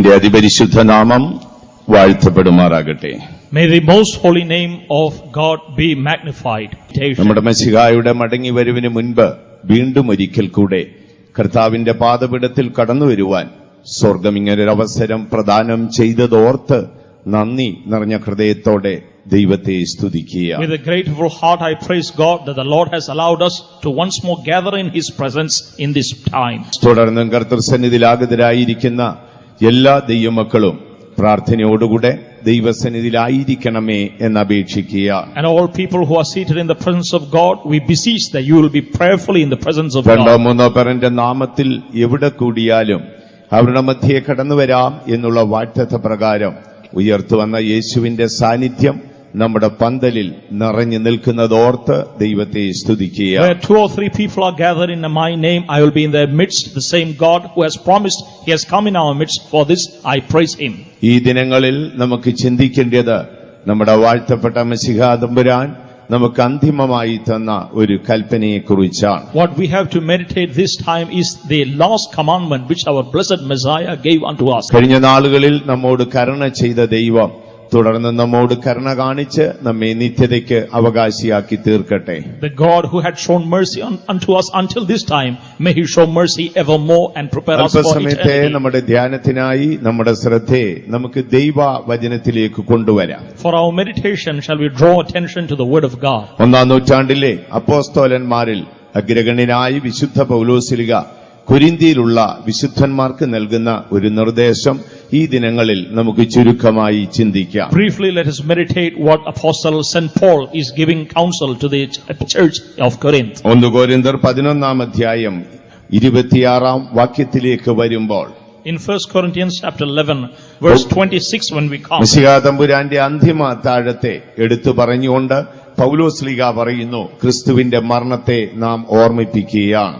ദൈവത്തിന്റെ അതിപരിശുദ്ധ നാമം വാഴ്ത്തപ്പെടുമാറാകട്ടെ May the most holy name of God be magnified. നമ്മുടെ മെസ്സിഹായുടെ മടങ്ങി വരവിന് മുൻപ് വീണ്ടും ഒരിക്കൽ കൂടെ കർത്താവിന്റെ പാദപീഠത്തിൽ കടന്നു വരുവാൻ സ്വർഗം ഇങ്ങനൊരു അവസരം പ്രദാനം ചെയ്തതോർത്ത് നന്ദി നിറഞ്ഞ ഹൃദയത്തോടെ ദൈവത്തെ സ്തുതിക്കുക With a grateful heart, I praise God that the Lord has allowed us to once more gather in His presence in this time. തുടർന്നും കർത്തൃസന്നിധിയിലാഗതരായിരിക്കുന്ന എല്ലാ ദൈവമക്കളും പ്രാർത്ഥനയോടുകൂടെ ദൈവസന്നിധിയിലായിരിക്കണമേ എന്നപേക്ഷിക്കുക. And all people who are seated in the presence of God, we beseech that you will be prayerfully in the presence of രണ്ടോ മൂന്നോ പേരന്റെ നാമത്തിൽ എവിടെ കൂടിയാലും അവരുടെ മധ്യേ കടന്നു വരാം എന്നുള്ള വാറ്റത്ത പ്രകാരം ഉയർത്തുവന്ന യേശുവിന്റെ സാന്നിധ്യം നമ്മുടെ പന്തലിൽ നിറഞ്ഞു നിൽക്കുന്നതോർത്ത് ദൈവത്തെ സ്തുതിക്കുക Where two or three people are gathered in my name, I will be in their midst. The same God who has promised, He has come in our midst. For this, I praise Him. ഈ ദിനങ്ങളിൽ നമുക്ക് ചിന്തിക്കേണ്ടത് നമ്മുടെ വാഴ്ത്തപ്പെട്ട മസിഹാദമ്പുരാൻ നമുക്ക് അന്തിമമായി തന്ന ഒരു കൽപ്പനയെക്കുറിച്ചാണ് What we have to meditate this time is the last commandment which our blessed Messiah gave unto us. കഴിഞ്ഞ നാളുകളിൽ നമ്മോട് കരുണ ചെയ്ത ദൈവം തുടർന്ന് നമ്മോട് കരുണ കാണിച്ച് നമ്മെ നിത്യതയ്ക്ക് അവകാശിയാക്കി തീർക്കട്ടെ The God who had shown mercy unto us until this time, may He show mercy evermore and prepare us for eternity. നമ്മുടെ ധ്യാനത്തിനായി നമ്മുടെ ശ്രദ്ധയെ നമുക്ക് ദൈവ വചനത്തിലേക്ക് കൊണ്ടുവരാം For our meditation, shall we draw attention to the Word of God? ഒന്നാം നൂറ്റാണ്ടിലെ അപ്പോസ്തോലന്മാരിൽ അഗ്രഗണ്യനായി വിശുദ്ധ പൗലോസിലിക കുരിന്തിയിലുള്ള വിശുദ്ധന്മാർക്ക് നൽകുന്ന ഒരു നിർദ്ദേശം ഈ ദിനങ്ങളിൽ നമുക്ക് ചുരുക്കമായി ചിന്തിക്കാം briefly let us meditate what Apostle St. Paul is giving counsel to the ch- church of Corinth. ഒന്ന് കോരിന്തർ പതിനൊന്നാം അധ്യായം ഇരുപത്തിയാറാം വാക്യത്തിലേക്ക് വരുമ്പോൾ In 1 Corinthians chapter 11, verse 26, when we come, മിശിഹാ തമ്പുരാന്റെ അന്തിമ താഴത്തെ എടുത്തു പറഞ്ഞുകൊണ്ട് പൗലോസ് ലീഗ പറയുന്നു ക്രിസ്തുവിന്റെ മരണത്തെ നാം ഓർമ്മിപ്പിക്കുകയാണ്.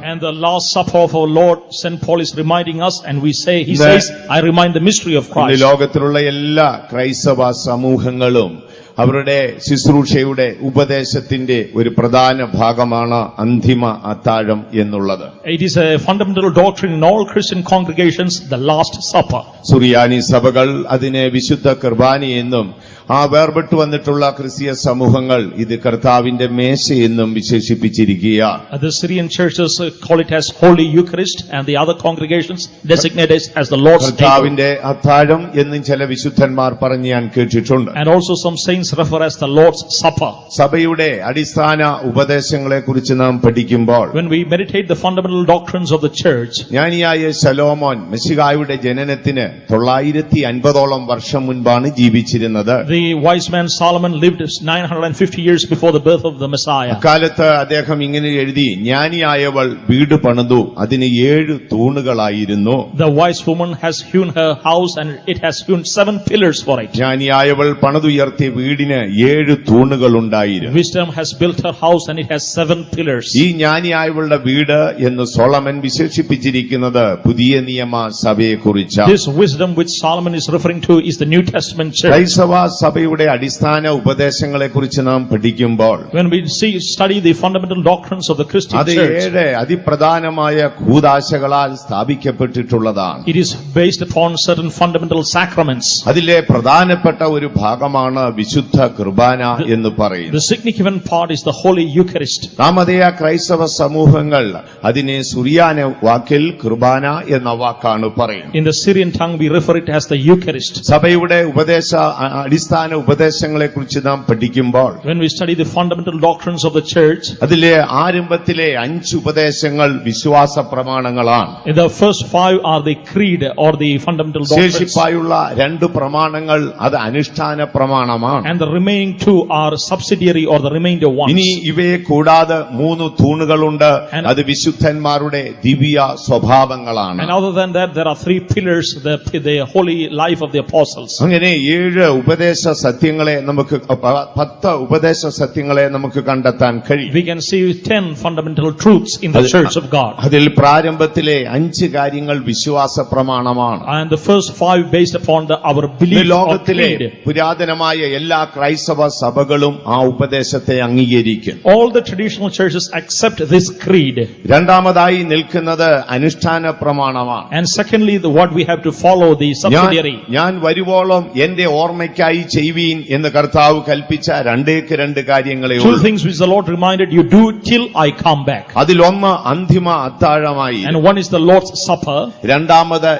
ഈ ലോകത്തിലുള്ള എല്ലാ ക്രൈസ്തവ സമൂഹങ്ങളും അവരുടെ ശുശ്രൂഷയുടെ ഉപദേശത്തിന്റെ ഒരു പ്രധാന ഭാഗമാണ് അന്തിമ അത്താഴം എന്നുള്ളത്. It is a fundamental doctrine in all Christian congregations the last സഭ സുറിയാനി സഭകൾ അതിനെ വിശുദ്ധ കുർബാനി എന്നും ആ വേർപെട്ടു വന്നിട്ടുള്ള ക്രിസ്തീയ സമൂഹങ്ങൾ ഇത് കർത്താവിന്റെ മേശയെന്നും വിശേഷിപ്പിച്ചിരിക്കുകയാണ് Uh, The Syrian churches uh, call it as Holy Eucharist, and the other congregations designate it as the Lord's table. കർത്താവിന്റെ അത്താഴം എന്നും ചില വിശുദ്ധന്മാർ പറഞ്ഞ് ഞാൻ കേട്ടിട്ടുണ്ട് And also some saints refer as the Lord's Supper. സഭയുടെ അടിസ്ഥാന ഉപദേശങ്ങളെ കുറിച്ച് നാം പഠിക്കുമ്പോൾ When we meditate the fundamental doctrines of the church, ജ്ഞാനിയായ ശലോമോൻ മെസ്സിഹായുടെ ജനനത്തിന് തൊള്ളായിരത്തി അൻപതോളം വർഷം മുൻപാണ് ജീവിച്ചിരുന്നത് the wise man Solomon lived 950 years before the birth of the Messiah. അക്കാലത്ത് അദ്ദേഹം ഇങ്ങനെ എഴുതി ജ്ഞാനിയായവൾ വീട് പണിതു അതിന് ഏഴ് തൂണുകളായിരുന്നു The wise woman has hewn her house and it has hewn seven pillars for it. ജ്ഞാനിയായവൾ പണിതുയർത്തിയ വീടിന് ഏഴ് തൂണുകൾ ഉണ്ടായിരുന്നു Wisdom has built her house and it has seven pillars. ഈ ജ്ഞാനിയായവളുടെ വീട് എന്ന് സോളമൻ വിശേഷിപ്പിച്ചിരിക്കുന്നത് പുതിയ നിയമ സഭയെ കുറിച്ചാണ് This wisdom which Solomon is referring to is the New Testament church. ക്രൈസ്തവ സഭയുടെ അടിസ്ഥാന ഉപദേശങ്ങളെ കുറിച്ച് നാം പഠിക്കുമ്പോൾ When we see, study the fundamental doctrines of the Christian അത് ഏഴ് അതിപ്രധാനമായ കൂതാശകളാൽ സ്ഥാപിക്കപ്പെട്ടിട്ടുള്ളതാണ് it is based upon certain fundamental sacraments. അതിലെ പ്രധാനപ്പെട്ട ഒരു ഭാഗമാണ് വിശുദ്ധ കുർബാന എന്ന് പറയുന്നത് The significant part is the Holy Eucharist. നാമതേയ ക്രൈസ്തവ സമൂഹങ്ങൾ അതിനെ സുറിയാന വാക്കിൽ കുർബാന എന്ന വാക്കാണ് പറയുന്നത് In the Syrian tongue, we refer it as the Eucharist. സഭയുടെ ഉപദേശ അ- അടിസ്ഥാന ഉപദേശങ്ങളെ കുറിച്ച് നാം പഠിക്കുമ്പോൾ When we study the fundamental doctrines of the church, അതിലെ ആരംഭത്തിലെ അഞ്ച് ഉപദേശങ്ങൾ വിശ്വാസ പ്രമാണങ്ങളാണ് the first five are the creed or the fundamental doctrines. ശേഷിപ്പായുള്ള രണ്ട് പ്രമാണങ്ങൾ അത് അനുഷ്ഠാന പ്രമാണമാണ് And the remaining two are subsidiary or the remainder ones. ഇനി ഇവയെ കൂടാതെ മൂന്ന് തൂണുകളുണ്ട് അത് വിശുദ്ധന്മാരുടെ ദിവ്യ സ്വഭാവങ്ങളാണ് And other than that, there are three pillars, the, the holy life of the apostles. അങ്ങനെ ഏഴ് ഉപദേശ ഉപദേശ സത്യങ്ങളെ നമുക്ക് പത്ത് ഉപദേശ സത്യങ്ങളെ നമുക്ക് കണ്ടെത്താൻ കഴിയും. അതിൽ പ്രാരംഭത്തിലെ അഞ്ച് കാര്യങ്ങൾ വിശ്വാസ പ്രമാണമാണ്. ലോകത്തിലെ പുരാതനമായ എല്ലാ ക്രൈസ്തവ സഭകളും ആ ഉപദേശത്തെ അംഗീകരിക്കും. All the traditional churches accept this creed രണ്ടാമതായി നിൽക്കുന്നത് അനുഷ്ഠാന പ്രമാണമാണ്. ഞാൻ വരുവോളം എന്റെ ഓർമ്മയ്ക്കായി ചെയ്യുവീൻ എന്ന് കർത്താവ് കൽപ്പിച്ച രണ്ടേക്ക് രണ്ട് കാര്യങ്ങളെ Two things which the Lord reminded you do till I come back. അതിലൊന്ന് അന്തിമ അത്താഴമായി And one is the Lord's Supper, രണ്ടാമത്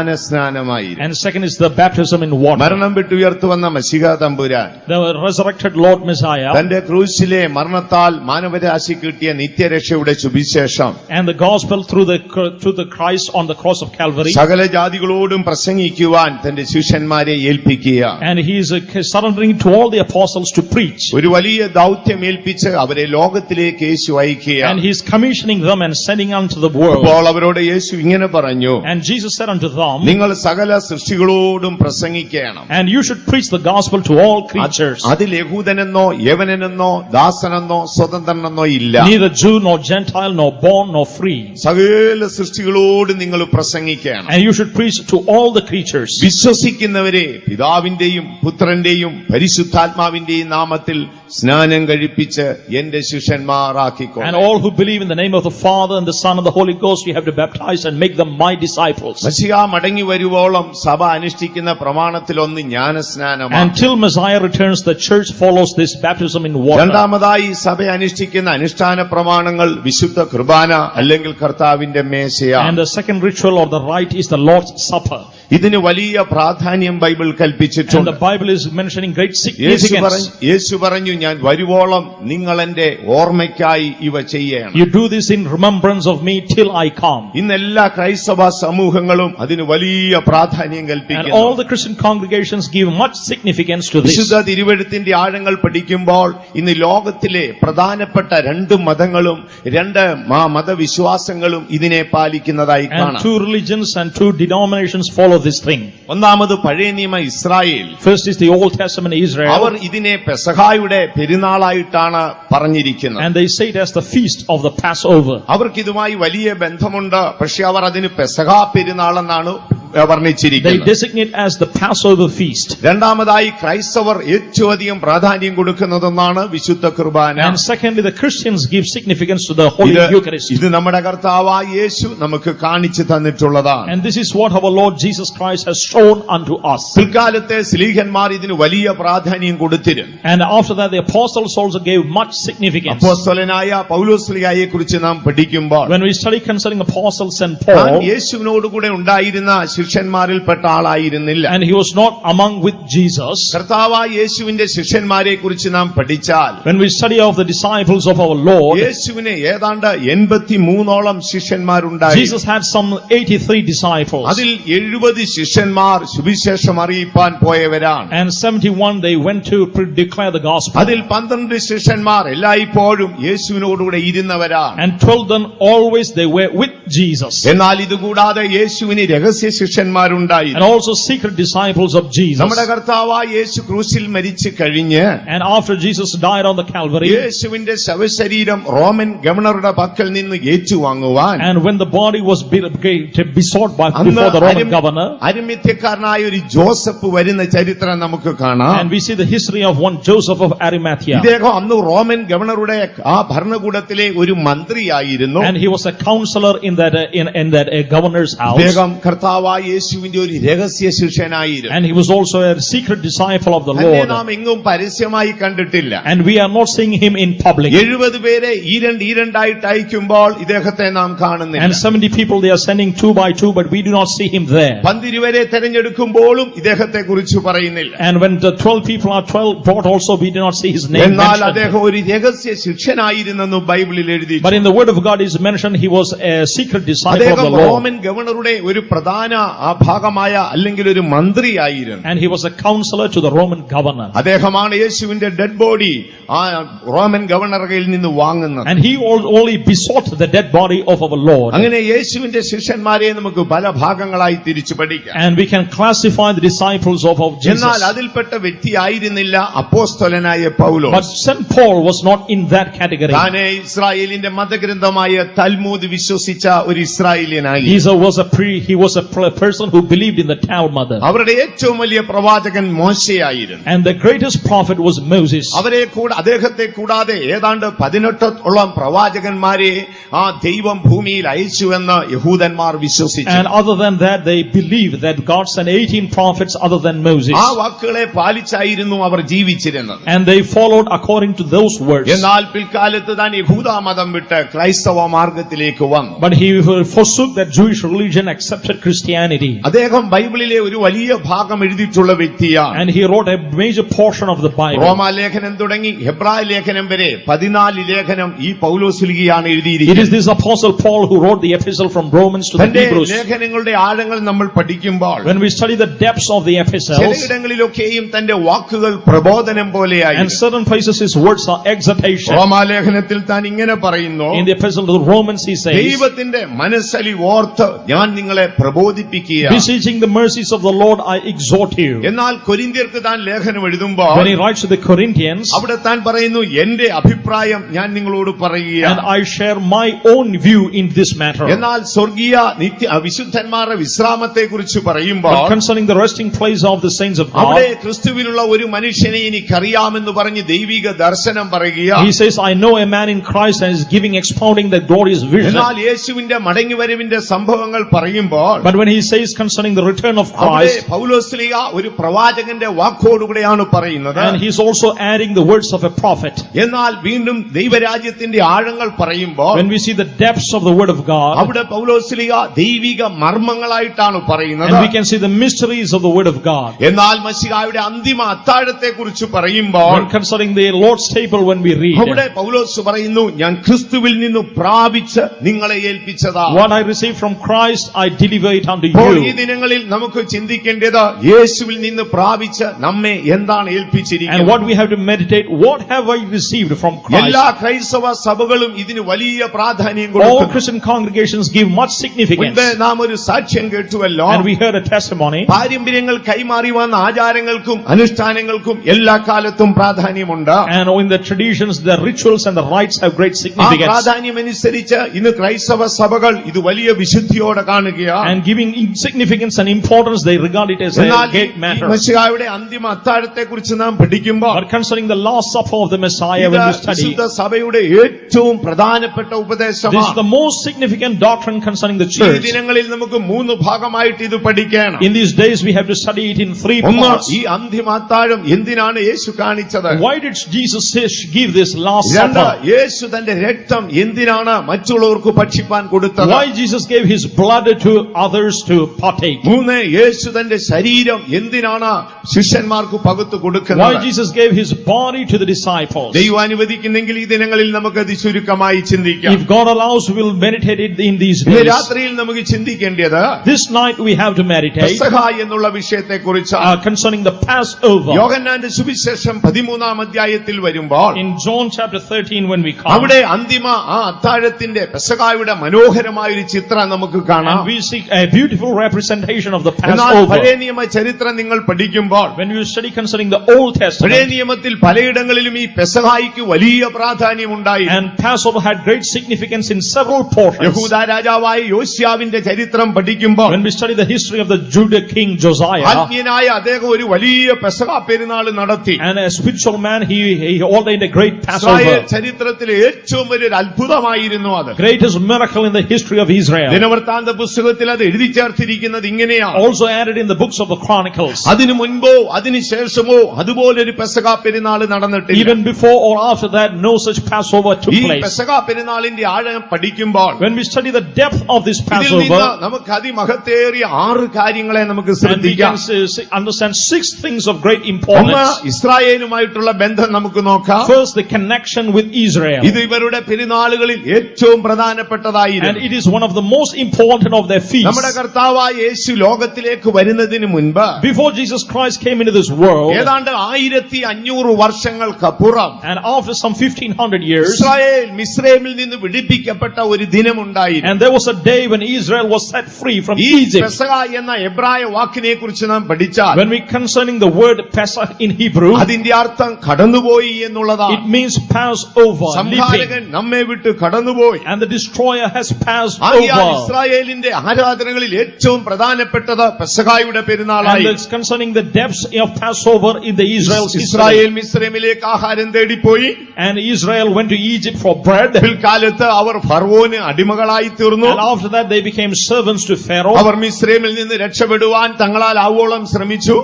ജ്ഞാനസ്നാനമായി and second is the baptism in water. മരണം വിട്ടുയർത്തുവന്ന മഷിക തമ്പുരാൻ The resurrected Lord Messiah തന്റെ ക്രൂശിലെ മരണത്താൽ മാനവരാശി കിട്ടിയ നിത്യരക്ഷയുടെ സുവിശേഷം and the gospel through the through the Christ on the cross of Calvary. സകല ജാതികളോടും പ്രസംഗിക്കുവാൻ തന്റെ ശിഷ്യന്മാരെ ഏൽപ്പിക്കുക And he is uh, surrendering to all the apostles to preach. ഒരു വലിയ ദൗത്യം ഏൽപ്പിച്ച് അവരെ ലോകത്തിലേക്ക് യേശു അയക്കുക And he is commissioning them and sending unto the world. അപ്പോൾ അവരോട് യേശു ഇങ്ങനെ പറഞ്ഞു And Jesus said unto them, നിങ്ങൾ സകല സൃഷ്ടികളോടും പ്രസംഗിക്കണം And you should preach the gospel to all creatures, അതിൽ യഹൂദനെന്നോ യവനനെന്നോ ദാസനെന്നോ സ്വതന്ത്രനെന്നോ ഇല്ല neither Jew nor Gentile nor born nor free. സകല സൃഷ്ടികളോട് നിങ്ങൾ പ്രസംഗിക്കണം And you should preach to all the creatures. വിശ്വസിക്കുന്നവരെ പിതാവിന്റെയും പുത്രന്റെയും പരിശുദ്ധാത്മാവിന്റെയും നാമത്തിൽ സ്നാനം കഴിപ്പിച്ച് എന്റെ ശിഷ്യന്മാർ And all who believe in the name of the Father and the Son and the Holy Ghost, we have to baptize and make them my disciples. Maseeha മടങ്ങി വരുവോളം സഭ അനുഷ്ഠിക്കുന്ന പ്രമാണത്തിലൊന്ന് ജ്ഞാനസ്നാനമാണ് Until Messiah returns, the church follows this baptism in water. രണ്ടാമതായി സഭ അനുഷ്ഠിക്കുന്ന അനുഷ്ഠാന പ്രമാണങ്ങൾ വിശുദ്ധ കുർബാന അല്ലെങ്കിൽ കർത്താവിന്റെ And മേശയാണ് the second ritual or the rite is the Lord's Supper. ഇതിന് വലിയ പ്രാധാന്യം ബൈബിൾ And കൽപ്പിച്ചിട്ടുണ്ട് the Bible is mentioning great significance. യേശു പറഞ്ഞു ഞാൻ വരുവോളം നിങ്ങൾ എന്റെ ഓർമ്മയ്ക്കായി ഇവ ചെയ്യണം You do this in remembrance of me till I come. ഇന്ന് എല്ലാ ക്രൈസ്തവ സമൂഹങ്ങളും അതിന് വലിയ പ്രാധാന്യം And കൽപ്പിക്കുന്നു all the Christian congregations give much significance to this. വിശുദ്ധ തിരുവഴുത്തിന്റെ ആഴങ്ങൾ പഠിക്കുമ്പോൾ ഇന്ന് ലോകത്തിലെ പ്രധാനപ്പെട്ട രണ്ട് മതങ്ങളും രണ്ട് മാ- മതവിശ്വാസങ്ങളും ഇതിനെ പാലിക്കുന്നതായി And കാണാം two religions and two denominations follow this thing. ഒന്നാമത് പഴയ നിയമ Israel First is the Old Testament Israel. അവർ ഇതിനെ പെസഹായുടെ പെരുന്നാളായിട്ടാണ് പറഞ്ഞിരിക്കുന്നത് And they say it as the feast of the Passover. അവർക്ക് ഇതുമായി വലിയ ബന്ധമുണ്ട് പക്ഷേ അവർ അതിന് പെസഹ പെരുന്നാളെന്നാണ് വർണ്ണിച്ചിരിക്കുന്നത് They designate as the Passover feast. രണ്ടാമതായി ക്രൈസ്തവർ ഏറ്റവും അധികം പ്രാധാന്യം കൊടുക്കുന്നതെന്നാണ് വിശുദ്ധ കുർബാന And secondly, the Christians give significance to the Holy ഇത് Eucharist. ഇത് നമ്മുടെ കർത്താവായ യേശു നമുക്ക് കാണിച്ചു തന്നിട്ടുള്ളതാണ് And this is what our Lord Jesus Christ has shown unto us. പിൽക്കാലത്തെ സ്ലീഹന്മാർ ഇതിന് വലിയ പ്രാധാന്യം കൊടുത്തിരുന്നു And after that, the apostles also gave much significance. അപ്പോസ്തലനായ പൗലോസ്ലിയായെ കുറിച്ച് നാം പഠിക്കുമ്പോൾ When we study concerning apostles and താൻ Paul, യേശുവിനോടുകൂടെ ഉണ്ടായിരുന്ന ശിഷ്യന്മാരിൽപ്പെട്ട ആളായിരുന്നില്ല and he was not among with Jesus. കർത്താവായ യേശുവിന്റെ ശിഷ്യന്മാരെ കുറിച്ച് നാം പഠിച്ചാൽ When we study of the disciples of our Lord, യേശുവിന് ഏതാണ്ട് എൺപത്തി മൂന്നോളം ശിഷ്യന്മാരുണ്ടായി Jesus had some 83 disciples. അതിൽ എഴുപത് ശിഷ്യന്മാർ സുവിശേഷം അറിയിപ്പാൻ പോയവരാണ് And 71 they went to pre- declare the gospel. അതിൽ പന്ത്രണ്ട് ശിഷ്യന്മാർ എല്ലായ്പ്പോഴും യേശുവിനോടുകൂടെ ഇരുന്നവരാണ് And 12 them always they were with Jesus. എന്നാൽ ഇതുകൂടാതെ യേശുവിന് രഹസ്യ ശിഷ്യന്മാരുണ്ടായി also secret disciples of Jesus നമ്മുടെ കർത്താവായ യേശു ക്രൂസിൽ മരിച്ചു കഴിഞ്ഞ് and after Jesus died on the Calvary യേശുവിന്റെ ശവശരീരം റോമൻ ഗവർണറുടെ പക്കൽ നിന്ന് ഏറ്റുവാങ്ങുവാൻ and when the body was besought by the Roman governor അരിമിത്യക്കാരനായ ഒരു ജോസഫ് വരുന്ന ചരിത്രം നമുക്ക് കാണാം. And we see the history of one Joseph of Arimathea ഇദ്ദേഹം അന്ന് റോമൻ ഗവർണറുടെ ആ ഭരണകൂടത്തിലെ ഒരു മന്ത്രിയായിരുന്നു. And he was a councillor in that in that a governor's house ഇദ്ദേഹം കർത്താവായ യേശുവിന്റെ ഒരു രഹസ്യ ശിഷ്യനായിരുന്നു And he was also a secret disciple of the തന്നെ Lord. നാം എങ്ങും പരസ്യമായി കണ്ടിട്ടില്ല And we are not seeing him in public. എഴുപത് പേരെ ഈരണ്ട് ഈരണ്ടായിട്ട് അയക്കുമ്പോൾ ഇദ്ദേഹത്തെ നാം And കാണുന്നില്ല 70 people they are sending two by two, but we do not see him there. പന്തിരുവരെ തെരഞ്ഞെടുക്കുമ്പോഴും ഇദ്ദേഹത്തെ കുറിച്ച് പറയുന്നില്ല And when the 12 people are 12 brought also, we do not see his name എന്നാൽ mentioned. അദ്ദേഹം ഒരു രഹസ്യ ശിഷ്യനായിരുന്നെന്ന് ബൈബിളിൽ എഴുതി But in the word of God is mentioned he was a secret disciple of അദ്ദേഹം the Lord. റോമൻ ഗവർണറുടെ ഒരു പ്രധാന ആ ഭാഗമായ അല്ലെങ്കിൽ ഒരു മന്ത്രിയായിരുന്നു and he was a counselor to the Roman governor. അദ്ദേഹമാണ് യേശുവിന്റെ ഡെഡ് ബോഡി ആ റോമൻ ഗവർണർ കയ്യിൽ നിന്ന് വാങ്ങുന്നത് And he only besought the dead body of our Lord. അങ്ങനെ യേശുവിന്റെ ശിഷ്യന്മാരെ നമുക്ക് പല ഭാഗങ്ങളായി തിരിച്ചു പഠിക്കാം And we can classify the disciples of, of എന്നാൽ അതിൽപ്പെട്ട വ്യക്തി ആയിരുന്നില്ല അപ്പോസ്തലനായ പൗലോസ് But St. Paul was not in that category. താനെ ഇസ്രായേലിന്റെ മതഗ്രന്ഥമായ തൽമൂദ് വിശ്വസിച്ച ഒരു ഇസ്രായേലിയനായി He was a pre, he was a person who believed in the Talmud. And the greatest prophet was Moses. And other than that they believed that God sent 18 prophets other than Moses. And they followed according to those words. But he forsook that Jewish religion accepted Christianity അദ്ദേഹം ബൈബിളിലെ ഒരു വലിയ ഭാഗം എഴുതിയിട്ടുള്ള വ്യക്തിയാണ് And he wrote a major portion of the Bible. റോമാലേഖനം തുടങ്ങി ഹെബ്രായ ലേഖനം വരെ പതിനാല് ലേഖനം ഈ പൗലോസ് ലിഖിയാണ് എഴുതിയിരിക്കുന്നത് It is this apostle Paul who wrote the epistle from Romans to the Hebrews. ലേഖനങ്ങളുടെ ആഴങ്ങൾ നമ്മൾ പഠിക്കുമ്പോൾ When we study the depths of the epistles, ചിലയിടങ്ങളിലൊക്കെയും തന്റെ വാക്കുകൾ പ്രബോധനം പോലെയായി and certain places his words are exhortation. റോമാലേഖനത്തിൽ താൻ ഇങ്ങനെ പറയുന്നു In the epistle to the Romans, he says, ദൈവത്തിന്റെ മനസ്സലി ഓർത്ത് ഞാൻ നിങ്ങളെ പ്രബോധിപ്പിക്കുക Beseeching the mercies of the Lord, I exhort you. എന്നാൽ കൊരിന്ത്യർക്ക് താൻ ലേഖനം എഴുതുമ്പോൾ When he writes to the Corinthians, അവിടെ താൻ പറയുന്നു എന്റെ അഭിപ്രായം ഞാൻ നിങ്ങളോട് പറയുക and I share my own view in this matter. എന്നാൽ സ്വർഗീയ നിത്യ വിശുദ്ധന്മാരുടെ വിശ്രാമത്തെ കുറിച്ച് പറയുമ്പോൾ But concerning the resting place of the saints of അവിടെ God, ക്രിസ്തുവിലുള്ള ഒരു മനുഷ്യനെ എനിക്കറിയാമെന്ന് പറഞ്ഞ് ദൈവിക ദർശനം പറയുക he says, I know a man in Christ and is giving, expounding the glorious vision. എന്നാൽ യേശുവിന്റെ മടങ്ങിവരവിന്റെ സംഭവങ്ങൾ പറയുമ്പോൾ But when he says concerning the return of അവിടെ Christ, പൗലോസ്ലിക ഒരു പ്രവാചകന്റെ വാക്കോടുകൂടെയാണ് പറയുന്നത് and he's also adding the words of a prophet. എന്നാൽ വീണ്ടും ദൈവരാജ്യത്തിന്റെ ആഴങ്ങൾ പറയുമ്പോൾ When we see the depths of the word of God, അവിടെ പൗലോസ്ലിക ദൈവിക മർമ്മങ്ങളായിട്ടാണ് പറയുന്നത് and we can see the mysteries of the word of God. എന്നാൽ മസിഹായുടെ അന്തിമ അത്താഴത്തെ കുറിച്ച് പറയുമ്പോൾ When concerning the Lord's table, when we അവിടെ read, പൗലോസ് പറയുന്നു ഞാൻ ക്രിസ്തുവിൽ നിന്ന് പ്രാപിച്ച് നിങ്ങളെ ഏൽപ്പിച്ചതാ what I received from Christ, I deliver it unto ഇപ്പോൾ ഈ you. ദിനങ്ങളിൽ നമുക്ക് ചിന്തിക്കേണ്ടത് യേശുവിൽ നിന്ന് പ്രാപിച്ച് നമ്മെ എന്താണ് And ഏൽപ്പിച്ചിരിക്കുന്നത് what we have to meditate, what have I received from Christ? എല്ലാ ക്രൈസ്തവ സഭകളും ഇതിന് വലിയ പ്രാധാന്യം All കൊടുക്കുന്നു Christian congregations give much significance. മുൻപ് നാം ഒരു സാക്ഷ്യം കേട്ടുവല്ലോ And we heard a testimony. പാരമ്പര്യങ്ങൾ കൈമാറി വന്ന ആചാരങ്ങൾക്കും അനുഷ്ഠാനങ്ങൾക്കും എല്ലാ കാലത്തും പ്രാധാന്യമുണ്ട് And in the traditions, the rituals and the rites have great ആ significance. പ്രാധാന്യമനുസരിച്ച് ഇന്ന് ക്രൈസ്തവ സഭകൾ ഇത് വലിയ വിശുദ്ധിയോടെ കാണുകയാണ് And giving significance and importance, they regard it as എന്നാൽ a great matter. മഷിഹായുടെ അന്തിമ അത്താഴത്തെ കുറിച്ച് നാം പഠിക്കുമ്പോൾ But concerning the last supper of the Messiah, ഇത് when we study, വിശുദ്ധ സഭയുടെ ഏറ്റവും പ്രധാനപ്പെട്ട this is ഉപദേശമാണ് the most significant doctrine concerning the ഈ church. ദിനങ്ങളിൽ നമുക്ക് മൂന്ന് ഭാഗമായിട്ട് ഇത് പഠിക്കണം In these days, we have to study it in three ഒന്ന് parts. ഈ അന്തിമ അത്താഴം എന്തിനാണ് യേശു കാണിച്ചത് Why did Jesus say- give this last രണ്ട് supper? യേശു തന്റെ രക്തം എന്തിനാണ് മറ്റുള്ളവർക്ക് ഭക്ഷിപ്പാൻ കൊടുത്തത് Why Jesus gave his blood to others to partake? മൂന്ന് യേശു തന്റെ ശരീരം എന്തിനാണ് ശിഷ്യന്മാർക്ക് പകുത്തു Why കൊടുക്കുന്നത് Jesus gave his body to the disciples? ദൈവം അനുവദിക്കുന്നെങ്കിൽ ഈ ദിനങ്ങളിൽ നമുക്കത് ചുരുക്കമായി ചിന്തിക്കാം If God allows, we will meditate it in these days. രാത്രിയിൽ നമുക്ക് ചിന്തിക്കേണ്ടത് This night we have to meditate പെസഹ എന്നുള്ള വിഷയത്തെ കുറിച്ച് uh, concerning the Passover. യോഹന്നാന്റെ സുവിശേഷം പതിമൂന്നാം അധ്യായത്തിൽ വരുമ്പോൾ In John chapter 13 when we come, അവിടെ അന്തിമ ആ അത്താഴത്തിന്റെ പെസഹായുടെ മനോഹരമായ ഒരു ചിത്രം നമുക്ക് കാണാം we see a beautiful representation of the എന്നാൽ പഴയ Passover. നിയമ ചരിത്രം നിങ്ങൾ പഠിക്കുമ്പോൾ When you study concerning the Old പഴയ Testament, നിയമത്തിൽ പലയിടങ്ങളിലും ഈ പെസഹായിക്ക് വലിയ പ്രാധാന്യമുണ്ടായി and Passover had great significance in several portions. യഹൂദ രാജാവായ യോശ്യാവിന്റെ ചരിത്രം പഠിക്കുമ്പോൾ When we study the history of the Judah king Josiah, ആത്മീയനായ അദ്ദേഹം ഒരു വലിയ പെസഹ പെരുന്നാൾ നടത്തി and a spiritual man, he, he ordained a great Israel Passover. ചരിത്രത്തിലെ ഏറ്റവും വലിയൊരു അത്ഭുതമായിരുന്നു അത് Greatest miracle in the history of Israel. ദിനവൃത്താന്ത പുസ്തകത്തിൽ അത് എഴുതി ചേർത്തിരിക്കുന്നത് ഇങ്ങനെയാണ് Also added in the books of the Chronicles. അതിനു മുൻപോ അതിനു ശേഷമോ അതുപോലൊരു പെസക പെരുന്നാൾ നടന്നിട്ടില്ല Even before or after that, no such Passover took ഈ place. പെസക പെരുന്നാളിന്റെ ആഴം പഠിക്കുമ്പോൾ When we study the depth of this ഇതിൽ നിന്ന് Passover, നമുക്ക് അതിമഹത്തേറിയ ആറ് കാര്യങ്ങളെ നമുക്ക് and we ശ്രദ്ധിക്കാം can s- s- understand six things of great ഒന്ന് importance. ഇസ്രായേലുമായിട്ടുള്ള ബന്ധം നമുക്ക് നോക്കാം First, the connection with Israel. ഇത് ഇവരുടെ പെരുന്നാളുകളിൽ ഏറ്റവും And പ്രധാനപ്പെട്ടതായിരുന്നു it is one of the most important of their feasts. നമ്മുടെ കർത്താവ് കർത്താവായ യേശു ലോകത്തിലേക്ക് വരുന്നതിന് മുൻപ് Before Jesus Christ came into this world, ഏതാണ്ട് ആയിരത്തി അഞ്ഞൂറ് വർഷങ്ങൾക്കപ്പുറം and after some 1500 years, Israel മിസ്രൈമിൽ നിന്ന് വിടിപ്പിക്കപ്പെട്ട ഒരു ദിനമുണ്ടായിരുന്നു and there was a day when Israel was set free from ഈ Egypt. പെസഹ എന്ന എബ്രായ വാക്കിനെ കുറിച്ച് നാം പഠിച്ചാൽ When we concerning the word Pesach in Hebrew, അതിന്റെ അർത്ഥം കടന്നുപോയി എന്നുള്ളതാണ് it means pass over, leaping. സംഹാരകൻ നമ്മെ വിട്ട് കടന്നുപോയി And the destroyer has passed ആകയാൽ over. ഇസ്രായേലിന്റെ ആരാധനകളിൽ ഏറ്റവും പ്രധാനപ്പെട്ടത് പെസഹായുടെ പെരുന്നാളായി. The depths of passover in the Israel Israel മിസ്രൈമിലേക്ക് ആഹാരം തേടിപ്പോയി. And Israel went to Egypt for bread പിൽക്കാലത്ത് അവർ ഫർവോന് അടിമകളായി തീർന്നു. After the became servants to Pharaoh അവർ മിസ്രൈമിൽ നിന്ന് രക്ഷപ്പെടുവാൻ തങ്ങളാൽ ആവോളം ശ്രമിച്ചു.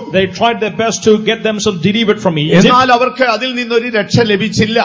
എന്നാൽ അവർക്ക് അതിൽ നിന്ന് ഒരു രക്ഷ ലഭിച്ചില്ല.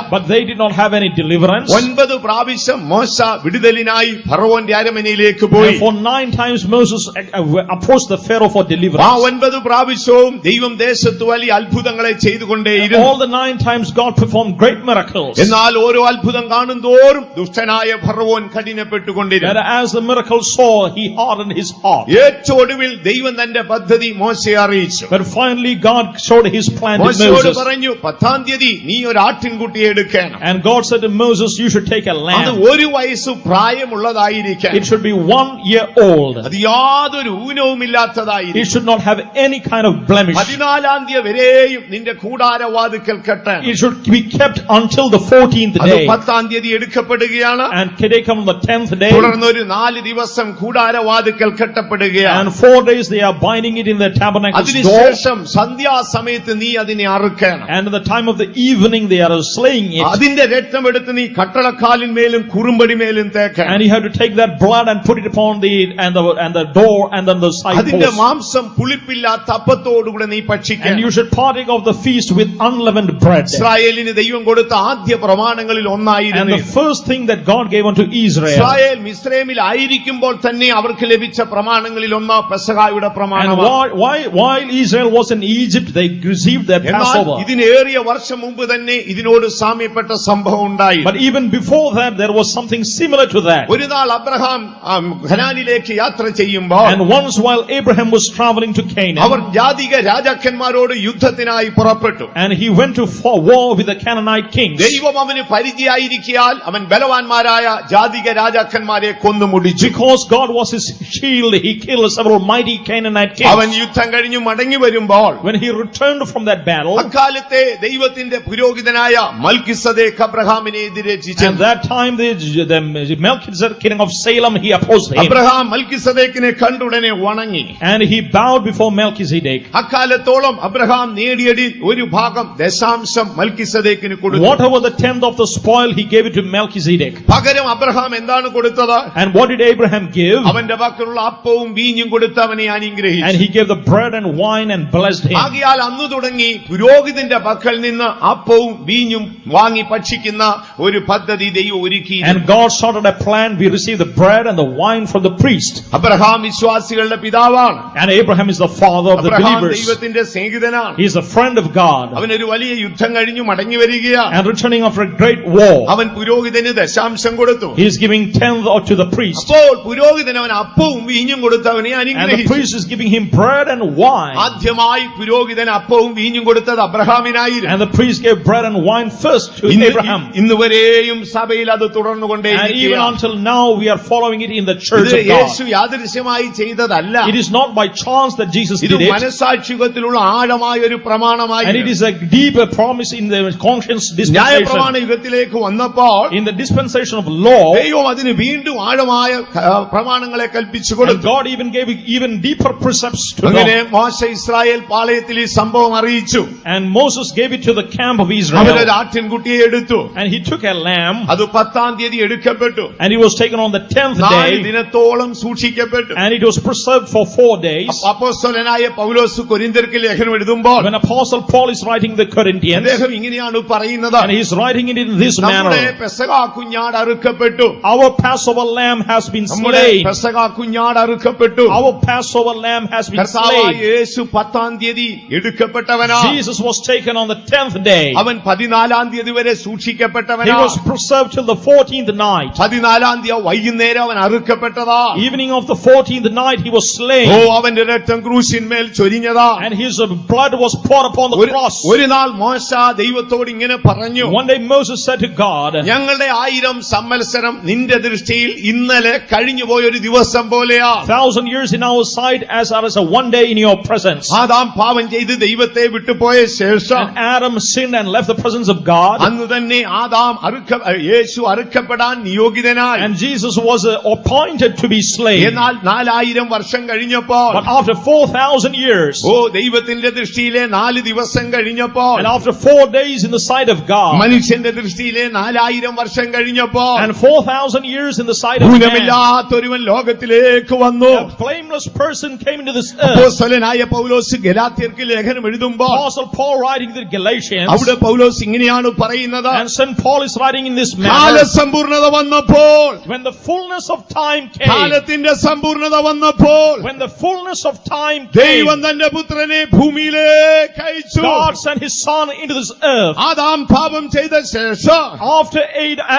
ഒൻപത് പ്രാവശ്യം മോശ വിടുതലിനായി ഫറവോന്റെ അരമനയിലേക്ക് പോയി. Four nine times Moses uh, uh, approached the Pharaoh for ആ deliverance. ഒൻപത് പ്രാവശ്യവും ദൈവം ദേശത്ത് വലിയ അത്ഭുതങ്ങളെ ചെയ്തുകൊണ്ടേയിരുന്നു All the nine times God performed great miracles. എന്നാൽ ഓരോ അത്ഭുതം കാണുന്തോറും ദുഷ്ടനായ ഫറവോൻ And കഠിനപ്പെട്ടുകൊണ്ടിരുന്നു as the miracle saw, he hardened his heart. ഏറ്റവും ഒടുവിൽ ദൈവം തന്റെ പദ്ധതി മോശയെ അറിയിച്ചു But finally God showed his plan to മോശയോട് Moses. പറഞ്ഞു പത്താം തീയതി നീ ഒരു ആട്ടിൻകുട്ടിയെ എടുക്കണം And God said to Moses, you should take a അത് lamb. ഒരു വയസ്സ് പ്രായമുള്ളതായിരിക്കണം It should be one year old. അത് യാതൊരു ഊനവുമില്ലാത്തതായിരിക്കും It should not have any kind of blemish. പതിനാലാം തീയതി വരെയും നിന്റെ കൂടാരവാതുക്കൽ കെട്ടണം It should be kept until the 14th അത് day. പത്താം തീയതി എടുക്കപ്പെടുകയാണ് And they come on the 10th day. തുടർന്ന് ഒരു നാല് ദിവസം കൂടാരവാതുക്കൽ കെട്ടപ്പെടുകയാണ് And four days they are binding it in the tabernacle's door. അതിനുശേഷം സന്ധ്യാസമയത്ത് നീ അതിനെ അറുക്കണം And in the time of the evening they are slaying it. അതിന്റെ രക്തമെടുത്ത് നീ കട്ടളക്കാലിന്മേലും കുറുമ്പടിമേലും തേക്കണം And you have to take that blood and put it upon the and the and the door and then the side അതിന്റെ posts. മാംസം പുളിപ്പില്ലാത്ത അപ്പത്തോടുകൂടെ നീ And ഭക്ഷിക്കണം you should partake of the feast with unleavened bread. ഇസ്രായേലിന് ദൈവം കൊടുത്ത ആദ്യ പ്രമാണങ്ങളിൽ And ഒന്നായിരുന്നു the first thing that God gave unto Israel. Israel മിസ്രൈമിൽ ആയിരിക്കുമ്പോൾ തന്നെ അവർക്ക് ലഭിച്ച പ്രമാണങ്ങളിൽ ഒന്ന് പെസഹായുടെ And പ്രമാണമാണ് why, why, while Israel was in Egypt, they received their എന്നാൽ Passover. ഇതിനേറിയ വർഷം മുമ്പ് തന്നെ ഇതിനോട് സാമ്യപ്പെട്ട സംഭവം ഉണ്ടായി But even before that, there was something similar to that. ഒരു നാൾ അബ്രഹാം ആ, ഖനാനിലേക്ക് യാത്ര ചെയ്യുമ്പോൾ And once while Abraham was traveling to അവർ Canaan, ജാതിക രാജാക്കന്മാരോട് യുദ്ധത്തിനായി പുറപ്പെട്ടു and he went to for war with the Canaanite kings. ദൈവം അവന് പരിചയായിരിക്കാൽ അവൻ ബലവാന്മാരായ ജാതിക രാജാക്കന്മാരെ കൊന്നു മുടിച്ചു Because God was his shield, he killed several mighty Canaanite അവൻ kings. യുദ്ധം കഴിഞ്ഞു മടങ്ങി വരുമ്പോൾ When he returned from that battle, അക്കാലത്തെ ദൈവത്തിന്റെ പുരോഹിതനായ മൽക്കിസദേക്ക് അബ്രഹാമിനെ എതിരേറ്റിച്ചു and that time the, the Melchizedek king of Salem, he opposed him. Abraham മൽക്കിസദേക്കിനെ കണ്ടുടനെ വണങ്ങി And he bowed before Melchizedek. അക്കാലത്തോളം Abraham നേടിയടി ഒരു ഭാഗം ദശാംശം മൽക്കിസദേക്കിന് കൊടുത്തു Whatever the tenth of the spoil, he gave it to Melchizedek. പകരം അബ്രഹാം എന്താണ് കൊടുത്തത് And what did Abraham give? അവന്റെ പക്കലുള്ള അപ്പവും വീഞ്ഞും കൊടുത്ത് അവനെ And അനുഗ്രഹിച്ചു he gave the bread and wine and blessed him. ആകിയാൽ അന്ന് തുടങ്ങി പുരോഹിതന്റെ പക്കൽ നിന്ന് അപ്പവും വീഞ്ഞും വാങ്ങി ഭക്ഷിക്കുന്ന ഒരു പദ്ധതി ദൈവം ഒരുക്കി And God started a plan. We received the bread and the wine from the priest. Abraham വിശ്വാസികളുടെ പിതാവാണ് And Abraham is the father of the Abraham believers. ദൈവത്തിന്റെ സ്നേഹിതനാണ് He is a friend of God. അവനൊരു വലിയ യുദ്ധം കഴിഞ്ഞു മടങ്ങി വരികയാണ് And returning after a great war, അവൻ പുരോഹിതന് ദശാംശം കൊടുത്തു he is giving tenth to the priest. അപ്പോൾ പുരോഹിതൻ അവൻ അപ്പവും വീഞ്ഞും കൊടുത്ത് അവനെ And the അനുഗ്രഹിച്ചു priest is giving him bread and wine. ആദ്യമായി പുരോഹിതൻ അപ്പവും വീഞ്ഞും കൊടുത്തത് അബ്രഹാമിനായിരുന്നു And the priest gave bread and wine first to ഇന്ന് Abraham. ഇന്ന് വരെയും സഭയിൽ അത് And even തുടർന്നുകൊണ്ടേയിരിക്കുകയാണ് until now, we are following it in the church ഇത് of God. യേശു യാദൃശ്യമായി ചെയ്തതല്ല It is not by chance that Jesus ഇത് did it. മനസാക്ഷികത്തിലുള്ള ആഴമായ ഒരു And it പ്രമാണമായി is a deeper promise in the conscience ന്യായപ്രമാണ dispensation. യുഗത്തിലേക്ക് വന്നപ്പോൾ In the dispensation of law, ദൈവം അതിന് വീണ്ടും ആഴമായ ആ, പ്രമാണങ്ങളെ കൽപ്പിച്ചു and കൊടുത്തു God even gave even deeper precepts to അങ്ങനെ them. മോശ ഇസ്രായേൽ പാളയത്തിൽ ഈ സംഭവം അറിയിച്ചു And Moses gave it to the camp of Israel. അവരൊരു ആട്ടിൻകുട്ടിയെ എടുത്തു And he took a lamb, അത് പത്താം തീയതി എടുക്കപ്പെട്ടു and he was taken on the tenth നാല് day, ദിനത്തോളം സൂക്ഷിക്കപ്പെട്ടു and it was preserved for four days. അപ്പോസ്തലനായ പൗലോസ് കൊരിന്തർക്ക് ലേഖനം എഴുതുമ്പോൾ When Apostle Paul is writing the Corinthians, അദ്ദേഹം ഇങ്ങനെയാണ് പറയുന്നത് and he is writing it in this നമ്മുടെ manner. പെസക കുഞ്ഞാട് അറുക്കപ്പെട്ടു Our Passover lamb has been നമ്മുടെ slain. പെസക കുഞ്ഞാട് അറുക്കപ്പെട്ടു Our Passover lamb has been കർത്താവായ slain. യേശു പത്താം തീയതി എടുക്കപ്പെട്ടവനാ Jesus was taken on the tenth day. അവൻ പതിനാലാം തീയതി വരെ He സൂക്ഷിക്കപ്പെട്ടവനാ was preserved till the fourteenth night. പതിനാലാം തീയതി വൈകുന്നേരം അവൻ അറുക്കപ്പെട്ടതാ Evening of the 14th night he was oh slain അവന്റെ രക്തം ക്രൂശിന്മേൽ ചൊരിഞ്ഞതാ and his uh, blood was poured upon the ഒരു- cross. ഒരു നാൾ മോശ ദൈവത്തോട് ഇങ്ങനെ പറഞ്ഞു One day Moses said to God, ഞങ്ങളുടെ ആയിരം സംവത്സരം നിന്റെ ദൃഷ്ടിയിൽ ഇന്നലെ കഴിഞ്ഞുപോയ ഒരു ദിവസം പോലെയാ thousand years in our sight as are as a one day in your presence. Adam പാപം ചെയ്ത് ദൈവത്തെ വിട്ടുപോയ ശേഷം And Adam sinned and left the presence of God. അന്ന് തന്നെ ആദാം അറുക്ക യേശു അറുക്കപ്പെടാൻ നിയോഗിതനായി And Jesus was uh, appointed to be slain. എന്നാൽ നാലായിരം വർഷം കഴിഞ്ഞപ്പോൾ But after 4,000 years, ഓ ദൈവത്തിന്റെ ദൃഷ്ടിയിലെ നാല് ദിവസം കഴിഞ്ഞപ്പോൾ and after four days in the sight of God, മനുഷ്യന്റെ ദൃഷ്ടിയിലെ നാലായിരം വർഷം കഴിഞ്ഞപ്പോൾ and 4,000 years in the sight of man, ഗുണമില്ലാത്തൊരുവൻ ലോകത്തിലേക്ക് വന്നു a blameless person came into this earth. അപ്പോസ്തലനായ പൗലോസ് ഗലാത്യർക്ക് ലേഖനം എഴുതുമ്പോൾ Apostle Paul writing to the Galatians, അവിടെ പൗലോസ് ഇങ്ങനെയാണ് പറയുന്നത് and St. Paul is writing in this manner, കാലസമ്പൂർണത വന്നപ്പോൾ when the fullness of time came, കാലത്തിന്റെ സമ്പൂർണത വന്നപ്പോൾ when the fullness of time came, ദൈവം തന്റെ പുത്രനെ ഭൂമിയിലേക്ക് അയച്ചു God sent his son into this earth. Adam പാപം ചെയ്ത ശേഷം After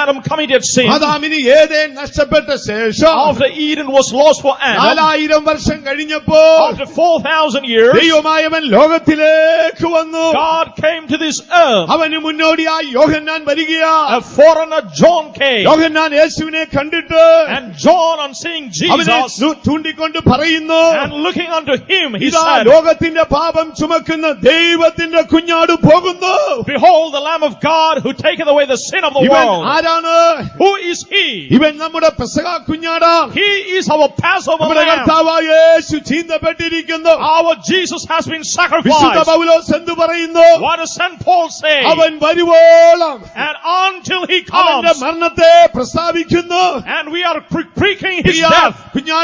Adam committed sin, ആദാമിന് ഏതേൻ നഷ്ടപ്പെട്ട ശേഷം after Eden was lost for Adam, നാലായിരം വർഷം കഴിഞ്ഞപ്പോൾ after 4,000 years, ദൈവമായവൻ ലോകത്തിലേക്ക് വന്നു God came to this earth. അവന് മുന്നോടിയായി യോഹന്നാൻ വരികയാ A foreigner, John came. യോഹന്നാൻ യേശുവിനെ കണ്ടിട്ട് And John, on seeing അവനെ Jesus ചൂ- ചൂണ്ടിക്കൊണ്ട് പറയുന്നു and looking unto him, he ഇതാ said, ലോകത്തിന്റെ പാപം ചുമക്കുന്ന ദൈവത്തിന്റെ കുഞ്ഞാട് പോകുന്നു Behold the Lamb of God who taketh away the sin of the ഇവൻ world. ആരാണ് Who is he? ഇവൻ നമ്മുടെ പെസക കുഞ്ഞാടാ He is our Passover നമ്മുടെ Lamb. കർത്താവായ യേശു ചീന്തപ്പെട്ടിരിക്കുന്നു Our Jesus has been വിശുദ്ധ sacrificed. പൗലോസ് എന്ത് പറയുന്നു What does St. Paul say? അവൻ വരുവോളം And until he അവന്റെ comes, മരണത്തെ പ്രസ്താവിക്കുന്നു and we are pre- preaching his Priya death.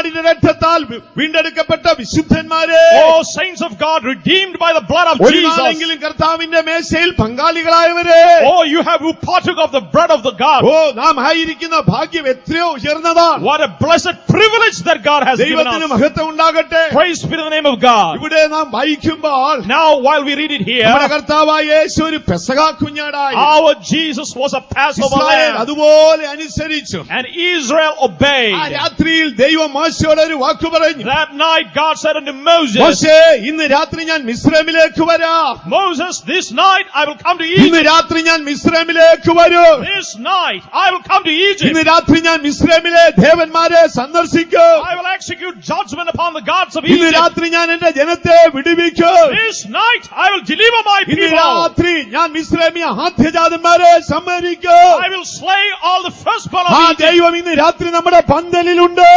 കുഞ്ഞാടിന്റെ രക്തത്താൽ വി- വീണ്ടെടുക്കപ്പെട്ട വിശുദ്ധന്മാരെ Oh, saints of God, redeemed by the blood of ഒരു Jesus. നാളെങ്കിലും കർത്താവിന്റെ മേശയിൽ പങ്കാളികളായവരെ Oh, you have who partook of the bread of the God. ഓ നാം ആയിരിക്കുന്ന ഭാഗ്യം എത്രയോ ഉയർന്നതാണ് What a blessed privilege that God has given ദൈവത്തിന് us. മഹത്വം ഉണ്ടാകട്ടെ Praise be to the name of God. ഇവിടെ നാം വായിക്കുമ്പോൾ Now, while we read it നമ്മുടെ here, കർത്താവായ യേശു ഒരു പെസക കുഞ്ഞാടായി our Jesus was a Passover Israel lamb, അതുപോലെ അനുസരിച്ചു and Israel ആ obeyed. രാത്രിയിൽ ദൈവം മോശയോട് ഒരു വാക്ക് പറഞ്ഞു. മോശേ ഇന്ന് രാത്രി ഞാൻ മിശ്രമിലേക്ക് വരാം. ഇന്ന് രാത്രി ഞാൻ മിശ്രമിലേക്ക് വരൂ. ഇന്ന് രാത്രി ഞാൻ മിശ്രമിലെ ദേവന്മാരെ സന്ദർശിക്കും. ഇന്ന് രാത്രി ഞാൻ എന്റെ ജനത്തെ വിടുവിക്കും. ഇന്ന് രാത്രി ഞാൻ മിശ്രമി ആദ്യജാതന്മാരെ സംഹരിക്കും. ദൈവം ഇന്ന് രാത്രി നമ്മുടെ പന്തലിലുണ്ട്.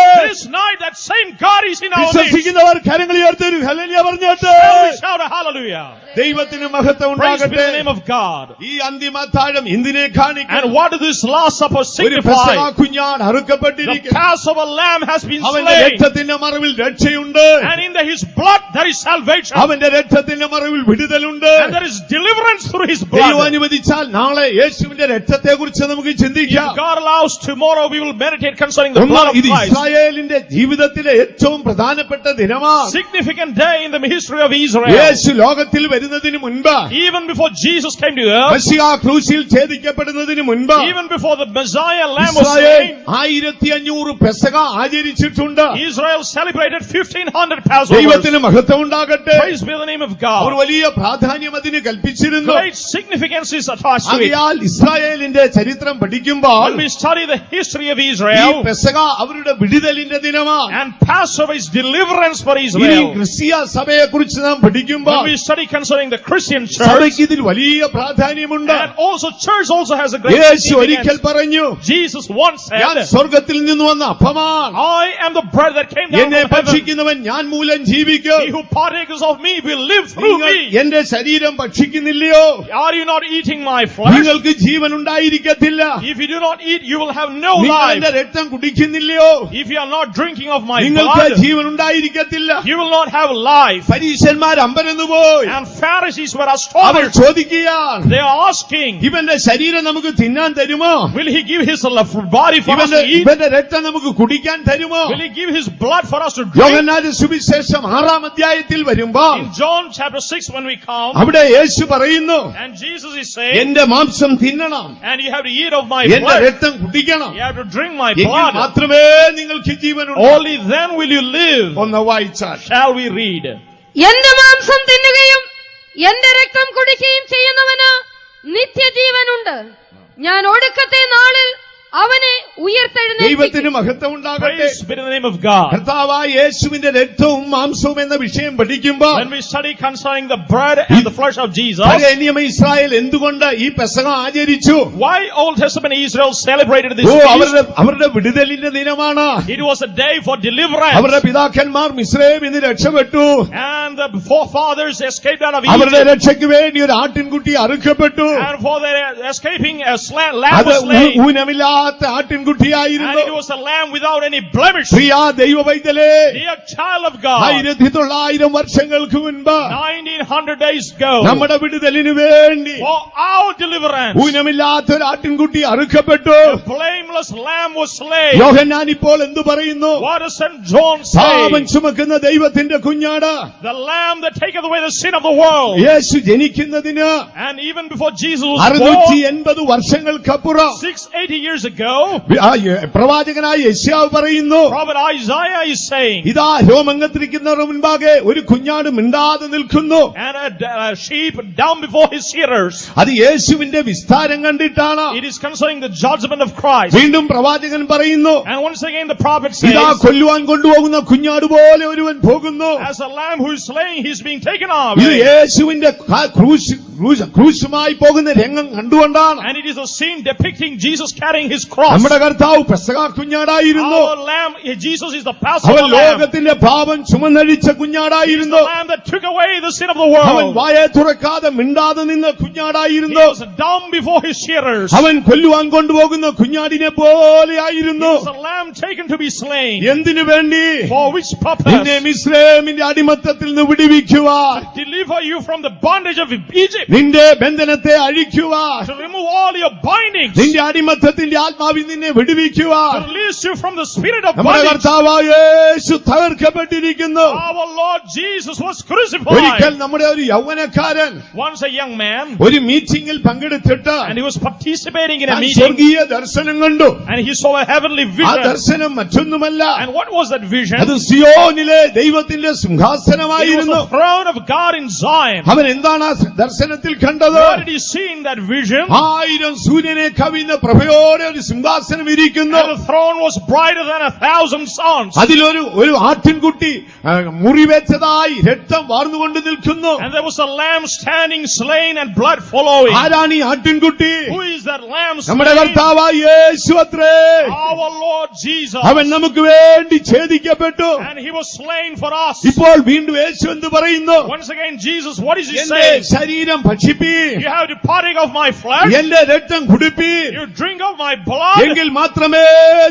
that same God is in our midst. വിശ്വസിക്കുന്നവർ കരങ്ങൾ ഉയർത്തൊരു ഹലലിയ പറഞ്ഞിട്ട് Shall we shout a hallelujah? ദൈവത്തിന് മഹത്വം Praise be to ഉണ്ടാകട്ടെ the name of God. ഈ അന്തിമത്താഴം എന്തിനെ കാണിക്കും And what does this Last Supper ഒരു പെസഹ signify? കുഞ്ഞാട് The അറുക്കപ്പെട്ടിരിക്കും Passover lamb has been അവന്റെ slain. രക്തത്തിന്റെ മറവിൽ രക്ഷയുണ്ട് And in the- his blood there is salvation. അവന്റെ രക്തത്തിന്റെ മറവിൽ വിടുതലുണ്ട് And there is deliverance through his ദൈവം blood. അനുവദിച്ചാൽ നാളെ യേശുവിന്റെ രക്തത്തെ കുറിച്ച് നമുക്ക് ചിന്തിക്കാം If God allows, tomorrow we will meditate concerning the ഒന്ന് blood of ഇത് Christ. ഇസ്രായേലിന്റെ ജീവിതത്തിലെ ഏറ്റവും പ്രധാനപ്പെട്ട ദിനമാണ് Significant day in the history of Israel. യേശു ലോകത്തിൽ വരുന്നതിന് മുൻപ് Even before Jesus came to earth, Maseeha ക്രൂശിൽ ഛേദിക്കപ്പെടുന്നതിന് മുൻപ് even before the Messiah lamb was Israel slain, ആയിരത്തി അഞ്ഞൂറ് പെസക ആചരിച്ചിട്ടുണ്ട് Israel celebrated 1500 Passovers. ദൈവത്തിന് മഹത്വം ഉണ്ടാകട്ടെ Praise be the name of our God. വലിയ പ്രാധാന്യം അതിന് കൽപ്പിച്ചിരുന്നു Great significance is attached to it. ആകയാൽ ഇസ്രായേലിന്റെ ചരിത്രം പഠിക്കുമ്പോൾ When we study the history of ഈ Israel, പെസക അവരുടെ വിടുതലിന്റെ ദിനമാണ് and Passover is deliverance for ഇനി Israel. ക്രിസ്തീയ സഭയെ കുറിച്ച് നാം പഠിക്കുമ്പോൾ When we study concerning the Christian church, സഭയ്ക്ക് ഇതിൽ വലിയ പ്രാധാന്യമുണ്ട് and also church also has a great യേശു ഒരിക്കൽ significance. പറഞ്ഞു Jesus once ഞാൻ said, സ്വർഗത്തിൽ നിന്ന് വന്ന അപ്പമാണ് I am the bread that came down എന്നെ from heaven. ഭക്ഷിക്കുന്നവൻ ഞാൻ മൂലം ജീവിക്കും He who partakes of me will live through നിങ്ങൾ me. എന്റെ ശരീരം ഭക്ഷിക്കുന്നില്ലയോ Are you not eating my flesh? നിങ്ങൾക്ക് ജീവൻ ഉണ്ടായിരിക്കത്തില്ല If you do not eat, you will have no നിങ്ങൾ എന്റെ life. രക്തം കുടിക്കുന്നില്ലയോ If you are not drinking of my നിങ്ങൾക്ക് blood, Jeevan ഉണ്ടായിരിക്കത്തില്ല you will not have life. പരീശന്മാർ അമ്പരന്നു പോയി And Pharisees were our astonished. ചോദിക്കുകയാണ് They are asking, ഇവന്റെ ശരീരം നമുക്ക് തിന്നാൻ തരുമോ will he give his body for us ഇവന്റെ to eat? ഇവന്റെ രക്തം നമുക്ക് കുടിക്കാൻ തരുമോ Will he give his blood for us to drink? യോഹന്നാന്റെ സുവിശേഷം ആറാം അധ്യായത്തിൽ വരുമ്പോ In John chapter 6 when we come, അവിടെ യേശു പറയുന്നു and Jesus is saying, എന്റെ മാംസം തിന്നണം and you have to eat of my എന്റെ blood, രക്തം കുടിക്കണം you have to drink my എങ്കിൽ blood. മാത്രമേ നിങ്ങൾക്ക് ജീവൻ Only Only then will you live. ഒന്ന് വായിച്ചാൽ Shall we read? എന്റെ മാംസം തിന്നുകയും എന്റെ രക്തം കുടിക്കുകയും ചെയ്യുന്നവന് നിത്യജീവനുണ്ട്. ഞാൻ ഒടുക്കത്തെ നാളിൽ അവനെ ഉയർത്തെഴുന്നേൽപ്പിക്കും ദൈവത്തിന് മഹത്വം ഉണ്ടാകട്ടെ Praise be to the name of God. കർത്താവായ യേശുവിന്റെ രക്തവും മാംസവും എന്ന വിഷയം പഠിക്കുമ്പോ When we study concerning the bread and the flesh of Jesus, പഴയ നിയമ ഇസ്രായേൽ എന്തുകൊണ്ട് ഈ പെസക ആചരിച്ചു why Old Testament Israel celebrated this oh feast? അവരുടെ അവരുടെ വിടുതലിന്റെ ദിനമാണ് It was a day for deliverance. അവരുടെ പിതാക്കന്മാർ മിശ്രയിൽ നിന്ന് രക്ഷപ്പെട്ടു And the forefathers escaped out of അവരുടെ Egypt. രക്ഷയ്ക്ക് വേണ്ടി ഒരു ആട്ടിൻകുട്ടി അറുക്കപ്പെട്ടു And for their escaping, a sla- lamb അത് was slain. Ud- ഊനമില്ലാത്ത And ആട്ടിൻകുട്ടിയായിരുന്നു it was a lamb without any blemish. പ്രിയ ദൈവ വൈദ്യലേ Dear child of God, ആയിരത്തി തൊള്ളായിരം വർഷങ്ങൾക്ക് മുൻപ് 1900 days ago, നമ്മുടെ വിടുതലിന് വേണ്ടി for our deliverance, ഊനമില്ലാത്ത ഒരു ആട്ടിൻകുട്ടി അറുക്കപ്പെട്ടു a blameless lamb was slain. യോഹന്നാൻ ഇപ്പോൾ എന്തു പറയുന്നു What does St. John പാപം say? ചുമക്കുന്ന ദൈവത്തിന്റെ കുഞ്ഞാട് The lamb that taketh away the sin of the world. യേശു ജനിക്കുന്നതിന് And even before Jesus was അറുന്നൂറ്റി born, എൺപത് വർഷങ്ങൾക്കപ്പുറം 680 years ago, ആ, യ- പ്രവാചകനായ യശ്യാവ് പറയുന്നു Prophet Isaiah is saying, ഇതാ രോമങ്ങത്തിരിക്കുന്നവരുടെ മുൻപാകെ ഒരു കുഞ്ഞാട് മിണ്ടാതെ നിൽക്കുന്നു and a, a sheep down before his shearers. അത് യേശുവിന്റെ വിസ്താരം കണ്ടിട്ടാണ് It is concerning the judgment of Christ. വീണ്ടും പ്രവാചകൻ പറയുന്നു And once again the prophet ഇതാ says, കൊല്ലുവാൻ കൊണ്ടുപോകുന്ന കുഞ്ഞാട് പോലെ ഒരുവൻ പോകുന്നു as a lamb who is slain, he is being taken off. ഇത് യേശുവിന്റെ ക- ക്രൂശ് ക്രൂശ്- ക്രൂശുമായി പോകുന്ന രംഗം കണ്ടുകൊണ്ടാണ് And it is a scene depicting Jesus carrying his cross. നമ്മുടെ കർത്താവ് പെസക കുഞ്ഞാടായിരുന്നു Our lamb, Jesus is the അവൻ Passover lamb. ലോകത്തിന്റെ പാപം ചുമന്നഴിച്ച He's കുഞ്ഞാടായിരുന്നു the lamb that took away the sin of the അവൻ world. വായെ തുറക്കാതെ മിണ്ടാതെ നിന്ന He കുഞ്ഞാടായിരുന്നു was dumb before his shearers. അവൻ കൊല്ലുവാൻ കൊണ്ടുപോകുന്ന കുഞ്ഞാടിനെ He പോലെയായിരുന്നു was a lamb taken to be slain. എന്തിനു വേണ്ടി For which നിന്നെ purpose? മിസ്രൈമിന്റെ അടിമത്തത്തിൽ നിന്ന് വിടുവിക്കുവാൻ Deliver you from the bondage of Egypt. നിന്റെ ബന്ധനത്തെ അഴിക്കുവാൻ To remove all your bindings. നിന്റെ അടിമത്തത്തിന്റെ ആത്മാവിൽ നിന്നെ To വിടുവിക്കുവാൻ release you from the spirit of നമ്മുടെ bondage. കർത്താവായ യേശു തകർക്കപ്പെട്ടിരിക്കുന്നു Our Lord Jesus was ഒരിക്കൽ crucified. നമ്മുടെ ഒരു യൗവനക്കാരൻ Once a young man, ഒരു മീറ്റിംഗിൽ പങ്കെടുത്തിട്ട് and he was participating in a താൻ meeting, സ്വർഗീയ ദർശനം കണ്ടു and he saw a heavenly ആ vision. ദർശനം മറ്റൊന്നുമല്ല And what was that vision? അത് സിയോനിലെ ദൈവത്തിന്റെ It was സിംഹാസനമായിരുന്നു the throne of God in Zion. അവൻ എന്താണ് ആ ദർശനത്തിൽ കണ്ടത് What did he see in that vision? ആയിരം സൂര്യനെ കവിയുന്ന പ്രഭയോടെ ഒരു സിംഹാസനം ഇരിക്കുന്നു And the throne was brighter than a thousand suns. അതിലൊരു ഒരു ആട്ടിൻകുട്ടി ആ, മുറിവേറ്റതായി രക്തം വാർന്നുകൊണ്ട് നിൽക്കുന്നു And there was a lamb standing slain and blood following. ആരാണ് ഈ ആട്ടിൻകുട്ടി Who is that lamb നമ്മുടെ slain? കർത്താവായ യേശു അത്രേ Our Lord Jesus. അവൻ നമുക്ക് വേണ്ടി ഛേദിക്കപ്പെട്ടു And he was slain for us. ഇപ്പോൾ വീണ്ടും യേശു എന്ത് പറയുന്നു Once again, Jesus, what is he എന്റെ saying? ശരീരം ഭക്ഷിപ്പീ You have to partake of my flesh. എന്റെ രക്തം കുടിപ്പീ You drink of my blood. എങ്കിൽ മാത്രമേ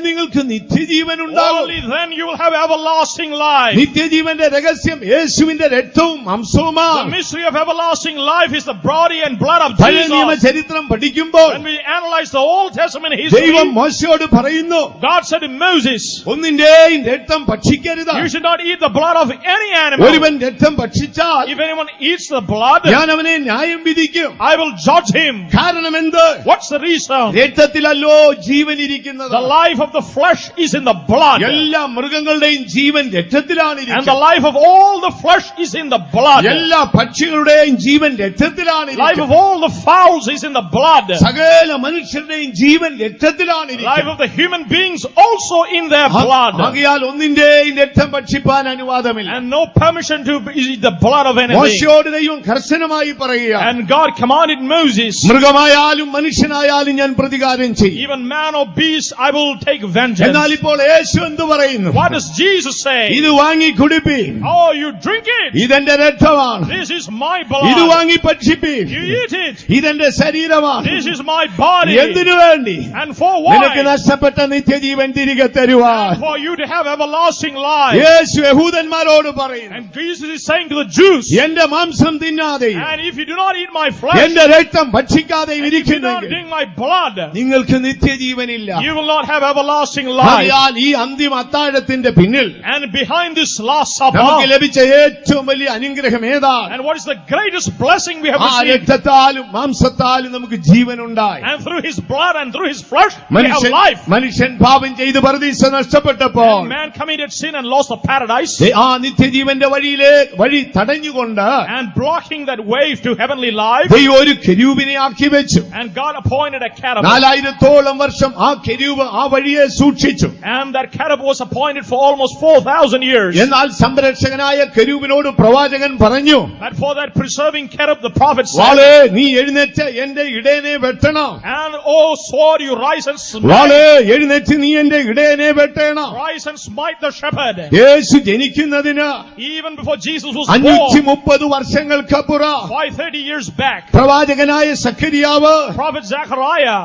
നിങ്ങൾക്ക് നിത്യജീവൻ ഉണ്ടാകൂ Only then you will have everlasting life. നിത്യജീവന്റെ രഹസ്യം യേശുവിന്റെ രക്തവും The മാംസവുമാണ് mystery of everlasting life is the body and blood of പഴയ നിയമ Jesus. ചരിത്രം പഠിക്കുമ്പോൾ When we analyze the Old Testament ദൈവം history, മോശയോട് പറയുന്നു God said to Moses, ഒന്നിന്റെയും രക്തം ഭക്ഷിക്കരുത് You should not eat the blood of any animal. ഒരുവൻ രക്തം ഭക്ഷിച്ചാൽ If anyone eats the blood, ഞാൻ അവനെ ന്യായം വിധിക്കും I will judge him. കാരണം എന്ത് What's the reason? രക്തത്തിലല്ലോ ജീവൻ ഇരിക്കുന്നത് The life of the flesh is in the blood. എല്ലാ മൃഗങ്ങളുടെയും ജീവൻ രക്തത്തിലാണ് And the ഇരിക്കുന്നത് life of all the flesh is in the blood. എല്ലാ പക്ഷികളുടെയും ജീവൻ രക്തത്തിലാണ് Life of ഇരിക്കുന്നത് all the fowls is in the blood. സകല മനുഷ്യരുടെയും ജീവൻ രക്തത്തിലാണ് Life ഇരിക്കുന്നത് of the human beings also in their ആ- blood. ആകയാൽ ഒന്നിന്റെയും രക്തം ഭക്ഷിപ്പാൻ അനുവാദമില്ല And no permission to eat the blood of anything. മോശയോട് ദൈവം കർശനമായി പറയുക And God commanded Moses, മൃഗമായാലും മനുഷ്യനായാലും ഞാൻ പ്രതികാരം ചെയ്യും even man or beast, I will take vengeance. എന്നാൽ ഇപ്പോൾ യേശു എന്ത് പറയുന്നു What does Jesus say? ഇത് വാങ്ങി കുടിപ്പി Oh, you drink it. ഇതെന്റെ രക്തമാണ് This is my ഇത് blood. വാങ്ങി ഭക്ഷിപ്പി You eat it. ഇതെന്റെ ശരീരമാണ് This is my body. എന്തിനു വേണ്ടി And for നിനക്ക് why? നഷ്ടപ്പെട്ട നിത്യജീവൻ തിരികെ തരുവാൻ And for you to have everlasting life. യേശു യഹൂദന്മാരോട് പറയുന്നു And Jesus is saying to the Jews, എന്റെ മാംസം തിന്നാതെയും and if you do not eat my flesh, എന്റെ രക്തം ഭക്ഷിക്കാതെ and if you do not ഇരിക്കുന്നെങ്കിൽ drink my blood, നിങ്ങൾക്ക് നിത്യജീവനില്ല you will not have everlasting life. ആകയാൽ ഈ അന്തിമ അത്താഴത്തിന്റെ പിന്നിൽ And behind this last നമുക്ക് supper, ലഭിച്ച ഏറ്റവും വലിയ അനുഗ്രഹം ഏതാണ് and what is the greatest blessing we have ആ received? രക്തത്താലും മാംസത്താലും നമുക്ക് ജീവനുണ്ടായി And through his blood and through his flesh, we have മനുഷ്യൻ life. മനുഷ്യൻ പാപം ചെയ്ത് പരദീസ നഷ്ടപ്പെട്ടപ്പോൾ And man committed sin and lost the paradise, ദേ- ആ നിത്യജീവന്റെ വഴിയിലെ വഴി തടഞ്ഞുകൊണ്ട് and blocking that way to heavenly life. ദൈവം ഒരു കെരൂപിനെ ആക്കി വെച്ചു And God appointed a cherub. നാലായിരത്തോളം വർഷം ആ കെരൂപ് ആ വഴിയെ സൂക്ഷിച്ചു And that cherub was appointed for almost 4,000 years. എന്നാൽ സംരക്ഷകനായ കെരൂപിനോട് പ്രവാചകൻ പറഞ്ഞു But for that preserving cherub, the prophet said, വാളേ നീ എഴുന്നേറ്റ് എന്റെ ഇടയനെ വെട്ടണം And oh sword, you rise and smite, വാളേ എഴുന്നേറ്റ് നീ എന്റെ ഇടയനെ വെട്ടണം rise and smite the shepherd. യേശു ജനിക്കുന്നതിന് Even before Jesus was അഞ്ഞൂറ്റി born, മുപ്പത് വർഷങ്ങൾക്കപ്പുറം 530 years back, പ്രവാചകനായ സഖരിയാവ് prophet Zechariah,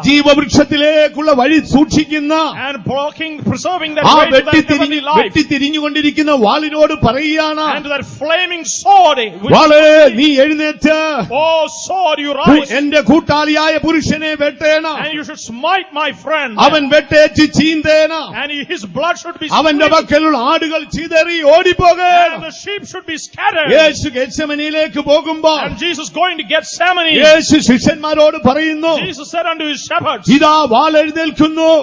ജീവവൃക്ഷത്തിലേക്കുള്ള വഴി സൂക്ഷിക്കുന്ന and blocking, preserving that ആ way to that വെട്ടിത്തിരിഞ്ഞ് heavenly life, വെട്ടിത്തിരിഞ്ഞുകൊണ്ടിരിക്കുന്ന വാളിനോട് പറയുകയാണ് and to that flaming sword, which, വാളേ നീ എഴുന്നേറ്റ് oh sword, you പു- rise, എന്റെ കൂട്ടാളിയായ പുരുഷനെ വെട്ടേണം and you should smite my friend, അവൻ വെട്ടേറ്റ് ചീന്തേണം and his blood should be അവന്റെ split, പക്കലുള്ള ആടുകൾ ചിതറി and ഓടിപ്പോകേണം the sheep should be scattered. യേശു ഗെത്സമനിയിലേക്ക് പോകുമ്പോൾ And Jesus going to Gethsemane, യേശു ശിഷ്യന്മാരോട് പറയുന്നു Jesus said unto his shepherds, ഇതാ വാളെഴുന്നേൽക്കുന്നു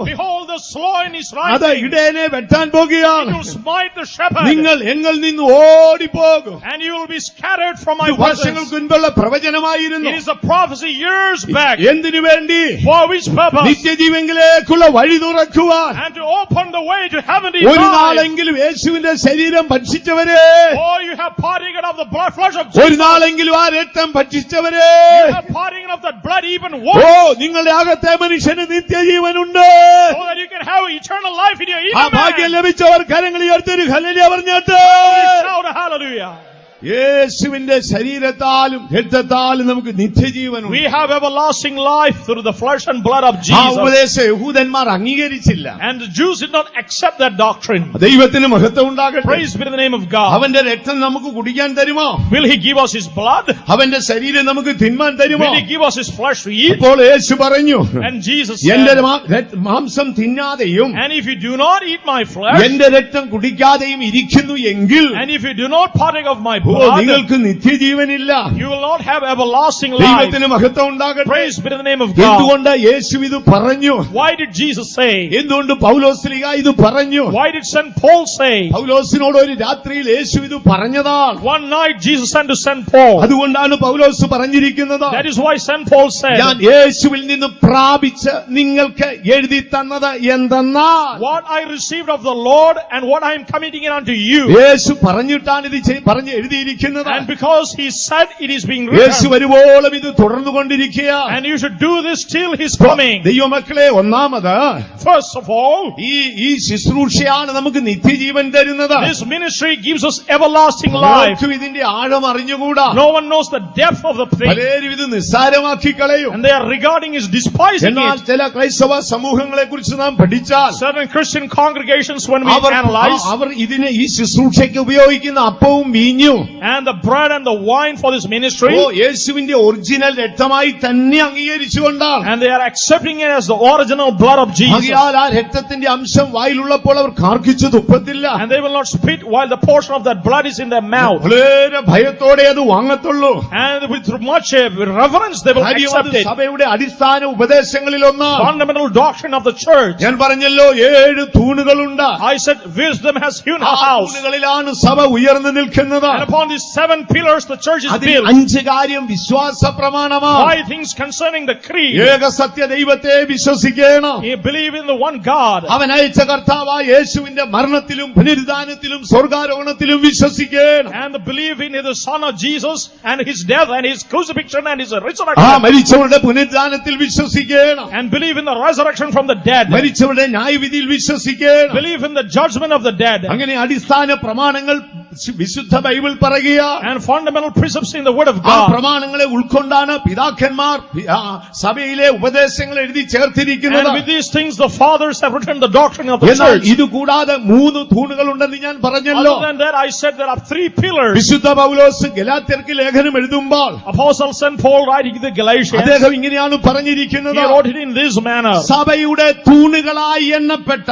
Behold, the slain is അത് rising. ഇടയനെ വെട്ടാൻ He പോകുകയാണ് will smite the shepherd, നിങ്ങൾ എങ്കിൽ നിന്ന് ഓടിപ്പോകും and you will be scattered from my ഇത് വർഷങ്ങൾക്ക് presence. മുൻപുള്ള പ്രവചനമായിരുന്നു It is a prophecy years back. എന്തിനു വേണ്ടി For which purpose? നിത്യജീവങ്കിലേക്കുള്ള വഴി തുറക്കുവാൻ And to open the way to heavenly ഒരു life. നാളെങ്കിലും യേശുവിന്റെ ശരീരം ഭക്ഷിച്ചവരെ Oh, you have partaken of the blood flesh of ഒരു Jesus. നാളെങ്കിലും ആ രക്തം ഭക്ഷിച്ചവരെ You have partaken of that blood even oh once. നിങ്ങളുടെ അകത്തെ മനുഷ്യന് നിത്യജീവനുണ്ട്. ആ ഭാഗ്യം ലഭിച്ചവർ കരങ്ങളിൽ ഉയർത്തി ഒരു ഹലിയ പറഞ്ഞു യേശുവിന്റെ ശരീരത്താലും രക്തത്താലും നമുക്ക് നിത്യജീവനുണ്ട് We have everlasting life through the flesh and blood of ആ Jesus. ഉപദേശം യഹൂദന്മാർ അംഗീകരിച്ചില്ല And the Jews did not accept that doctrine. ദൈവത്തിന് മഹത്വം ഉണ്ടാകട്ടെ Praise be to the name of God. അവന്റെ രക്തം നമുക്ക് കുടിക്കാൻ തരുമോ Will he give us his blood? അവന്റെ ശരീരം നമുക്ക് തിന്മാൻ തരുമോ Will he give us his flesh to eat? ഇപ്പോൾ യേശു പറഞ്ഞു And Jesus എന്റെ said, മാ- രക്ത- മാംസം തിന്നാതെയും And if you do not eat my flesh, എന്റെ രക്തം കുടിക്കാതെയും ഇരിക്കുന്നു എങ്കിൽ and if you do not partake of my oh blood, നിങ്ങൾക്ക് നിത്യജീവനില്ല you will not have everlasting life. ദൈവത്തിന് മഹത്വം ഉണ്ടാകട്ടെ Praise be to the name of God. എന്തുകൊണ്ട് യേശു ഇത് പറഞ്ഞു Why did Jesus say? എന്തുകൊണ്ട് പൗലോസ്ലിക ഇത് പറഞ്ഞു Why did St. Paul say? പൗലോസിനോട് ഒരു രാത്രിയിൽ യേശു ഇത് പറഞ്ഞതാണ് One night Jesus sent to St. Paul. അതുകൊണ്ടാണ് പൗലോസ് പറഞ്ഞിരിക്കുന്നത് That is why St. Paul ഞാൻ said, യേശുവിൽ നിന്ന് പ്രാപിച്ച് നിങ്ങൾക്ക് എഴുതി തന്നത് എന്തെന്നാൽ What I received of the Lord and what I am committing it unto you. യേശു പറഞ്ഞിട്ടാണ് ഇത് ചെയ്- പറഞ്ഞ് എഴുതിയിരിക്കുന്നത് And because he said it is being Yeshu written, വരുവോളം ഇത് തുടർന്നുകൊണ്ടിരിക്കുക and you should do this till his coming. ദൈവമക്കളെ ഒന്നാമത് First of all, ഈ ഈ ശുശ്രൂഷയാണ് നമുക്ക് നിത്യജീവൻ തരുന്നത് this ministry gives us everlasting life. ആർക്കും ഇതിന്റെ ആഴം അറിഞ്ഞുകൂടാ No one knows the depth of the thing, പലരും ഇത് നിസ്സാരമാക്കി കളയും and they are regarding is despising എന്നാൽ it. ചില ക്രൈസ്തവ സമൂഹങ്ങളെ കുറിച്ച് നാം പഠിച്ചാൽ Certain Christian congregations, when we our analyze, അവർ ഇതിനെ ഈ ശുശ്രൂഷയ്ക്ക് ഉപയോഗിക്കുന്ന അപ്പവും വീഞ്ഞും and the bread and the wine for this ministry, ഓ യേശുവിന്റെ ഒറിജിനൽ രക്തമായി തന്നെ അംഗീകരിച്ചുകൊണ്ടാണ് and they are accepting it as the original blood of Jesus. ആകയാൽ ആ രക്തത്തിന്റെ അംശം വായിലുള്ളപ്പോൾ അവർ കാർക്കിച്ചു തുപ്പത്തില്ല And they will not spit while the portion of that blood is in their mouth. വളരെ ഭയത്തോടെ അത് വാങ്ങത്തുള്ളൂ And with much uh, reverence they will accept it. സഭയുടെ അടിസ്ഥാന ഉപദേശങ്ങളിൽ ഒന്ന് Fundamental doctrine of the church. ഞാൻ പറഞ്ഞല്ലോ ഏഴ് തൂണുകളുണ്ട് I said wisdom has hewn a house. തൂണുകളിലാണ് സഭ ഉയർന്നു നിൽക്കുന്നത് upon these seven pillars the church is built. അഞ്ച് കാര്യം വിശ്വാസ പ്രമാണമാണ് Five things concerning the creed. ഏക സത്യ ദൈവത്തെ വിശ്വസിക്കണം You believe in the one God. അവൻ അയച്ച കർത്താവായ യേശുവിന്റെ മരണത്തിലും പുനരുദ്ധാനത്തിലും സ്വർഗാരോഹണത്തിലും വിശ്വസിക്കണം And the believe in the Son of Jesus and His death and His crucifixion and His resurrection. ആ മരിച്ചവരുടെ പുനരുദ്ധാനത്തിൽ വിശ്വസിക്കണം And believe in the resurrection from the dead. മരിച്ചവരുടെ ന്യായവിധിയിൽ വിശ്വസിക്കണം Believe in the judgment of the dead. അങ്ങനെ അടിസ്ഥാന പ്രമാണങ്ങൾ വിശുദ്ധ Bible പറയുക And fundamental precepts in the Word of ആ God. പ്രമാണങ്ങളെ ഉൾക്കൊണ്ടാണ് പിതാക്കന്മാർ പി- ആ, സഭയിലെ ഉപദേശങ്ങൾ എഴുതി ചേർത്തിരിക്കുന്നത് And with these things, the fathers have written the doctrine of the എന്നാൽ church. ഇത് കൂടാതെ മൂന്ന് തൂണുകൾ ഉണ്ടെന്ന് ഞാൻ പറഞ്ഞല്ലോ Other than that, I said there are three pillars. വിശുദ്ധ പൗലോസ് ഗലാത്യർക്ക് ലേഖനം എഴുതുമ്പോൾ Apostle St. Paul writing to the Galatians, അദ്ദേഹം ഇങ്ങനെയാണ് പറഞ്ഞിരിക്കുന്നത് he wrote it in this manner. സഭയുടെ തൂണുകളായി എണ്ണപ്പെട്ട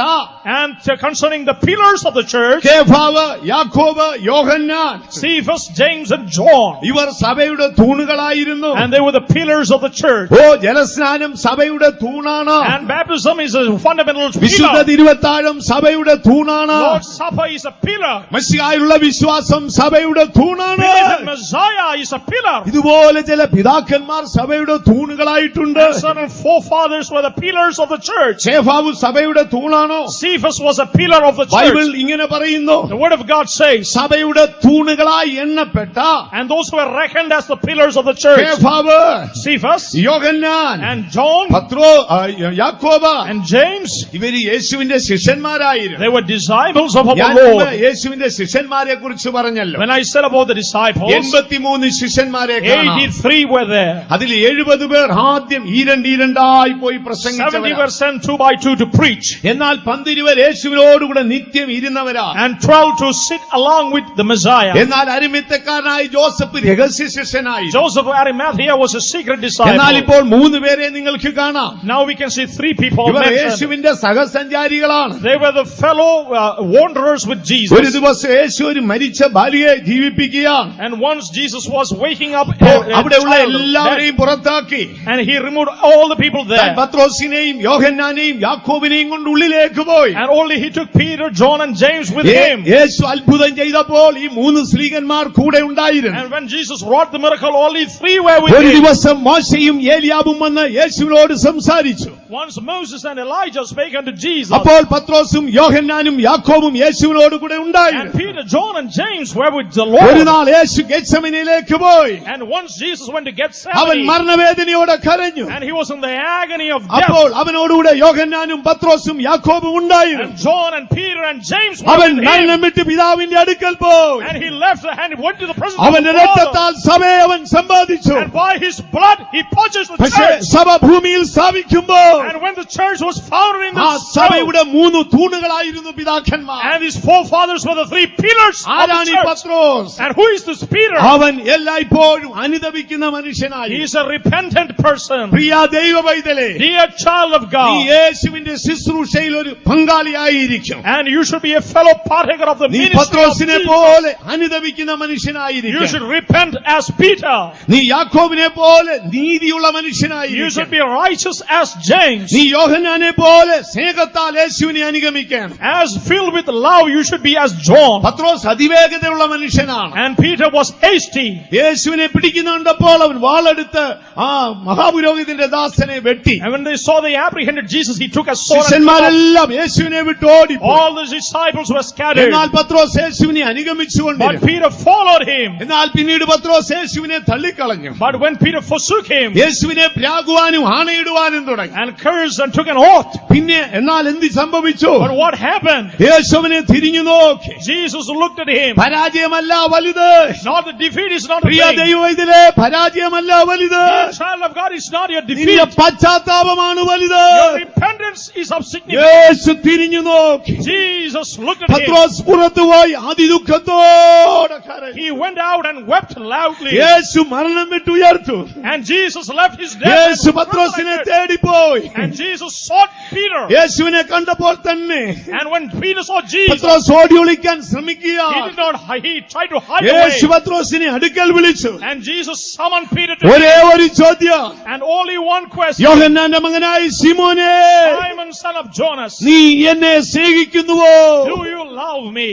And concerning the pillars of the church, കേഫാവ് യാക്കോബ് യോഹന്നാൻ Cephas, James, and John. ഇവർ സഭയുടെ തൂണുകളായിരുന്നു And they were the pillars of the church. ഓ ജലസ്നാനം സഭയുടെ തൂണാണ് And baptism is a fundamental വിശുദ്ധ pillar. തിരുവത്താഴം സഭയുടെ തൂണാണ് Lord's Supper is a pillar. മസിയായുള്ള വിശ്വാസം സഭയുടെ തൂണാണ് Faith in Messiah is a pillar. ഇതുപോലെ ചില പിതാക്കന്മാർ സഭയുടെ തൂണുകളായിട്ടുണ്ട് And certain forefathers were the pillars of the church. ഷേഫാവ് സഭയുടെ തൂണാണോ Cephas was a pillar of the Bible church. ഇങ്ങനെ പറയുന്നു The word of God says, സഭയുടെ തൂണുകളായി എണ്ണപ്പെട്ട and those who were reckoned as the pillars of the church, ഷേഫാവ് Cephas Yohannan and John പത്രോ ആ, യാക്കോബ് and James, ഇവര് യേശുവിന്റെ ശിഷ്യന്മാരായിരുന്നു they were disciples of ഞാൻ our മുമ്പ് Lord. യേശുവിന്റെ ശിഷ്യന്മാരെ കുറിച്ച് പറഞ്ഞല്ലോ When I said about the disciples, എൺപത്തിമൂന്ന് ശിഷ്യന്മാരെ കാണാം 83 were there. അതിൽ എഴുപത് പേർ ആദ്യം ഈരണ്ട് ഈരണ്ടായി പോയി 70 പ്രസംഗിച്ചവരാ were sent two by two to preach, എന്നാൽ പന്തിരുവർ യേശുവിനോടുകൂടെ നിത്യം ഇരുന്നവരാ and 12 to sit along with the Messiah. എന്നാൽ അരിമിത്തക്കാരനായ ജോസഫ് രഹസ്യ ശിഷ്യനായി Joseph of Arimathea was a secret എന്നാൽ disciple. ഇപ്പോൾ മൂന്ന് പേരെ നിങ്ങൾക്ക് കാണാം Now we can see three people ഇവർ mentioned. യേശുവിന്റെ സഹസഞ്ചാരികളാണ് They were the fellow uh, wanderers with ഒരു Jesus. ദിവസം യേശു ഒരു മരിച്ച ബാലിയെ ജീവിപ്പിക്കുകയാണ് And once Jesus was waking up a, അപ്പോൾ a അവിടെയുള്ള child of എല്ലാവരെയും പുറത്താക്കി death, and he removed all the people താൻ there. പത്രോസിനെയും യോഹന്നാനെയും യാക്കോബിനെയും കൊണ്ട് ഉള്ളിലേക്ക് പോയി And only he took Peter, John, and James with Yeh- him. യേശു അത്ഭുതം ചെയ്തപ്പോൾ ഈ മൂന്ന് സ്ത്രീകന്മാർ കൂടെ ഉണ്ടായിരുന്നു And when Jesus wrought the miracle, only three were with ഒരു him. ദിവസം മോശയും ഏലിയാബും വന്ന് യേശുവിനോട് സംസാരിച്ചു Once Moses and Elijah spake unto Jesus, അപ്പോൾ പത്രോസും യോഹന്നാനും യാക്കോബും യേശുവിനോട് കൂടെ and ഉണ്ടായിരുന്നു Peter, John, and James were with the ഒരു Lord. നാൾ യേശു ഗെത്സമനിലേക്ക് പോയി And once Jesus went to അവൻ Gethsemane, മരണവേദനയോടെ കരഞ്ഞു and he was in the agony of അപ്പോൾ death, അവനോടുകൂടെ യോഹന്നാനും പത്രോസും യാക്കോബും ഉണ്ടായിരുന്നു and John and Peter and James were അവൻ with him, മരണം വിട്ട് പിതാവിന്റെ അടുക്കൽ പോയി and he left and he went to the presence of അവന്റെ the Father. രക്തത്താൽ സഭയെ അവൻ സമ്പാദിച്ചു And by his blood, he purchased the പക്ഷേ church. സഭ ഭൂമിയിൽ സ്ഥാപിക്കുമ്പോൾ And when the church was founded in ആ the soul, സഭയുടെ മൂന്ന് തൂണുകളായിരുന്നു പിതാക്കന്മാർ and his forefathers were the three pillars of ആരാണ് the ഈ church. Pathros And who is this Peter? അവൻ എല്ലായ്പ്പോഴും അനുദപിക്കുന്ന മനുഷ്യനായി He is a repentant person. പ്രിയ ദൈവ പൈതലേ Dear child of നീ God, യേശുവിന്റെ ശുശ്രൂഷയിൽ ഒരു പങ്കാളിയായിരിക്കും and you should be a fellow partaker of the നീ ministry of പത്രോസിനെ Jesus. പോലെ അനുദപിക്കുന്ന You മനുഷ്യനായിരിക്കും should repent as Peter. നീ യാക്കോബിനെ പോലെ നീതിയുള്ള You should മനുഷ്യനായിരിക്കും be righteous as James. നീ യോഹന്നാനെ പോലെ സ്നേഹത്താൽ യേശുവിനെ അനുഗമിക്കണം As filled with love, you should be as John. പത്രോസ് അതിവേഗതയുള്ള മനുഷ്യനാണ് And Peter was hasty. യേശുവിനെ പിടിക്കുന്നുണ്ടപ്പോൾ അവൻ വാളെടുത്ത് ആ മഹാപുരോഹിതന്റെ ദാസനെ വെട്ടി And when they saw they apprehended Jesus, he took a sword and cut off. ശിഷ്യന്മാരെല്ലാം യേശുവിനെ വിട്ട് ഓടി all the disciples were scattered. എന്നാൽ പത്രോസ് യേശുവിനെ അനുഗമിച്ചുകൊണ്ട് But Peter followed him. എന്നാൽ പിന്നീട് പത്രോസ് യേശുവിനെ തള്ളിക്കളഞ്ഞു But when Peter forsook him യേശുവിനെ പ്രാകുവാനും ആണയിടുവാനും തുടങ്ങി and cursed and took an oath, പിന്നെ എന്നാൽ എന്ത് സംഭവിച്ചു but what happened? യേശുവിനെ തിരിഞ്ഞു നോക്കി Jesus looked at him. പരാജയമല്ല വലുത് Not the defeat is not a Priya thing. ദൈവത്തിലെ പരാജയമല്ല വലുത് Dear child of God, it's not your നിന്റെ defeat. പശ്ചാത്താപമാണ് വലുത് Your repentance is of significance. യേശു തിരിഞ്ഞു നോക്കി Jesus looked at him. പത്രോസ് പുറത്തുപോയി അതിദുഃഖത്തോടെ കരഞ്ഞു He went out and wept loudly. യേശു മരണം വിട്ടുയർത്തു And Jesus left his death. Yeshu and പത്രോസിനെ resurrected. തേടിപ്പോയി And Jesus sought Peter. യേശുവിനെ കണ്ടപ്പോൾ തന്നെ And when Peter saw Jesus, പത്രോസ് ഓടി ഒളിക്കാൻ ശ്രമിക്കുക he did not, hi- he tried to hide Yeshu away. പത്രോസിനെ അടുക്കൽ വിളിച്ചു And Jesus summoned Peter to ഒരേ him. ഒരു ചോദ്യം And only one question. യോഹന്നാന്റെ മകനായ സിമോനെ Simon, son of Jonas, നീ എന്നെ സ്നേഹിക്കുന്നുവോ do you love me?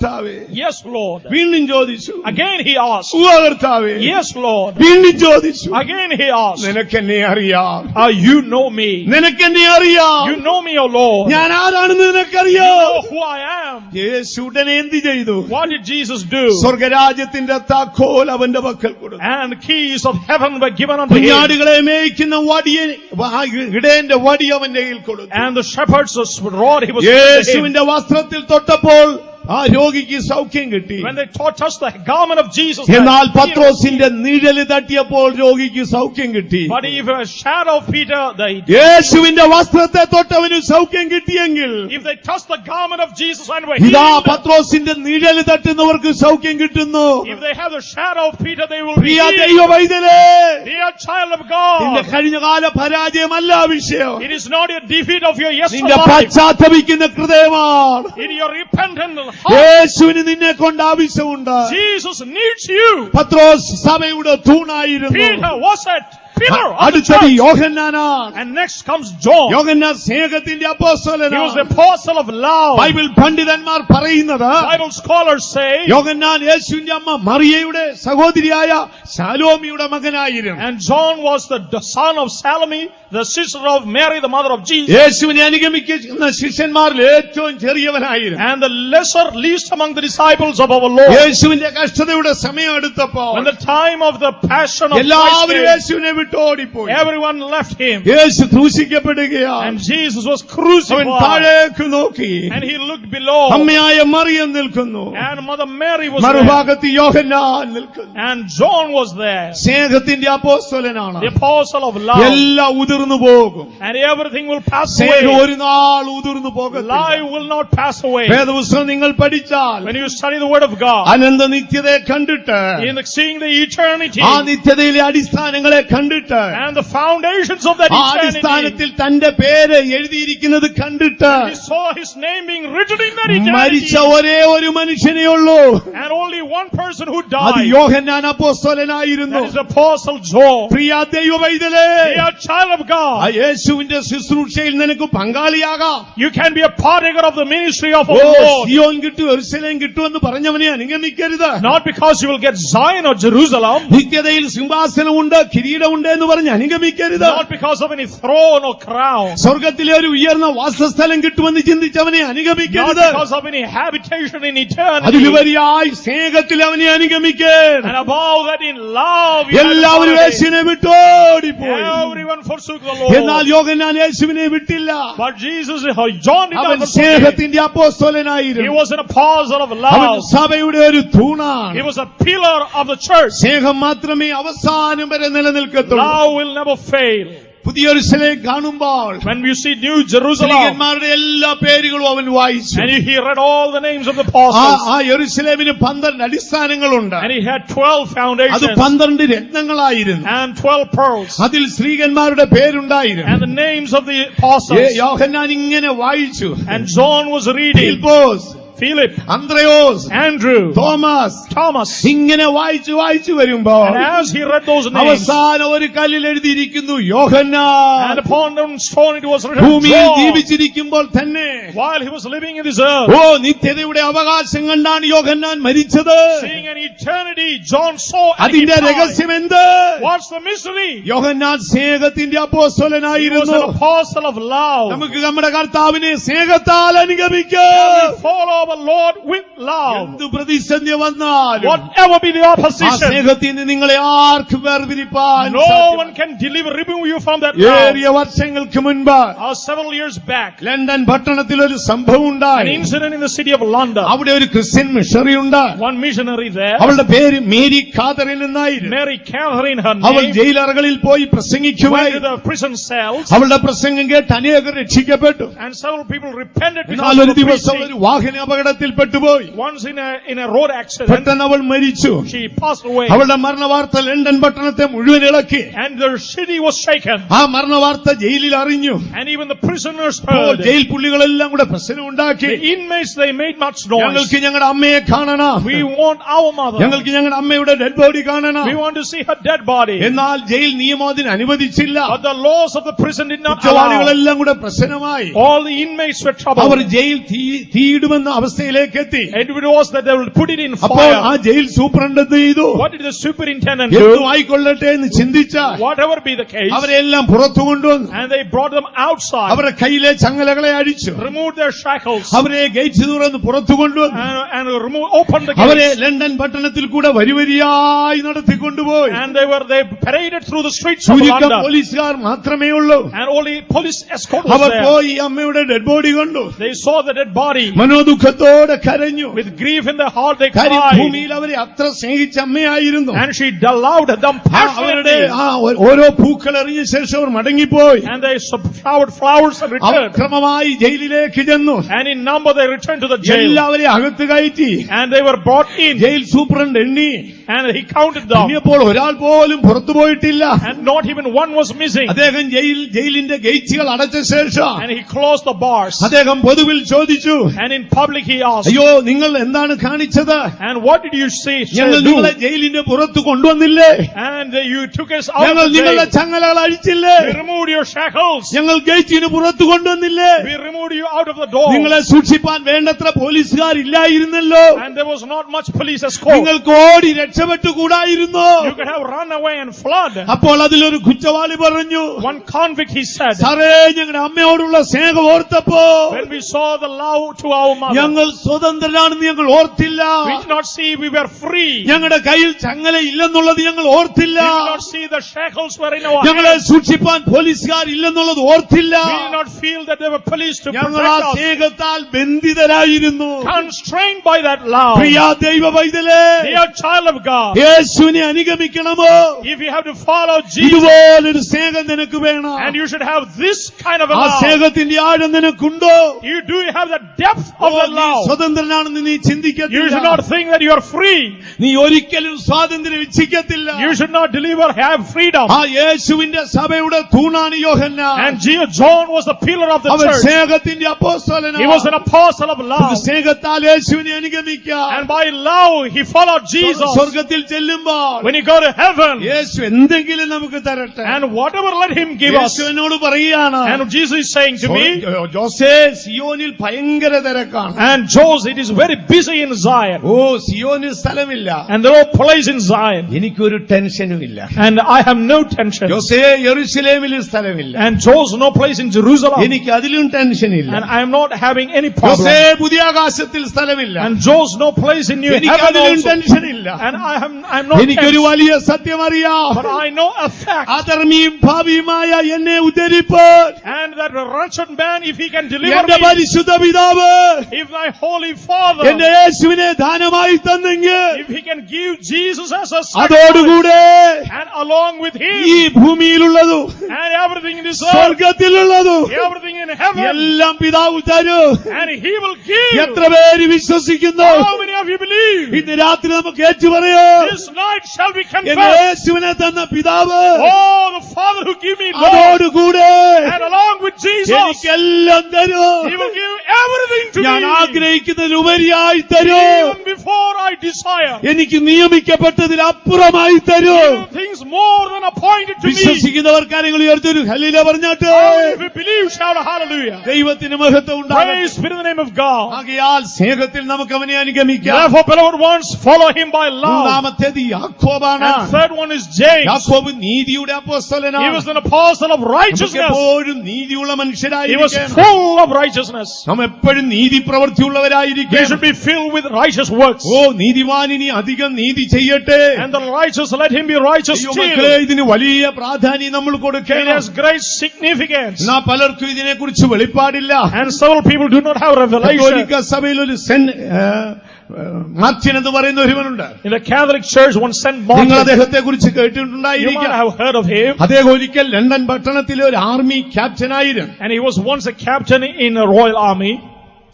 കർത്താവേ യെസ് ലോർഡ് വീണ്ടും ചോദിച്ചു. അഗൈൻ ഹി ആസ് ഉവ്വ കർത്താവേ യെസ് ലോർഡ് വീണ്ടും ചോദിച്ചു. അഗൈൻ ഹി ആസ് നിനക്ക് എന്നെ അറിയാം. യു നോ മീ നിനക്ക് എന്നെ അറിയാം. You know me oh Lord ഞാൻ ആരാണെന്ന് നിനക്കറിയാം? ഹു ഐ ആം യേശു ഉടനെ എന്ത് ചെയ്തു? വാട്ട് ഡിഡ് ജീസസ് ഡു സ്വർഗരാജ്യത്തിന്റെ താക്കോൽ അവന്റെ പക്കൽ കൊടുത്തു. And keys of heaven were given unto him. കുഞ്ഞാടുകളെ മേയ്ക്കുന്ന വടിയെ ഇടയന്റെ വടി അവന്റെ കയ്യിൽ കൊടുത്തു. And the shepherd's rod he was യേശുവിന്റെ വസ്ത്രത്തിൽ തൊട്ടപ്പോൾ ആ രോഗിക്ക് സൗഖ്യം കിട്ടി. എന്നാൽ പത്രോസിന്റെ നിഴൽ തട്ടിയപ്പോൾ രോഗിക്ക് സൗഖ്യം കിട്ടി. യേശുവിന്റെ വസ്ത്രത്തെ തൊട്ടവന് സൗഖ്യം കിട്ടിയെങ്കിൽ ഇതാ പത്രോസിന്റെ നിഴൽ തട്ടുന്നവർക്ക് സൗഖ്യം കിട്ടുന്നു. കഴിഞ്ഞ കാല പരാജയമല്ല വിഷയം. പശ്ചാത്തപിക്കുന്ന ഹൃദയമാണ്. യേശുവിന് നിന്നെ കൊണ്ട് ആവശ്യമുണ്ട് Jesus needs you. പത്രോസ് സഭയുടെ തൂണായിരുന്നു Peter was a pillar of the അടുത്തത് church. യോഹന്നാനാണ് And next comes John. യോഹന്നാൻ സ്നേഹത്തിന്റെ He was the അപ്പോസ്തലനാണ് apostle of love. Bible പണ്ഡിതന്മാർ പറയുന്നത് Bible scholars say, യോഹന്നാൻ യേശുവിന്റെ അമ്മ മറിയയുടെ സഹോദരിയായ ശാലോമിയുടെ മകനായിരുന്നു and John was the, the son of Salome, the sister of Mary, the mother of Jesus. യേശുവിനെ അനുഗമിക്കുന്ന ശിഷ്യന്മാരിൽ ഏറ്റവും ചെറിയവനായിരുന്നു And the lesser, least among the disciples of our Lord. യേശുവിന്റെ കഷ്ടതയുടെ സമയം എടുത്തപ്പോ When the time of the passion of Christ എല്ലാവരും came, യേശുവിനെ വിട്ടോടിപ്പോയി everyone left him. Yeshu ക്രൂശിക്കപ്പെടുകയാണ് And Jesus was അവൻ crucified. താഴേക്ക് നോക്കി And he looked below. അമ്മയായ മറിയം നിൽക്കുന്നു And Mother Mary was there. മറുഭാഗത്ത് യോഹന്നാൻ നിൽക്കുന്നു And John was there. സ്നേഹത്തിന്റെ അപ്പോസ്തലനാണ് The apostle of love. എല്ലാം ഉതിർന്നു പോകും And everything will pass സ്നേഹം away. ഒരു നാൾ ഉതിർന്നു പോകത്തില്ല Life will not pass away. വേദപുസ്തകം നിങ്ങൾ പഠിച്ചാൽ When you study the word of God, അനന്ത നിത്യതയെ കണ്ടിട്ട് in the, seeing the eternity ആ നിത്യതയിലെ അടിസ്ഥാനങ്ങളെ കണ്ടിട്ട് and the foundations of that ആ eternity, അടിസ്ഥാനത്തിൽ തന്റെ പേര് എഴുതിയിരിക്കുന്നത് കണ്ടിട്ട് he saw his name being written in that മരിച്ച eternity. ഒരേ ഒരു മനുഷ്യനേ ഉള്ളൂ And only one person who അത് died. Yohannan അപ്പോസ്തലനായിരുന്നു That is Apostle John. പ്രിയ ദൈവ പൈതലേ Dear child of ആ God, യേശുവിന്റെ ശുശ്രൂഷയിൽ നിനക്ക് പങ്കാളിയാകാം you can be a partaker of the ministry of oh our Lord. Zion കിട്ടു എറുസലേം കിട്ടുമെന്ന് പറഞ്ഞവനെ അനുഗമിക്കരുത് Not because you will get Zion or Jerusalem, നിത്യതയിൽ സിംഹാസനമുണ്ട് കിരീടമുണ്ട് എന്ന് പറഞ്ഞ് അനുഗമിക്കരുത് not because of any throne or crown, സ്വർഗത്തിലെ ഒരു ഉയർന്ന വാസസ്ഥലം കിട്ടുമെന്ന് ചിന്തിച്ചവനെ not അനുഗമിക്കരുത് because of any habitation in eternity, അതിലുപരിയായി സ്നേഹത്തിൽ അവനെ അനുഗമിക്കാൻ and above that in love, you have എല്ലാവരും eternity. യേശുവിനെ വിട്ടോടിപ്പോയി everyone forsook the എന്നാൽ Lord. യോഗനാൻ യേശുവിനെ വിട്ടില്ല But Jesus, uh, John did അവൻ not forsake him. സ്നേഹത്തിന്റെ He അപ്പോസ്തലനായിരുന്നു was an apostle of അവൻ love. സഭയുടെ ഒരു He തൂണാണ് was a pillar of the church. സ്നേഹം മാത്രമേ അവസാനം വരെ നിലനിൽക്കത്തുള്ളൂ Love will never fail. പുതിയൊരു സ്ഥലം കാണുമ്പോൾ When you see New Jerusalem, സ്ത്രീകന്മാരുടെ എല്ലാ പേരുകളും അവൻ വായിച്ചു and he read all the names of the ആ apostles, ആ യെരുസലേമിന് പന്ത്രണ്ട് അടിസ്ഥാനങ്ങളുണ്ട് and he had 12 അത് foundations പന്ത്രണ്ട് രത്നങ്ങളായിരുന്നു and 12 pearls, അതിൽ സ്ത്രീകന്മാരുടെ പേരുണ്ടായിരുന്നു and the names of the ഏ, apostles. യോഹന്നാൻ ഇങ്ങനെ വായിച്ചു And John was reading Philipose Philip, Anthrayos Andrew, Thomas Thomas. ഇങ്ങനെ വായിച്ചു വായിച്ചു വരുമ്പോൾ And as he read those names, അവസാനം ഒരു കല്ലിൽ എഴുതിയിരിക്കുന്നു and Yohannan upon the stone it was written, ഭൂമിയിൽ John, ജീവിച്ചിരിക്കുമ്പോൾ തന്നെ while he was living in this earth, ഓ നിത്യതയുടെ അവകാശം കണ്ടാണ് യോഹന്നാൻ മരിച്ചത് seeing an eternity, John saw and he അതിന്റെ died. രഹസ്യം എന്ത് What's the mystery? യോഹന്നാൻ സ്നേഹത്തിന്റെ He was അപ്പോസ്തലനായിരുന്നു an apostle of love. നമുക്ക് നമ്മുടെ കർത്താവിനെ സ്നേഹത്താൽ We അനുഗമിക്കാം follow our Lord with love. എന്ത് പ്രതിസന്ധി വന്നാലും Whatever be the ആ opposition, സ്നേഹത്തിൽ നിന്ന് നിങ്ങളെ ആർക്കും വേർതിരിപ്പാൻ no സാധ്യമല്ല. one can deliver, remove you from that love. ഏറിയ വർഷങ്ങൾക്ക് മുൻപ് Uh, several years back, London പട്ടണത്തിൽ ഒരു സംഭവം an ഉണ്ടായി incident in the city of London. അവിടെ ഒരു ക്രിസ്ത്യൻ മിഷണറി ഉണ്ട് One missionary there, അവളുടെ പേര് മേരി ഖാദറിൻ എന്നായിരുന്നു Mary Catherine, her അവൾ name, ജയിലറകളിൽ പോയി went to പ്രസംഗിക്കുമായിരുന്നു the prison cells, അവളുടെ പ്രസംഗം കേട്ട് അനേകർ രക്ഷിക്കപ്പെട്ടു and several people repented because എന്നാൽ of ഒരു the ദിവസം preaching. ഒരു വാഹന അപകടത്തിൽ പെട്ടുപോയി Once in a in a road accident, പെട്ടെന്ന് അവൾ മരിച്ചു she passed away, അവളുടെ മരണവാർത്ത ലണ്ടൻ പട്ടണത്തെ മുഴുവൻ ഇളക്കി and the city was shaken, ആ മരണവാർത്ത ജയിലിൽ അറിഞ്ഞു and even the prisoners അപ്പോൾ heard. ജയിൽ പുള്ളികളെല്ലാം കൂടെ പ്രശ്നം ഉണ്ടാക്കി The inmates they made much noise. ഞങ്ങൾക്ക് ഞങ്ങളുടെ അമ്മയെ കാണണം We want our mother. ഞങ്ങൾക്ക് ഞങ്ങളുടെ അമ്മയുടെ ഡെഡ് ബോഡി കാണണം We want to see her dead body. എന്നാൽ ജയിൽ നിയമം അതിന് അനുവദിച്ചില്ല But the laws of the prison did not allow. കുറ്റവാളികളെല്ലാം കൂടെ പ്രശ്നമായി All the inmates were our troubled. Jail തീ തീയിടുമെന്ന അവസ്ഥയിലേക്ക് എത്തി And it was that they will put it in അപ്പോൾ ആ fire. ജയിൽ സൂപ്രണ്ട് എന്ത് ചെയ്തു What did the superintendent എന്തും do? ആയിക്കൊള്ളട്ടെ എന്ന് ചിന്തിച്ച Whatever be the case, അവരെല്ലാം പുറത്തു കൊണ്ടുവന്നു and they brought them outside, അവരുടെ കയ്യിലെ ചങ്ങലകളെ അടിച്ചു removed their shackles, അവരെ ഗേറ്റ് തുറന്ന് പുറത്തു കൊണ്ടുവന്നു and, and removed, opened the അവരെ gates. ലണ്ടൻ പട്ടണത്തിൽ കൂടെ വരിവരിയായി നടത്തിക്കൊണ്ടുപോയി And they were they paraded through the streets of ചുരുക്കം London. പോലീസുകാർ മാത്രമേ ഉള്ളൂ And only police escort was our there. പോയി ഈ അമ്മയുടെ ഡെഡ് ബോഡി കണ്ടു They saw the dead body. മനോദുഃഖ ദുഃഖത്തോടെ കരഞ്ഞു With grief in their heart, they കാര്യം cried. ഭൂമിയിൽ അവരെ അത്ര സ്നേഹിച്ച അമ്മയായിരുന്നു And she allowed them ആ, അവരുടെ passionately. ആ ഓ- ഓരോ പൂക്കൾ എറിഞ്ഞ ശേഷം അവർ മടങ്ങിപ്പോയി And they showered flowers and our returned. ക്രമമായി ജയിലിലേക്ക് ചെന്നു And in number they returned to the jail. എല്ലാവരെയും അകത്ത് കയറ്റി And they were brought in. Jail superintendent എണ്ണി And he counted them. എണ്ണിയപ്പോൾ ഒരാൾ പോലും പുറത്തു പോയിട്ടില്ല And not even one was missing. അദ്ദേഹം ജയിൽ ജയിലിന്റെ ഗേറ്റുകൾ അടച്ച ശേഷം And he closed the bars. അദ്ദേഹം പൊതുവിൽ ചോദിച്ചു And in public അയ്യോ നിങ്ങൾ എന്താണ് കാണിച്ചത്? ഞങ്ങൾ നിങ്ങളെ ജയിലിന്റെ പുറത്ത് കൊണ്ടുവന്നില്ലേ? ഞങ്ങൾ നിങ്ങളുടെ ചങ്ങലകൾ അഴിച്ചില്ലേ? ഞങ്ങൾ ഗേറ്റിന് പുറത്ത് കൊണ്ടുവന്നില്ലേ? നിങ്ങളെ സൂക്ഷിപ്പാൻ വേണ്ടത്ര പോലീസുകാർ ഇല്ലായിരുന്നല്ലോ നിങ്ങൾക്ക് ഓടി രക്ഷപ്പെട്ടു കൂടായിരുന്നു അപ്പോൾ അതിലൊരു കുറ്റവാളി പറഞ്ഞു സാറേ ഞങ്ങളുടെ അമ്മയോടുള്ള സ്നേഹം ഓർത്തപ്പോ? ഞങ്ങൾ ഞങ്ങൾ സ്വതന്ത്രരാണെന്ന് ഞങ്ങൾ ഓർത്തില്ല we did not see we were free. ഞങ്ങളുടെ കയ്യിൽ ചങ്ങല ഇല്ലെന്നുള്ളത് ഞങ്ങൾ ഓർത്തില്ല did not see the shackles were in our ഞങ്ങളെ hands. സൂക്ഷിപ്പാൻ പോലീസുകാർ ഇല്ലെന്നുള്ളത് ഓർത്തില്ല We did not feel that there were police to ഞങ്ങൾ ആ protect us. സ്നേഹത്താൽ ബന്ധിതരായിരുന്നു Constrained by that love. പ്രിയ ദൈവ പൈതലേ Dear child of God, യേശുവിനെ അനുഗമിക്കണമോ if you have to follow Jesus, ഇതുപോലൊരു സ്നേഹം നിനക്ക് വേണം and you should have this kind of a ആ love, സ്നേഹത്തിന്റെ ആഴം നിനക്കുണ്ടോ you do have the depth of the നീ love. സ്വതന്ത്രനാണെന്ന് നീ You should ചിന്തിക്കത്തില്ല not think that you are free. നീ ഒരിക്കലും സ്വാതന്ത്ര്യം ഇച്ഛിക്കത്തില്ല You should not deliver, have freedom. ആ യേശുവിന്റെ സഭയുടെ തൂണാണ് Yohanna And Je- John was the pillar of the അവൻ church. സ്നേഹത്തിന്റെ അപ്പോസ്തലനാണ് He was an apostle of love. സ്നേഹത്താൽ യേശുവിനെ അനുഗമിക്കാം And by love, he followed Jesus. സ്വർഗത്തിൽ ചെല്ലുമ്പോൾ When he go to heaven, യേശു എന്തെങ്കിലും നമുക്ക് തരട്ടെ and whatever let him give us. യേശു എന്നോട് പറയുകയാണ് And Jesus is saying to me, ജോ- ജോസേ സിയോനിൽ ഭയങ്കര തിരക്കാണ് and Joseph, it is very busy in Zion. ഓ സിയോനിൽ സ്ഥലമില്ല And there are place in Zion. എനിക്കൊരു ടെൻഷനും ഇല്ല And I have no tension. ജോസേ യെറുശലേമിൽ സ്ഥലമില്ല And Joseph, no place in Jerusalem. എനിക്ക് അതിലും ടെൻഷൻ ഇല്ല And I am not having any Jose problem. പുതിയ ആകാശത്തിൽ സ്ഥലമില്ല And Joseph, no place in New എനിക്ക് Heaven അതിലും also. ടെൻഷൻ ഇല്ല And I am, I am not എനിക്കൊരു tense. വലിയ സത്യം അറിയാം But I know a fact. അധർമ്മിയും ഭാവിയുമായ എന്നെ ഉദ്ധരിപ്പാൻ And that wretched man, if he can deliver എന്റെ me, പരിശുദ്ധ പിതാവ് if thy holy father, എന്റെ യേശുവിനെ ദാനമായി തന്നെങ്കിൽ if he can give Jesus as a sacrifice, അതോടുകൂടെ and along with ഈ him, ഭൂമിയിലുള്ളതും and everything in this earth, സ്വർഗത്തിലുള്ളതും everything in heaven, എല്ലാം പിതാവ് തരും and he will give. എത്ര പേര് വിശ്വസിക്കുന്നു How many of you believe? ഇന്ന് രാത്രി നമുക്ക് ഏറ്റു പറയാം This night shall we എന്റെ confess, യേശുവിനെ തന്ന പിതാവ് oh, the Father who gave me Lord, അതോടുകൂടെ എനിക്കെല്ലാം തരും. ഞാൻ ആഗ്രഹിക്കുന്നതിലുപരിയായി തരും. before I desire. എനിക്ക് നിയമിക്കപ്പെട്ടതിൽ അപ്പുറമായി തരും Even things more than appointed to me. വിശ്വസിക്കുന്നവർ കാര്യങ്ങൾ ഉയർത്തൊരു ഹലില പറഞ്ഞാട്ട് Oh, if you believe, shout a hallelujah. ദൈവത്തിന് മഹത്വം ഉണ്ടാകട്ടെ Praise be to the name of God. ആകയാൽ സ്നേഹത്തിൽ നമുക്ക് അവനെ അനുഗമിക്കാം Therefore, beloved ones, follow him by love. മൂന്നാമത്തേത് യാക്കോബാണ് And third one is James. യാക്കോബ് നീതിയുടെ He അപ്പോസ്തലനാണ് was an apostle of നമുക്ക് righteousness. എപ്പോഴും നീതിയുള്ള He was മനുഷ്യരായിരിക്കണം full of righteousness. നാം എപ്പോഴും നീതി We പ്രവൃത്തിയുള്ളവരായിരിക്കണം should be filled with righteous works. ഓ നീതിമാനിനി അധികം നീതി ചെയ്യട്ടെ And the righteous, let him be righteous അയ്യോ മക്കളെ still. ഇതിന് വലിയ പ്രാധാന്യം നമ്മൾ It കൊടുക്കണം has great significance. എന്നാ പലർക്കും ഇതിനെക്കുറിച്ച് വെളിപ്പാടില്ല And several people do not have revelation. കത്തോലിക്ക സഭയിൽ ഒരു സെൻ ഏ, ഏ, മാർട്ടിൻ എന്ന് പറയുന്ന ഒരുവനുണ്ട് In the Catholic Church, one Saint നിങ്ങൾ Martin, അദ്ദേഹത്തെ കുറിച്ച് you might കേട്ടിട്ടുണ്ടായിരിക്കാം have heard of him. അദ്ദേഹം ഒരിക്കൽ ലണ്ടൻ പട്ടണത്തിലെ ഒരു ആർമി ക്യാപ്റ്റനായിരുന്നു And he was once a captain in a royal army,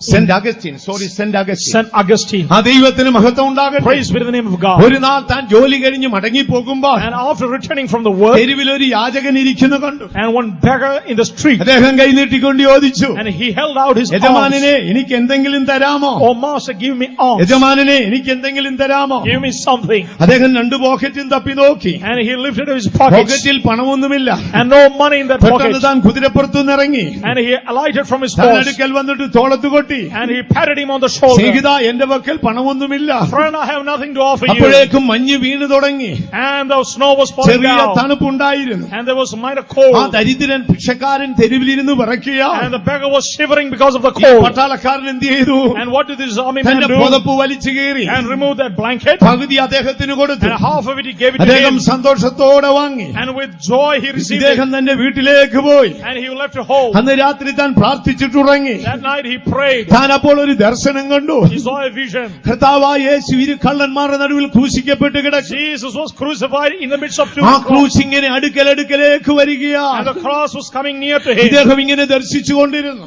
saint Augustine sorry saint Augustine Saint Augustine. ആ ദൈവത്തിന് മഹത്വം ഉണ്ടാകട്ടെ Praise be to the name of God. ഒരു നാൾ താൻ ജോലി കഴിഞ്ഞ് മടങ്ങി പോകുമ്പോൾ And after returning from the work, തെരുവിൽ ഒരു യാചകൻ ഇരിക്കുന്നു കണ്ടു and one beggar in the street, അദ്ദേഹം കൈ നീട്ടിക്കൊണ്ട് ചോദിച്ചു and he held out his arms. യജമാനനെ എനിക്ക് എന്തെങ്കിലും തരാമോ Oh, master, give me alms. യജമാനനെ എനിക്ക് എന്തെങ്കിലും തരാമോ Give me something. അദ്ദേഹം രണ്ടു പോക്കറ്റും തപ്പി നോക്കി And he lifted his pockets, പോക്കറ്റിൽ പണമൊന്നുമില്ല and no money in that പെട്ടെന്ന് pocket. താൻ കുതിരപ്പുറത്തു നിന്നിറങ്ങി And he alighted from his താൻ horse, അടുക്കൽ വന്നിട്ട് തോളത്ത് കൊട്ടി and he patted him on the shoulder. സ്നേഹിത എന്റെ പക്കൽ പണമൊന്നുമില്ല Friend, I have nothing to offer you. അപ്പോഴേക്കും മഞ്ഞ് വീണു തുടങ്ങി And the snow was falling ചെറിയ down, തണുപ്പുണ്ടായിരുന്നു and there was minor ആ cold, ദരിദ്രൻ ഭിക്ഷക്കാരൻ തെരുവിലിരുന്ന് വിറക്കുക and the beggar was shivering because of the ഈ cold. പട്ടാളക്കാരൻ എന്ത് ചെയ്തു And what did this army man തന്റെ do? പുതപ്പ് വലിച്ചു കീറി And removed that blanket, പകുതി അദ്ദേഹത്തിന് കൊടുത്തു and half of it he gave it to അദ്ദേഹം him. സന്തോഷത്തോടെ വാങ്ങി And with joy he received ഇദ്ദേഹം it, തന്റെ വീട്ടിലേക്ക് പോയി and he left home. അന്ന് രാത്രി താൻ പ്രാർത്ഥിച്ചിട്ടുറങ്ങി That night he prayed, prayed. താൻ അപ്പോൾ ഒരു ദർശനം കണ്ടു. കർത്താവായ ഇരു കള്ളന്മാരുടെ നടുവിൽ ക്രൂശിക്കപ്പെട്ട് കിടക്കും. അടുക്കൽ അടുക്കലേക്ക് വരികയാണ് ഇദ്ദേഹം ഇങ്ങനെ ദർശിച്ചുകൊണ്ടിരുന്നു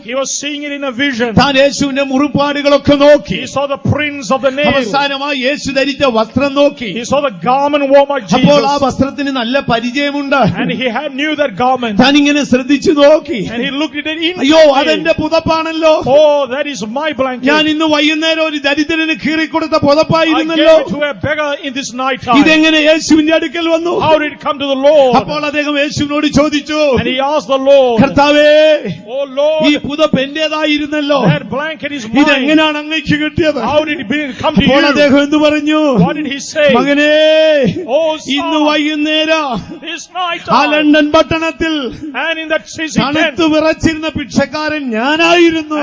മുറിപ്പാടുകളൊക്കെ നോക്കി. അവസാനമായി യേശു ധരിച്ച വസ്ത്രം നോക്കി. അപ്പോൾ ആ വസ്ത്രത്തിന് നല്ല പരിചയമുണ്ട്. ഇങ്ങനെ ശ്രദ്ധിച്ചു നോക്കി. അയ്യോ അതെന്റെ പുതപ്പാണല്ലോ. ദാറ്റ് ഈസ് മൈ ഞാൻ ഇന്ന് വൈകുന്നേരം ഒരു ദരിദ്രന് കീറി കൊടുത്ത പുതപ്പായിരുന്നല്ലോ ഇതെങ്ങനെ യേശുവിന്റെ അടുക്കൽ വന്നു? അപ്പോൾ അദ്ദേഹം യേശുവിനോട് ചോദിച്ചു കർത്താവേ ഈ പുതപ്പ് എന്റേതായിരുന്നല്ലോ. ഇതെങ്ങനെയാണ് അങ്ങേക്ക് കിട്ടിയത്? അപ്പോൾ അദ്ദേഹം എന്ത് പറഞ്ഞു? മകനെ ഇന്ന് വൈകുന്നേരം ആ ലണ്ടൻ പട്ടണത്തിൽ വിറച്ചിരുന്ന ഭിക്ഷക്കാരൻ ഞാനായിരുന്നു.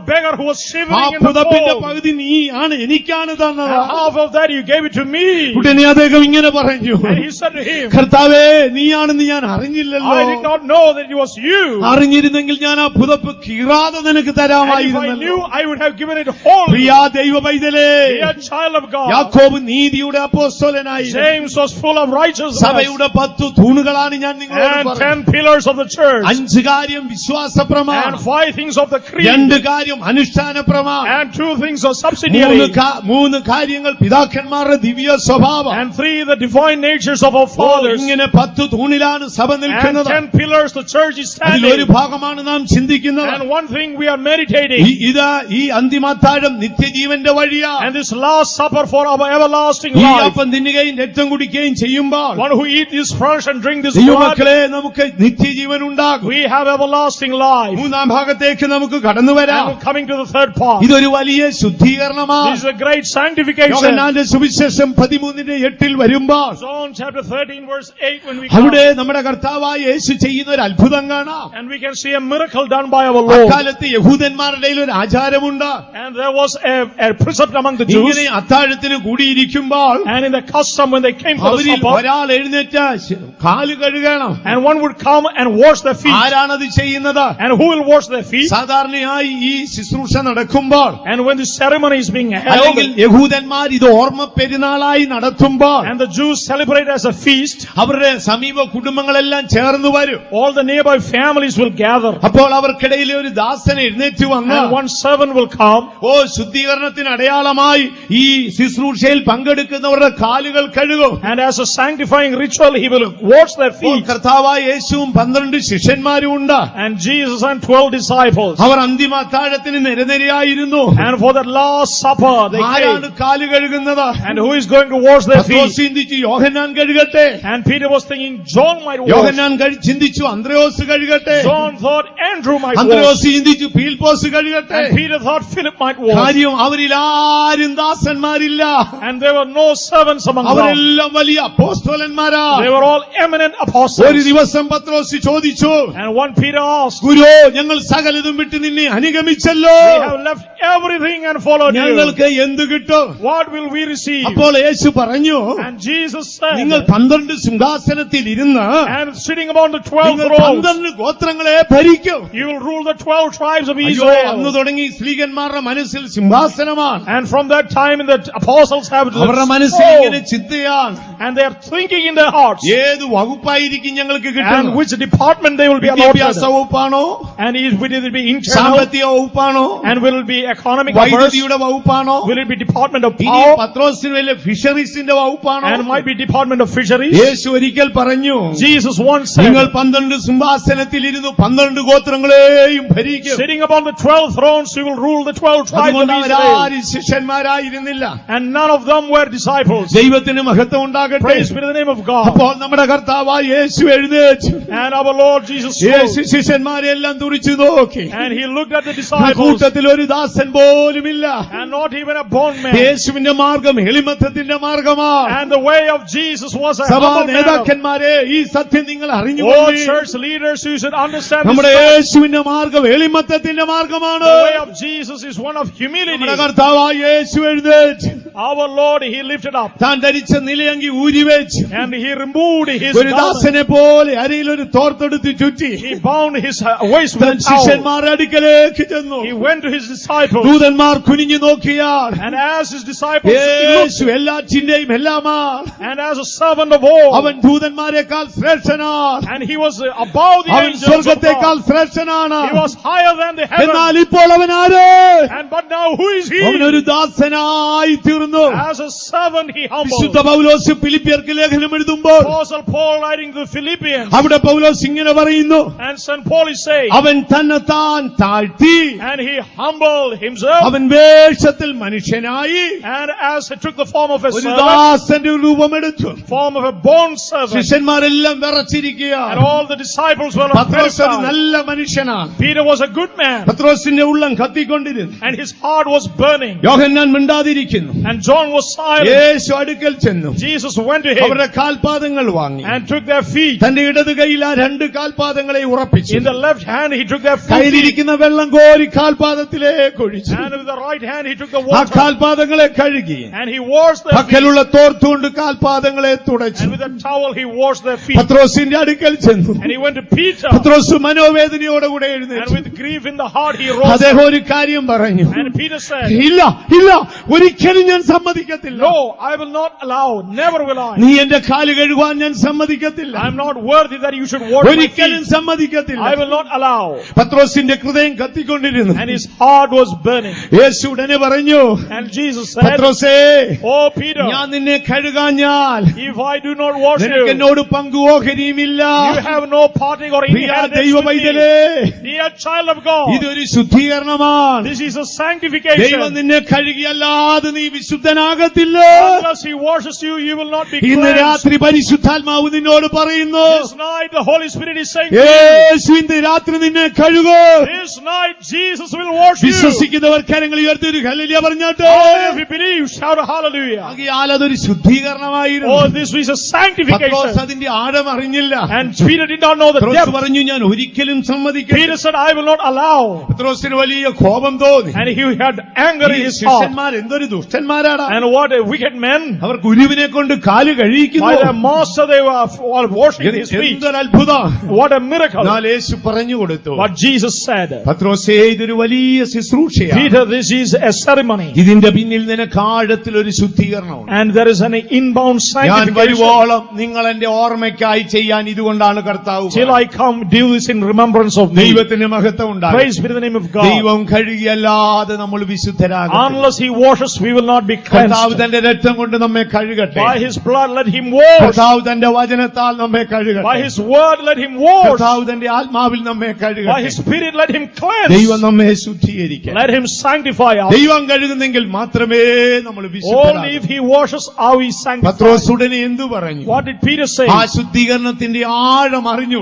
beggar who was ആ shivering in the പുതപ്പിന്റെ cold. പകുതി നീ ആണ് എനിക്കാണ് തന്നത് And half of that you gave it to me. ഉടനെ അദ്ദേഹം ഇങ്ങനെ പറഞ്ഞു And he said to him, കർത്താവേ നീയാണെന്ന് ഞാൻ അറിഞ്ഞില്ലല്ലോ I did not know that it was you. അറിഞ്ഞിരുന്നെങ്കിൽ ഞാൻ ആ പുതപ്പ് കീറാതെ നിനക്ക് And if I തരാമായിരുന്നല്ലോ knew, I would have given it wholly. പ്രിയാ ദൈവ പൈതലേ Dear child of God, യാക്കോബ് നീതിയുടെ അപ്പോസ്തലനായി James was full of righteousness സഭയുടെ പത്ത് തൂണുകളാണ് ഞാൻ നിങ്ങളോട് and പറഞ്ഞത് ten pillars of the church അഞ്ച് കാര്യം വിശ്വാസ and പ്രമാണം five things of the creed രണ്ട് കാര്യം അനുഷ്ഠാന പ്രമാണം and two things of മൂന്ന് subsidiary കാ- മൂന്ന് കാര്യങ്ങൾ പിതാക്കന്മാരുടെ ദിവ്യ സ്വഭാവം and three the divine natures of our oh, fathers ഇങ്ങനെ പത്ത് തൂണിലാണ് സഭ and നിൽക്കുന്നത് ten pillars the church is അതിലൊരു standing ഭാഗമാണ് നാം ചിന്തിക്കുന്നത് and one thing we are meditating ഈ- ഇത് ഈ അന്തിമത്താഴം നിത്യജീവന്റെ വഴിയാ and this last supper for our everlasting ഈ life അപ്പം തിന്നുകയും രക്തം കുടിക്കുകയും ചെയ്യുമ്പോൾ one who eat this flesh and drink this blood ദൈവമക്കളെ നമുക്ക് നിത്യജീവൻ ഉണ്ടാകും we have everlasting life മൂന്നാം ഭാഗത്തേക്ക് നമുക്ക് കടന്നു വരാം and coming to the third part ഇതൊരു വലിയ ശുദ്ധീകരണമാണ് this is a great sanctification യോഹന്നാന്റെ സുവിശേഷം പതിമൂന്നിന്റെ എട്ടിൽ വരുമ്പോൾ John chapter 13 verse 8 when we അവിടെ come നമ്മുടെ കർത്താവായ യേശു ചെയ്യുന്ന ഒരു അത്ഭുതം കാണാം and we can see a miracle done by our Lord അക്കാലത്ത് യഹൂദന്മാരുടെ ഇടയിൽ ഒരു ആചാരമുണ്ട് and there was a, a precept among the Jews ഇങ്ങനെ അത്താഴത്തിന് കൂടിയിരിക്കുമ്പോൾ and in the custom when they came for the അവരിൽ supper ഒരാൾ എഴുന്നേറ്റ് ശ- കാല് കഴുകണം and one would come and wash their feet ആരാണത് ചെയ്യുന്നത് and who will wash their feet സാധാരണയായി ഈ ശുശ്രൂഷ നടക്കുമ്പോൾ and when the ceremony is being held അല്ലെങ്കിൽ യഹൂദന്മാർ ഇത് ഓർമ്മ പെരുന്നാളായി നടത്തുമ്പോൾ and the Jews celebrate as a feast അവരുടെ സമീപ കുടുംബങ്ങളെല്ലാം ചേർന്ന് വരും all the nearby families will gather അപ്പോൾ അവർക്കിടയിൽ ഒരു ദാസൻ എഴുന്നേറ്റ് വന്ന് and one servant will come ഓ ശുദ്ധീകരണത്തിന് അടയാളമായി ഈ ശുശ്രൂഷയിൽ പങ്കെടുക്കുന്നവരുടെ കാലുകൾ കഴുകും and as a sanctifying ritual he will wash their അപ്പോൾ feet കർത്താവായ യേശുവും പന്ത്രണ്ട് ശിഷ്യന്മാരും ഉണ്ട് and Jesus and 12 disciples അവർ അന്തിമ അത്താഴത്തിന് നിരനിരയായിരുന്നു and for that last supper they ആരാണ് came കാല് കഴുകുന്നത് and who is going to wash their Pathros feet ചിന്തിച്ചു യോഹന്നാൻ കഴുകട്ടെ and Peter was thinking John might wash യോഹന്നാൻ കഴി- ചിന്തിച്ചു അന്ത്രയോസ് കഴുകട്ടെ John thought Andrew might wash അന്ത്രയോസ് ചിന്തിച്ചു പീൽപോസ് കഴുകട്ടെ and Peter thought Philip might wash കാര്യം അവരിൽ ആരും ദാസന്മാരില്ല and there were no servants among them അവരെല്ലാം വലിയ അപ്പോസ്തോലന്മാരാ they were all eminent ഒരു apostles ദിവസം പത്രോസ് ചോദിച്ചു and one Peter asked ഗുരു ഞങ്ങൾ സകലതും വിട്ട് നിന്നെ അനുഗമിച്ചല്ലോ we have left everything and followed you ഞങ്ങൾക്ക് എന്ത് കിട്ടും what will we receive അപ്പോൾ യേശു പറഞ്ഞു and Jesus said നിങ്ങൾ പന്ത്രണ്ട് സിംഹാസനത്തിൽ ഇരുന്ന് and sitting upon the 12 നിങ്ങൾ thrones പന്ത്രണ്ട് ഗോത്രങ്ങളെ ഭരിക്കും you will rule the 12 tribes of അയ്യോ അന്ന് Israel തുടങ്ങി സ്ത്രീകന്മാരുടെ മനസ്സിൽ സിംഹാസനമാണ് and from that time the apostles have അവരുടെ മനസ്സിൽ Oh, ഇങ്ങനെ ചിന്തയാണ് and they are thinking in their hearts ഏത് വകുപ്പായിരിക്കും ഞങ്ങൾക്ക് and കിട്ടുന്നത് which department they will be വിദ്യാഭ്യാസ allotted വകുപ്പാണോ and is, will it be internal സാമ്പത്തിക വകുപ്പാണോ and will it be economic affairs വൈദ്യുതിയുടെ വകുപ്പാണോ will it be department of ഇനി power പത്രോസിന് വല്ല ഫിഷറീസിന്റെ വകുപ്പാണോ and might be department of fisheries യേശു ഒരിക്കൽ പറഞ്ഞു Jesus once said നിങ്ങൾ പന്ത്രണ്ട് സിംഹാസനത്തിൽ ഇരുന്ന് പന്ത്രണ്ട് ഗോത്രങ്ങളെയും ഭരിക്കും sitting upon the 12 thrones you will rule the 12 tribes അതുകൊണ്ട് of Israel അവരാരും ശിഷ്യന്മാരായിരുന്നില്ല and none of them were disciples ദൈവത്തിന് മഹത്വം ഉണ്ടാകട്ടെ praise be to the name of God അപ്പോൾ നമ്മുടെ കർത്താവായ യേശു എഴുന്നേറ്റ് and our Lord Jesus Yeshu spoke ശിഷ്യന്മാരെ എല്ലാം തുറിച്ചു നോക്കി and he looked at the കൂട്ടത്തിൽ ഒരു ദാസൻ പോലുമില്ല. Not even a born man യേശുവിന്റെ മാർഗം എളിമത്തത്തിന്റെ മാർഗമാണ് and way of Jesus was സഭാ നേതാക്കന്മാരെ ഈ സത്യം നിങ്ങൾ അറിഞ്ഞു നമ്മുടെ യേശുവിന്റെ മാർഗം എളിമത്തത്തിന്റെ മാർഗമാണ്. The. Our Lord, He lifted up. And He removed His garment. He bound His uh, waist with towel. ശിഷ്യന്മാരുടെ അടുക്കലേക്ക് ചെന്നു He went to his disciples ദൂതന്മാർ കുനിഞ്ഞു നോക്കിയാൽ and as his disciples looked, Yeshu എല്ലാറ്റിന്റെയും എല്ലാമാ and as a servant of all, അവൻ ദൂതന്മാരെക്കാൾ ശ്രേഷ്ഠനാണ് and he was uh, above the അവൻ angels of സ്വർഗത്തെക്കാൾ God. ശ്രേഷ്ഠനാണ് He was higher than the heaven. എന്നാൽ ഇപ്പോൾ അവൻ ആര് And but now who is he? അവനൊരു ദാസനായി തീർന്നു As a servant he വിശുദ്ധ humbled. പൗലോസ് ഫിലിപ്പിയർക്ക് ലേഖനം എഴുതുമ്പോൾ Apostle Paul writing to the Philippians, അവിടെ പൗലോസ് ഇങ്ങനെ പറയുന്നു and St. Paul is saying, അവൻ തന്നെത്താൻ താഴ്ത്തി and he humbled himself, അവൻ വേഷത്തിൽ മനുഷ്യനായി and as he took the form of a ഒരു servant, ദാസന്റെ രൂപമെടുത്തു form of a bond servant, ശിഷ്യന്മാരെല്ലാം and വിറച്ചിരിക്കുകയാണ് all the disciples were പത്രോസ് ഒരു terrified. നല്ല മനുഷ്യനാണ് Peter was a good man, പത്രോസിന്റെ ഉള്ളം കത്തിക്കൊണ്ടിരുന്നു and his heart was burning, Yohannan മിണ്ടാതിരിക്കുന്നു and John was silent. യേശു അടുക്കൽ ചെന്നു Jesus went to him അവരുടെ കാൽപാദങ്ങൾ വാങ്ങി and took their feet. തന്റെ ഇടത് കൈയിൽ ആ രണ്ട് കാൽപാദങ്ങളെ ഉറപ്പിച്ചു In the left hand he took their feet, കയ്യിലിരിക്കുന്ന വെള്ളം കോരി കാൽപാദത്തിലേക്ക് ഒഴിച്ചു and with the right hand he took the ആ water, കാൽപാദങ്ങളെ കഴുകി and he washed their feet, പക്കലുള്ള തോർത്തുകൊണ്ട് കാൽപാദങ്ങളെ തുടച്ചു and with a towel he washed their feet. പത്രോസിന്റെ അടുക്കൽ ചെന്നു And he went to Peter, Pathros മനോവേദനയോടുകൂടെ and എഴുന്നേറ്റു with grief in the heart he rose. അദ്ദേഹം ഒരു കാര്യം പറഞ്ഞു And Peter said, ഇല്ല ഇല്ല ഒരിക്കലും ഞാൻ സമ്മതിക്കത്തില്ല No, I will not allow, never will I. നീ എന്റെ കാല് കഴുകുവാൻ ഞാൻ സമ്മതിക്കത്തില്ല I am not worthy that you should wash my ഒരിക്കലും feet. സമ്മതിക്കത്തില്ല I will not allow. പത്രോസിന്റെ ഹൃദയം കത്തിക്കൊണ്ടിരുന്നു And his heart was burning. യേശു ഉടനെ പറഞ്ഞു And Jesus said, പത്രോസേ Oh Peter, ഞാൻ നിന്നെ കഴുകാഞ്ഞാൽ if I do not wash നിനക്ക് you, എന്നോട് പങ്കുപോകരിയുമില്ല you have no parting or Priya inheritance ദൈവ with me. പൈതലേ Dear child of God, ഇതൊരു ശുദ്ധീകരണമാണ് this is a ദൈവം sanctification. നിന്നെ കഴുകിയല്ലാതെ നീ വിശുദ്ധനാകത്തില്ല Unless he washes you, you will not be ഇന്ന് cleansed. രാത്രി പരിശുദ്ധാത്മാവ് നിന്നോട് പറയുന്നു This night the Holy Spirit is saying, to you, യേശു ഇന്ന് രാത്രി നിന്നെ കഴുകു this night Jesus will wash വിശ്വസിക്കുന്നവർ കരങ്ങൾ ഉയർത്തിയൊരു ഹല്ലിയ പറഞ്ഞാട്ട്. അതൊരു ശുദ്ധീകരണമായിരുന്നു. അതിന്റെ ആഴം അറിഞ്ഞില്ല. പറഞ്ഞു ഞാൻ ഒരിക്കലും സമ്മതിക്കും ഐ വിൽ നോട്ട് അലാവ് പത്രോസിന് വലിയ കോപം തോന്നി. എന്തൊരു ദുഷ്ടന്മാരാണ് അവർ ഗുരുവിനെ കൊണ്ട് കാൽ കഴിയിക്കുന്നു. അത്ഭുതം പറഞ്ഞു കൊടുത്തു. ജീസസ് പത്രോസേ ഇതൊരു വലിയ ശുശ്രൂഷയാണ് Peter, this is a ceremony. ഇതിന്റെ പിന്നിൽ നിനക്ക് ആഴത്തിൽ ഒരു ശുദ്ധീകരണമുണ്ട് And there is an inbound ഞാൻ sanctification. വരുവോളം നിങ്ങൾ എന്റെ ഓർമ്മയ്ക്കായി ചെയ്യാൻ ഇതുകൊണ്ടാണ് കർത്താവ് Till I come, do this in remembrance of me. ദൈവത്തിന് മഹത്വം ഉണ്ടാകും Praise be to the name of God. ദൈവം കഴുകിയല്ലാതെ നമ്മൾ വിശുദ്ധരാകും Unless he washes, we will not be കർത്താവ് cleansed. തന്റെ രക്തം കൊണ്ട് നമ്മെ കഴുകട്ടെ By his blood, let him wash. കർത്താവ് തന്റെ വചനത്താൽ നമ്മെ By കഴുകട്ടെ his word, let him wash. കർത്താവ് തന്റെ ആത്മാവിൽ നമ്മെ By കഴുകട്ടെ his spirit, let him ദൈവം ദൈവം നമ്മെ ശുദ്ധീകരിക്കാൻ ദൈവം കഴുകുന്നെങ്കിൽ മാത്രമേ നമ്മൾ ഉടനെ എന്ത് പറഞ്ഞു? ആ ശുദ്ധീകരണത്തിന്റെ ആഴം അറിഞ്ഞു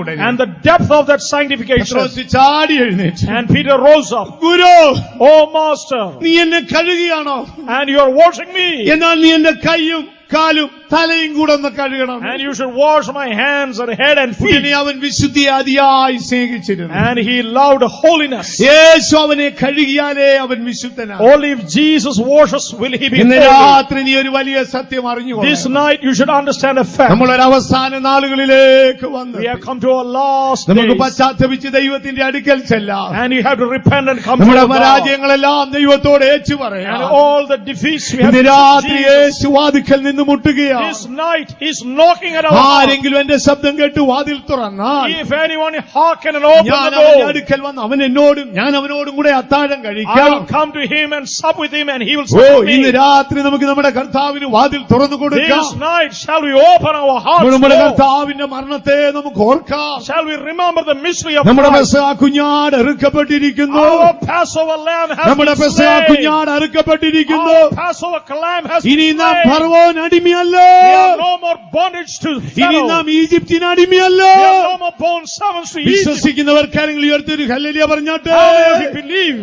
റോസ് ഓ മാസ്റ്റർ നീ എന്നെ കഴുകിയാണോ? And you are washing me എന്നാൽ നീ കൈയും കാലും തലയും കൂടെ ഒന്ന് കഴുകണം And you should wash my hands and head and feet. അവൻ വിശുദ്ധിയെ അതിയായി സ്നേഹിച്ചിരുന്നു And he loved holiness. യേശു അവനെ കഴുകിയാലേ അവൻ വിശുദ്ധനാണ് Only if Jesus washes will he be ഇന്ന് holy. രാത്രി നീ ഒരു വലിയ സത്യം അറിഞ്ഞു This night you should understand a fact. നമ്മളൊരു അവസാന നാളുകളിലേക്ക് വന്നു We have come to our last നമുക്ക് days. പശ്ചാത്തപിച്ച് ദൈവത്തിന്റെ അടുക്കൽ ചെല്ലാം And you have to repent and come to നമ്മുടെ God. പരാജയങ്ങളെല്ലാം ദൈവത്തോട് ഏച്ചു പറയാം all the defeats we have ഇന്ന് to രാത്രി Jesus. യേശു വാതിക്കൽ നിന്ന് മുട്ടുകയാണ് This night he's knocking at our heart. ആരെങ്കിലും എന്റെ ശബ്ദം കേട്ട് വാതിൽ തുറന്നാൽ If anyone hearken and open ഞാൻ the അവന്റെ door, അടുക്കൽ വന്ന് അവൻ എന്നോടും ഞാൻ അവനോടും കൂടെ അത്താഴം I കഴിക്കാം will come to him and sup with him and he will oh sup with ഇന്ന് me. രാത്രി നമുക്ക് നമ്മുടെ കർത്താവിന് വാതിൽ തുറന്നു കൊടുക്കാം This night shall we open our hearts നമ്മുടെ more? കർത്താവിന്റെ മരണത്തെ നമുക്ക് ഓർക്കാം Shall we remember the mystery of നമ്മുടെ Christ? പെസഹ കുഞ്ഞാട് അറുക്കപ്പെട്ടിരിക്കുന്നു Our Passover lamb has നമ്മുടെ been പെസഹ slain. കുഞ്ഞാട് അറുക്കപ്പെട്ടിരിക്കുന്നു Our Passover lamb has ഇനി been നാം slain. ഫറവോൻ അടിമയല്ല We are no more bondage to ഇനി Pharaoh. നാം ഈജിപ്തിന് അടിമയല്ല We are no more bond servants to Egypt. വിശ്വസിക്കുന്നവർ കാര്യങ്ങൾ ഉയർത്തി ഒരു ഹല്ലേലൂയ പറഞ്ഞാട്ടെ How many of you believe?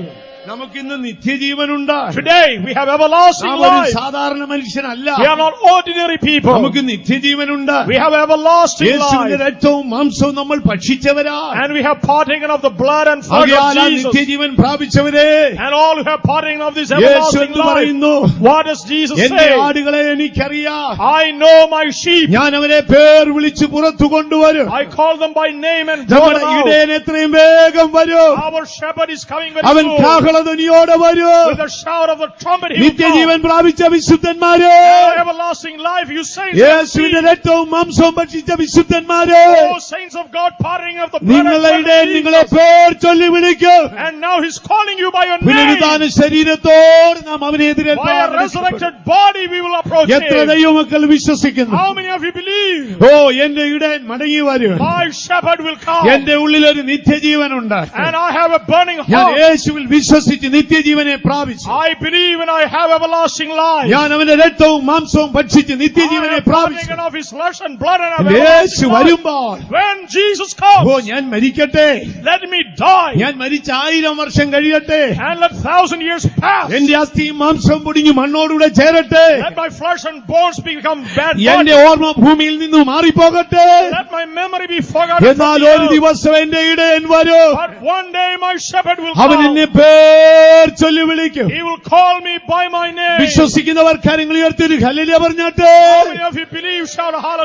നമുക്കിന്ന് നിത്യജീവനുണ്ട് Today we have everlasting നാം ഒരു life. സാധാരണ മനുഷ്യനല്ല We are not ordinary people. നമുക്ക് നിത്യജീവനുണ്ട് We have everlasting യേശുവിന്റെ life. രക്തവും മാംസവും നമ്മൾ ഭക്ഷിച്ചവരാ And we have partaken of the blood and blood ആകയാൽ ആ of Jesus. നിത്യജീവൻ പ്രാപിച്ചവരെ And all who have partaken of this Yeshu everlasting എന്ന് life. പറയുന്നു What does Jesus എന്റെ say? ആടുകളെ എനിക്കറിയാം I know my sheep. ഞാൻ അവരെ പേർ വിളിച്ച് പുറത്തു കൊണ്ടുവരും I call them by name and draw നമ്മുടെ them out. ഇടയൻ എത്രയും വേഗം വരും Our shepherd is coming very അവൻ soon. കാഹളധ്വനിയോടെ വരും With a shout of the trumpet he will നിത്യജീവൻ come. പ്രാപിച്ച വിശുദ്ധന്മാരെ Oh, everlasting life, you saints of യേശുവിന്റെ രക്തവും മാംസവും ഭക്ഷിച്ച വിശുദ്ധന്മാരെ Oh, saints of God, parting of the blood and നിങ്ങളുടെ blood ഇടയൻ of നിങ്ങളെ Jesus. പേർ ചൊല്ലി വിളിക്കും And now he's calling you by your name. പുനരുദ്ധാന ശരീരത്തോട് നാം അവനെ By a എതിരേൽപ്പാൻ resurrected body we will approach എത്ര him. ദൈവമക്കൾ വിശ്വസിക്കുന്നു How many of you believe? ഓ എന്റെ ഇടയൻ മടങ്ങി വരും My shepherd will come. എന്റെ ഉള്ളിൽ ഒരു നിത്യജീവനുണ്ട് And I have a burning ഞാൻ heart. യേശുവിൽ വിശ്വസിച്ച് നിത്യജീവനെ പ്രാപിച്ചു I believe and I have everlasting life. ഞാൻ അവന്റെ രക്തവും മാംസവും ഭക്ഷിച്ച് I നിത്യജീവനെ have പ്രാപിച്ചു partaken of his flesh and blood and have Yeshu everlasting life. വരുമ്പോൾ When Jesus ഓ comes, ഞാൻ മരിക്കട്ടെ let me die. ഞാൻ മരിച്ച ആയിരം വർഷം കഴിയട്ടെ And let thousand years pass. എന്റെ അസ്ഥിയും മാംസവും പൊടിഞ്ഞു മണ്ണോടുകൂടെ ചേരട്ടെ Let my flesh and bones become bad എന്റെ body. ഓർമ്മ ഭൂമിയിൽ നിന്ന് മാറിപ്പോകട്ടെ Let my memory be forgotten. from എന്നാൽ the ഒരു earth. ദിവസം എന്റെ ഇടയൻ വരും But one day my shepherd will അവൻ come. എന്നെ പേർ പേർ ചൊല്ലി വിളിക്കും. He will call me by my name. വിശ്വസിക്കുന്നവർ കാര്യങ്ങൾ ഉയർത്തി ഹല്ലേലൂയ പറഞ്ഞാട്ടെ.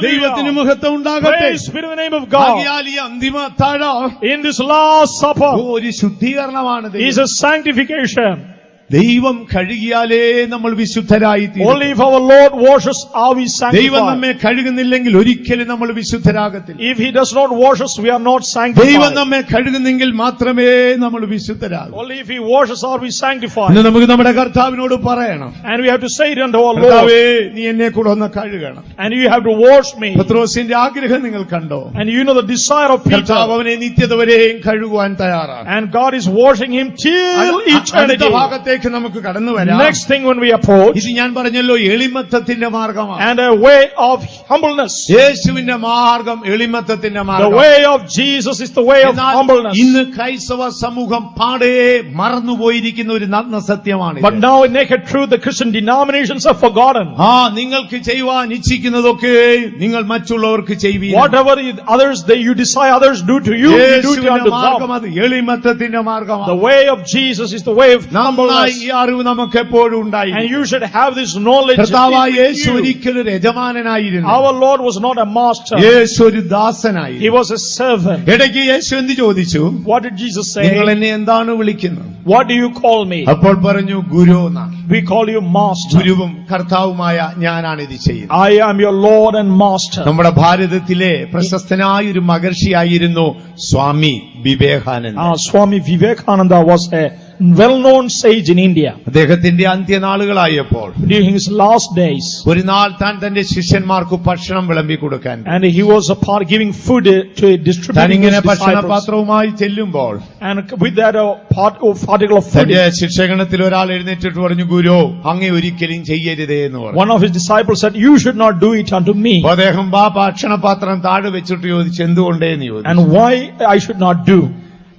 ദൈവത്തിന് മുഖത്ത് ഉണ്ടാകട്ടെ. ആകയാൽ ഈ അന്തിമ താഴം in this last supper ഒരു ശുദ്ധീകരണമാണ് is a sanctification. ദൈവം കഴുകിയാലേ നമ്മൾ വിശുദ്ധരായി. Only if our Lord washes are we sanctified. ദൈവം നമ്മെ കഴുകുന്നില്ലെങ്കിൽ ഒരിക്കലും നമ്മൾ വിശുദ്ധരാകത്തില്ല If He does not wash us, we are not sanctified. ദൈവം നമ്മെ കഴുകുന്നെങ്കിൽ മാത്രമേ നമ്മൾ വിശുദ്ധരാകൂ Only if He washes are we ഇന്ന് sanctified. നമുക്ക് നമ്മുടെ കർത്താവിനോട് പറയണം And we have to say it unto our Lord. കർത്താവേ നീ എന്നെ കൂടെ ഒന്ന് കഴുകണം And you have to wash me. പത്രോസിന്റെ ആഗ്രഹം നിങ്ങൾ കണ്ടോ And you know the desire of കർത്താവ് Peter. അവനെ നിത്യത വരെയും കഴുകുവാൻ തയ്യാറാണ് And God is washing him till അടുത്ത eternity. ഭാഗത്തേക്ക് നമുക്ക് കടന്നു വരാം Next thing when we approach, ഇത് ഞാൻ പറഞ്ഞല്ലോ എളിമത്തത്തിന്റെ മാർഗമാണ് and a way of humbleness. യേശുവിന്റെ മാർഗം എളിമത്തത്തിന്റെ The മാർഗം way of Jesus is the way of എന്നാൽ humbleness. ഇന്ന് ക്രൈസ്തവ സമൂഹം പാടേ മറന്നുപോയിരിക്കുന്ന ഒരു നഗ്ന സത്യമാണ് But now in naked truth, the Christian denominations are forgotten. ആ നിങ്ങൾക്ക് ചെയ്യുവാൻ ഇച്ഛിക്കുന്നതൊക്കെ നിങ്ങൾ മറ്റുള്ളവർക്ക് ചെയ്യുവീൻ Whatever is- others they you desire others do to you, you do to യേശുവിന്റെ unto മാർഗം them. അത് എളിമത്തത്തിന്റെ The മാർഗമാണ് way of Jesus is the way of നന്നായി humbleness. ഈ അറിവ് നമുക്ക് എപ്പോഴും ഉണ്ടായി And you should have this knowledge. കർത്താവായ with യേശു you. ഒരിക്കലും ഒരു യജമാനനായിരുന്നു Our Lord was not a master. യേശു ഒരു He ദാസനായിരുന്നു was a servant. ഇടയ്ക്ക് യേശു എന്ത് ചോദിച്ചു What did Jesus നിങ്ങൾ say? എന്നെ എന്താണ് വിളിക്കുന്നത് What do you call me? അപ്പോൾ പറഞ്ഞു ഗുരു എന്നാണ് We call you master. ഗുരുവും കർത്താവുമായ ഞാനാണ് ഇത് ചെയ്യുന്നത് I am your Lord and master. നമ്മുടെ ഭാരതത്തിലെ പ്രശസ്തനായ ഒരു മഹർഷിയായിരുന്നു Swami Vivekananda Ah, Swami Vivekananda was a well-known sage in India. അദ്ദേഹത്തിന്റെ അന്ത്യനാളുകളായപ്പോൾ During his last days, ഒരു നാൾ താൻ തന്റെ ശിഷ്യന്മാർക്ക് ഭക്ഷണം വിളമ്പി കൊടുക്കാൻ and he was a part giving food uh, to distributing താൻ ഇങ്ങനെ disciples. ഭക്ഷണപാത്രവുമായി ചെല്ലുമ്പോൾ And with that a part of particle of food, ശിക്ഷകണത്തിൽ ഒരാൾ എഴുന്നേറ്റിട്ട് പറഞ്ഞു ഗുരു അങ്ങേ ഒരിക്കലും ചെയ്യരുതേ എന്ന് പറഞ്ഞു one of his disciples said, "You should not do it unto me." അദ്ദേഹം ആ ഭക്ഷണപാത്രം താഴെ വെച്ചിട്ട് ചോദിച്ചു എന്തുകൊണ്ടേന്ന് ചോദിച്ചു And why I should not do?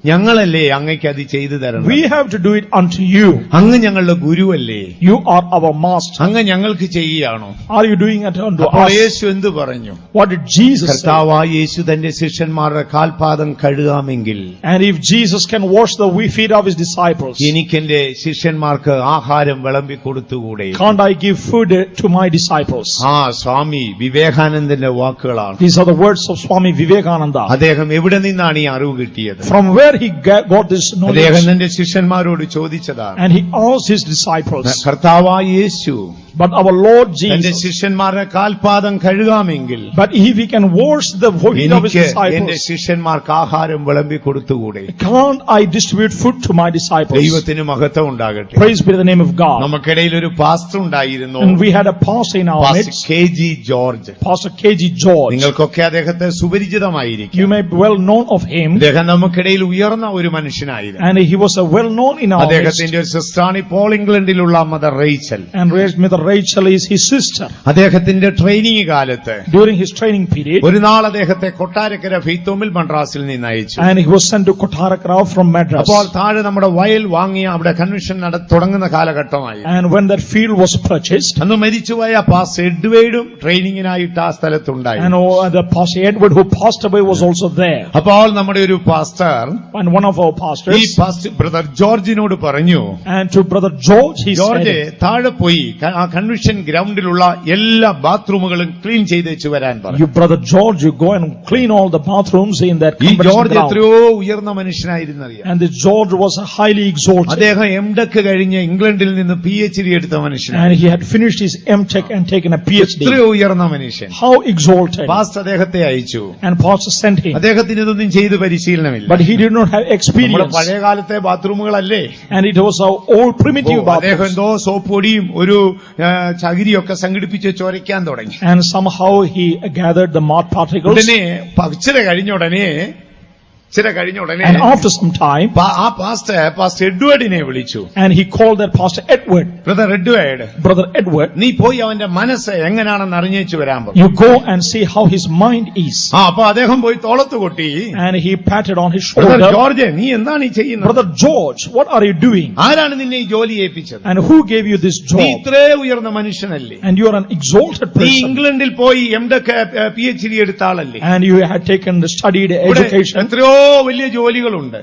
ഞങ്ങളല്ലേ അങ്ങയ്ക്ക് അത് ചെയ്തു തരണം We have to do it unto you. അങ്ങ് ഞങ്ങളുടെ ഗുരുവല്ലേ You are our master. അങ്ങ് ഞങ്ങൾക്ക് ചെയ്യുകയാണോ Are you doing it unto അപ്പോൾ us? യേശു എന്ത് പറഞ്ഞു What did Jesus say? കർത്താവായ യേശു തന്റെ ശിഷ്യന്മാരുടെ കാൽപാദം കഴുകാമെങ്കിൽ And if Jesus can wash the feet of his disciples, എനിക്കെന്റെ ശിഷ്യന്മാർക്ക് ആഹാരം വിളമ്പി കൊടുത്തുകൂടെ can't I give food uh, to my disciples? ആ സ്വാമി വിവേകാനന്ദന്റെ വാക്കുകളാണ് These are the words of Swami Vivekananda. അദ്ദേഹം എവിടെ നിന്നാണ് ഈ അറിവ് കിട്ടിയത് From where he ga- got this അദ്ദേഹം knowledge. തന്റെ ശിഷ്യന്മാരോട് ചോദിച്ചതാണ് And he asked his disciples, കർത്താവായ യേശു but our Lord തന്റെ Jesus, ശിഷ്യന്മാരുടെ കാൽപാദം കഴുകാമെങ്കിൽ but if he can wash the feet of his എനിക്ക് എന്റെ disciples, ശിഷ്യന്മാർക്ക് ആഹാരം വിളമ്പി കൊടുത്തുകൂടെ can't I distribute food to my disciples? ദൈവത്തിന് മഹത്വം ഉണ്ടാകട്ടെ Praise be to the name of God. നമുക്കിടയിൽ ഒരു പാസ്റ്റർ ഉണ്ടായിരുന്നു And we had a pastor in our pastor midst, K G George Pastor K.G. George. നിങ്ങൾക്കൊക്കെ അദ്ദേഹത്തെ സുപരിചിതമായിരിക്കും You may be well known of him. അദ്ദേഹം നമുക്കിടയിൽ ഉയർന്നു ഉയർന്ന ഒരു മനുഷ്യനായിരുന്നു And he was a well known in our. അദ്ദേഹത്തിന്റെ ഒരു സിസ്റ്ററാണ് ഇപ്പോൾ ഇംഗ്ലണ്ടിലുള്ള mother Rachel And Mother Rachel is his sister. അദ്ദേഹത്തിന്റെ ട്രെയിനിങ് കാലത്ത് During his training period, ഒരു നാൾ അദ്ദേഹത്തെ കൊട്ടാരക്കര ഫീത്തോമിൽ മദ്രാസിൽ നിന്ന് അയച്ചു and he was sent to Kottarakara from Madras. അപ്പോൾ താഴെ നമ്മുടെ വയൽ വാങ്ങിയ അവിടെ കൺവെൻഷൻ നട തുടങ്ങുന്ന കാലഘട്ടമായി And when that field was purchased, അന്ന് മരിച്ചുപോയ പാസ് എഡ്വേഡും ട്രെയിനിങ്ങിനായിട്ട് ആ സ്ഥലത്തുണ്ടായി and oh, the pastor Edward who passed away was also there. അപ്പോൾ നമ്മുടെ ഒരു pastor And one of our pastors. ഈ brother ബ്രദർ ജോർജിനോട് പറഞ്ഞു and to brother George, he George said, താഴെ പോയി ക- ആ കൺവെൻഷൻ ഗ്രൗണ്ടിലുള്ള എല്ലാ ബാത്റൂമുകളും ക്ലീൻ ചെയ്ത് വെച്ച് വരാൻ പറഞ്ഞു you brother George, you go and clean all the bathrooms in that ഈ convention ജോർജ് ground. എത്രയോ ഉയർന്ന മനുഷ്യനായിരുന്നറിയാം And the George was highly exalted. അദ്ദേഹം എം ടെക് കഴിഞ്ഞ് ഇംഗ്ലണ്ടിൽ നിന്ന് പി എച്ച് ഡി എടുത്ത മനുഷ്യനാണ് And he had finished his MTech and taken a PhD. എത്രയോ ഉയർന്ന മനുഷ്യൻ How exalted. പാസ്റ്റ് അദ്ദേഹത്തെ അയച്ചു And pastor sent him. അദ്ദേഹത്തിന് ഇതൊന്നും ചെയ്ത് പരിശീലനമില്ല But he did not have നമ്മുടെ experience. പഴയ കാലത്തെ ബാത്റൂമുകളല്ലേ And it was our old primitive അദ്ദേഹം bathrooms. എന്തോ സോപ്പ് പൊടിയും ഒരു ചകിരിയൊക്കെ സംഘടിപ്പിച്ച് ചൊരയ്ക്കാൻ തുടങ്ങി And somehow he gathered the mud particles. ഉടനെ പ- കഴിഞ്ഞ ഉടനെ ഇച്ചിരി കഴിഞ്ഞ ഉടനെ And after some time, പാ- ആ പാസ്റ്റർ പാസ്റ്റർ എഡ്വേർഡിനെ വിളിച്ചു and he called that pastor Edward, brother Edward brother Edward, നീ പോയി അവന്റെ മനസ്സ് എങ്ങനെയാണെന്ന് അറിഞ്ഞേച്ചു വരാൻ പറഞ്ഞു you go and see how his mind is. ആ അപ്പൊ അദ്ദേഹം പോയി തോളത്ത് കൊട്ടി And he patted on his brother shoulder. George നീ എന്താണ് ഈ ചെയ്യുന്നത് Brother George, what are you doing? ആരാണ് നിന്നെ ഈ ജോലി ഏൽപ്പിച്ചത് And who gave you this നീ job? ഇത്രേ ഉയർന്ന മനുഷ്യനല്ലേ And you are an exalted നീ person. ഇംഗ്ലണ്ടിൽ പോയി M tech P H D എടുത്ത ആളല്ലേ And you had taken the studied ഇവിടെ education. എത്രയോ എത്രയോ വലിയ ജോലികളുണ്ട്.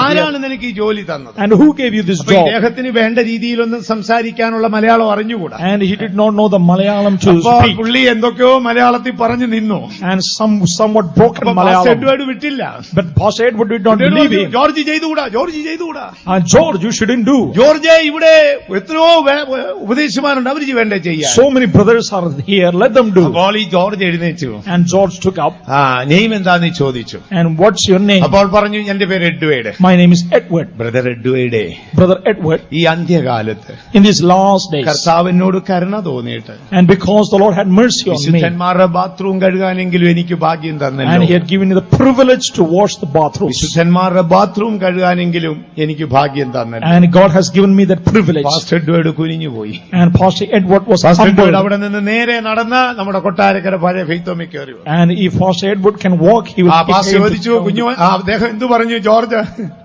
ആരാണ് നിനക്ക് ഈ ജോലി തന്നത്? And who gave you this job അദ്ദേഹത്തിന് വേണ്ട രീതിയിലൊന്നും സംസാരിക്കാനുള്ള മലയാളം അറിഞ്ഞുകൂടാ. And he did not know the Malayalam പുള്ളി എന്തൊക്കെയോ മലയാളത്തിൽ പറഞ്ഞു നിന്നു. ആൻഡ് ബ്രോക്കൺ മലയാളം വിട്ടില്ല. ജോർജ് ചെയ്തുകൂടാ George ചെയ്തുകൂടാ. George you should in do George ഇവിടെ എത്രയോ ഉപദേശിമാരുണ്ട് അവർ വേണ്ട ചെയ്യാ so many brothers are here let them do all ഈ ജോർജ് എഴുന്നേറ്റു. ആൻഡ് ജോർജ് ടു നെയിം നെയ്മെന്താന്ന് ചോദിച്ചു. what's your name? അപ്പോൾ പറഞ്ഞു എന്റെ പേര് എഡ്വേഡ് My name is Edward. Brother എഡ്വേഡേ Brother Edward, ഈ അന്ത്യകാലത്ത് in these last days. കർത്താവിനോട് കരുണ തോന്നിയിട്ട് And because the Lord had mercy on me. വിശുദ്ധന്മാരുടെ ബാത്റൂം കഴുകാനെങ്കിലും എനിക്ക് ഭാഗ്യം And He തന്നല്ലോ had given me the privilege to wash the bathrooms. വിശുദ്ധന്മാരുടെ ബാത്റൂം കഴുകാനെങ്കിലും എനിക്ക് ഭാഗ്യം തന്നല്ലോ And God has given me that privilege. Pastor Edward കുനിഞ്ഞു പോയി And Pastor Edward was pastor Edward humble. അവിടെ നിന്ന് നേരെ നടന്ന് നമ്മുടെ കൊട്ടാരക്കര പഴയ ഫെയ്ത്തോമി കയറി വന്നു. And if Pastor Edward can walk, he will ആ be പാസ്റ്റർ able ചോദിച്ചു കുഞ്ഞു അദ്ദേഹം എന്തു പറഞ്ഞു George?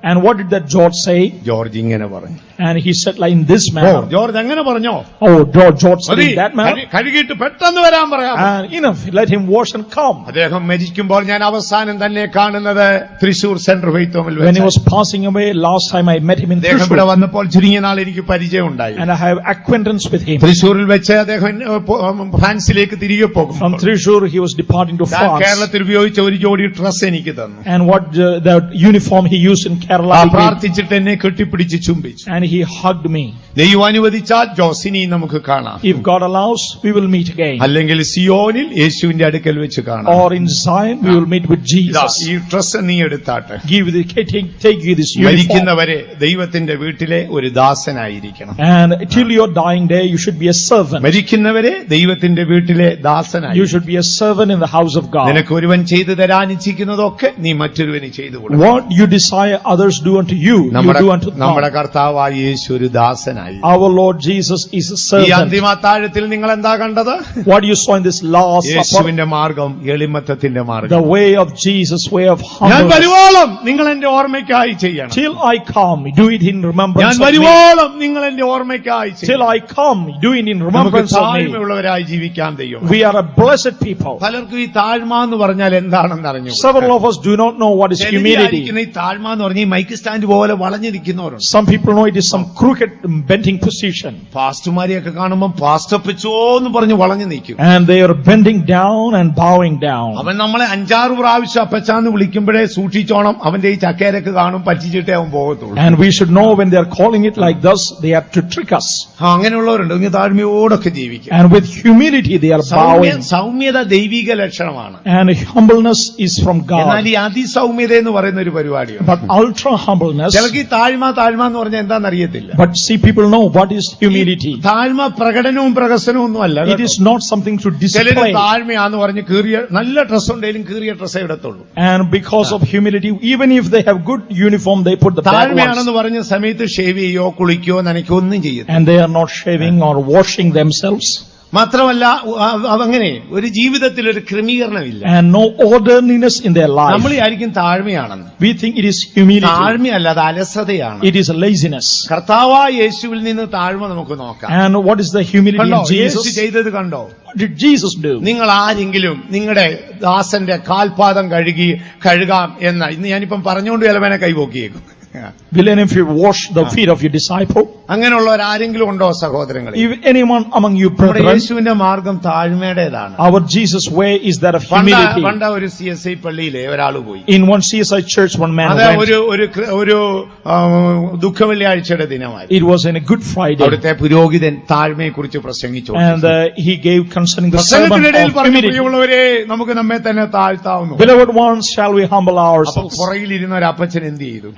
And what did that George say George ഇങ്ങനെ പറഞ്ഞു. And he said like in this oh manner. George അങ്ങനെ പറഞ്ഞോ Oh, George, George said മതി in that manner. കഴി- കഴുകിയിട്ട് പെട്ടെന്ന് വരാൻ പറയാം And enough, let him wash and come. അദ്ദേഹം മരിക്കുമ്പോൾ ഞാൻ അവസാനം തന്നെ കാണുന്നത് തൃശൂർ സെൻട്രൽ ഫെയ്ത്തോമിൽ When he വെച്ച് was passing away, last time I met him in അദ്ദേഹം ഇവിടെ Thrissur. വന്നപ്പോൾ ചുരുങ്ങിയ നാൾ എനിക്ക് പരിചയം ഉണ്ടായി And I have acquaintance with him. തൃശൂരിൽ വെച്ച് അദ്ദേഹം ഏ, പോ- ഫ്രാൻസിലേക്ക് തിരികെ പോകും From Thrissur, he was departing to ഞാൻ France. കേരളത്തിൽ ഉപയോഗിച്ച ഒരു ജോഡി ഡ്രസ് എനിക്ക് തന്നു And what uh, the uniform he used in ആ Kerala, he gave. പ്രാർത്ഥിച്ചിട്ട് എന്നെ കെട്ടിപ്പിടിച്ച് ചുംബിച്ചു he and he hugged me. ദൈവം അനുവദിച്ചാൽ ജോസിനി നമുക്ക് കാണാം If God allows, we will meet again. അല്ലെങ്കിൽ സിയോനിൽ യേശുവിന്റെ അടുക്കൽ വെച്ച് കാണാം Or in Zion, we will meet with ഇതാ, Jesus. ഈ ഡ്രസ് നീ എടുത്താട്ടെ Give the, take, take you this uniform. മരിക്കുന്നവരെ ദൈവത്തിന്റെ വീട്ടിലെ ഒരു ദാസനായിരിക്കണം And till your dying day, you should be a servant. മരിക്കുന്നവരെ ദൈവത്തിന്റെ വീട്ടിലെ You ദാസനായി should be a servant in the house of God. നിനക്ക് ഒരുവൻ ചെയ്തു തരാൻ ഇച്ഛിക്കുന്നതൊക്കെ നീ മറ്റൊരുവന് ചെയ്തു കൊടുക്കണം What you desire others do unto you, you നമ്മുടെ do unto നമ്മുടെ. കർത്താവായ യേശു ഒരു ദാസനായി Our Lord Jesus is a ഈ servant. അന്തിമ താഴത്തിൽ നിങ്ങൾ എന്താ കണ്ടത് What you saw in this last യേശുവിന്റെ മാർഗം എളിമത്തത്തിന്റെ the way of Jesus, way of ഞാൻ humbleness. വരുവോളം നിങ്ങൾ എന്റെ ഓർമ്മയ്ക്കായി ചെയ്യണം Till I come, do it in remembrance ഞാൻ. വരുവോളം നിങ്ങൾ എന്റെ ഓർമ്മയ്ക്കായി Till ചെയ്യണം I come, do it in remembrance of me. താഴ്മയുള്ളവരായി ജീവിക്കാൻ ദൈവം We are a blessed people. പലർക്കും ഈ താഴ്മ എന്ന് പറഞ്ഞാൽ എന്താണെന്ന് അറിഞ്ഞു Several of us do not know what is humility. ഈ താഴ്മ എന്ന് പറഞ്ഞാൽ മൈക്ക് സ്റ്റാൻഡ് പോലെ വളഞ്ഞിരിക്കുന്നവരുണ്ട് Some people know it is some crooked bending position. പാസ്റ്റർമാരെയൊക്കെ കാണുമ്പോൾ പാസ്റ്റർ പിച്ചോ എന്ന് പറഞ്ഞ് വളഞ്ഞു നിൽക്കും And they are bending down and bowing down. അവൻ നമ്മളെ അഞ്ചാറ് പ്രാവശ്യം അപ്പച്ചാന്ന് വിളിക്കുമ്പോഴേ സൂക്ഷിച്ചോണം അവന്റെ ഈ ചക്കേരക്ക് കാണും പറ്റിച്ചിട്ടേ അവൻ പോകത്തുള്ളൂ And we should know when they are calling it like this, they have to trick us. അങ്ങനെയുള്ളവരുണ്ട് ഇങ്ങനെ താഴ്മയോടൊക്കെ ജീവിക്കും And with humility, they are bowing. സൗമ്യത ദൈവിക ലക്ഷണമാണ് And humbleness is from എന്നാൽ ഈ അതിസൗമ്യത എന്ന് പറയുന്ന ഒരു പരിപാടിയാണ് But ultra humbleness, ചിലക്ക് ഈ താഴ്മ താഴ്മ എന്ന് പറഞ്ഞാൽ എന്താണെന്ന് അറിയത്തില്ല but see, people will know what is humility. താഴ്മ പ്രകടനവും പ്രകസനവും ഒന്നും അല്ല It is not something to ചിലര് display. താഴ്മയാന്ന് പറഞ്ഞ് കീറിയ നല്ല ഡ്രസ് ഉണ്ടെങ്കിലും കീറിയ ഡ്രസ്സേ ഇടത്തുള്ളൂ And because of humility, even if they have good uniform, they put the bad ones. താഴ്മയാണെന്ന് പറഞ്ഞ സമയത്ത് ഷേവ് ചെയ്യോ കുളിക്കോ നനയ്ക്കോ ഒന്നും ചെയ്യും And they are not shaving or washing themselves. മാത്രമല്ല അങ്ങനെ ഒരു ജീവിതത്തിൽ ഒരു ക്രമീകരണമില്ല And no orderliness in their നമ്മൾ life. ആയിരിക്കും താഴ്മയാണെന്ന് We think it is humility. താഴ്മയല്ല അത് അലസതയാണ് It is laziness. കർത്താവായ യേശുവിൽ നിന്ന് താഴ്മ നമുക്ക് നോക്കാം And what is the humility കണ്ടോ in Jesus? ചെയ്തത് കണ്ടോ did Jesus do? നിങ്ങൾ ആരെങ്കിലും നിങ്ങളുടെ ദാസന്റെ കാൽപാദം കഴുകി കഴുകാം എന്ന ഇന്ന് ഞാനിപ്പം പറഞ്ഞുകൊണ്ട് ചിലവനെ കൈപോക്കിയേക്കും Will any of you wash the feet of your disciple? അങ്ങനെയുള്ള ആരെങ്കിലും ഉണ്ടോ സഹോദരങ്ങൾ യേശുവിന്റെ മാർഗം താഴ്മയുടേതാണ്. അവർ ജീസസ് വേ ഇസ് പണ്ട് ഒരു സി എസ് ഐ പള്ളിയിലെ ഒരാൾ പോയി. In one C S I church one man ഒരു ഒരു ഒരു ദുഃഖ വെള്ളിയാഴ്ചയുടെ ദിനമായി. It was an good Friday അവിടുത്തെ പുരോഹിതൻ താഴ്മയെ കുറിച്ച് പ്രസംഗിച്ചു ഹി ഗേവ് കൺസേണിംഗ് ദ പ്രിയമുള്ളവരെ നമുക്ക് നമ്മെ തന്നെ താഴ്ത്താവുന്നു. Beloved പുറകിലിരുന്ന ഒരു അപ്പച്ചൻ എന്ത് ചെയ്തു?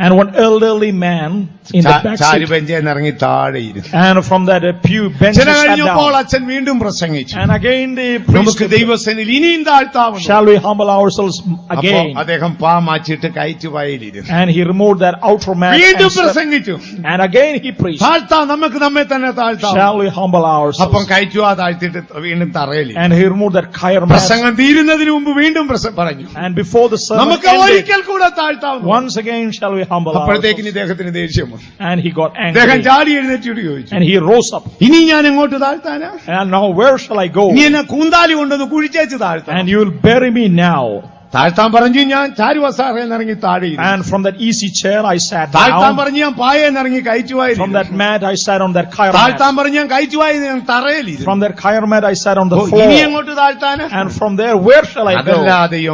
ചാരുപഞ്ചെന്നിറങ്ങി ചാരുപഞ്ചേന്ന് ഇറങ്ങി താഴെ ഇരുന്നു And from that uh, pew bench he ചില sat കഴിഞ്ഞപ്പോൾ down. അച്ഛൻ വീണ്ടും പ്രസംഗിച്ചു And again the priest, നമുക്ക് ദൈവസേനയിൽ ഇനിയും താഴ്ത്താവുന്നു shall we humble ourselves അപ്പോ again? അദ്ദേഹം പാ മാച്ചിട്ട് കയറ്റുവായിലിരുന്നു And he removed that outer mat വീണ്ടും and, slept. പ്രസംഗിച്ചു and again he preached. താഴ്ത്താം നമുക്ക് നമ്മെ തന്നെ താഴ്ത്താം Shall we humble അപ്പം ourselves? കയറ്റുവാ താഴ്ത്തിട്ട് വീണ്ടും തറയില്ല And he removed that kaya mat. പ്രസംഗം തീരുന്നതിന് മുമ്പ് വീണ്ടും പ്രസ- പറഞ്ഞു And before the sermon നമുക്ക് ended, ഒരിക്കൽ കൂടെ താഴ്ത്താവുന്നു once again shall we humble അപ്പോഴത്തേക്കിന് ourselves. ഇദ്ദേഹത്തിന് ദേഷ്യം വന്നു And he got അദ്ദേഹം angry. ചാടി എഴുന്നേറ്റിട്ട് ചോദിച്ചു And he rose up. ഇനി ഞാൻ എങ്ങോട്ട് താഴ്ത്താനാ And now where shall I go? ഇനി എന്നെ കൂന്താലി കൊണ്ടൊന്ന് കുഴിച്ചേച്ച് താഴ്ത്താൻ And you will bury me now. താഴ്ത്താൻ പറഞ്ഞു ഞാൻ ചാരുവസാറയിൽ ഇറങ്ങി താഴെ And from that easy chair I sat താഴ്ത്താൻ down. പറഞ്ഞു ഞാൻ പായെന്ന് ഇറങ്ങി കയറ്റുവായി From that mat I sat on that kaya താഴ്ത്താൻ പറഞ്ഞു ഞാൻ കയറ്റുവായി ഞാൻ തറയിൽ From that chair mat I sat on the ഇനി floor. എങ്ങോട്ട് താഴ്ത്താന് And from there where shall I go?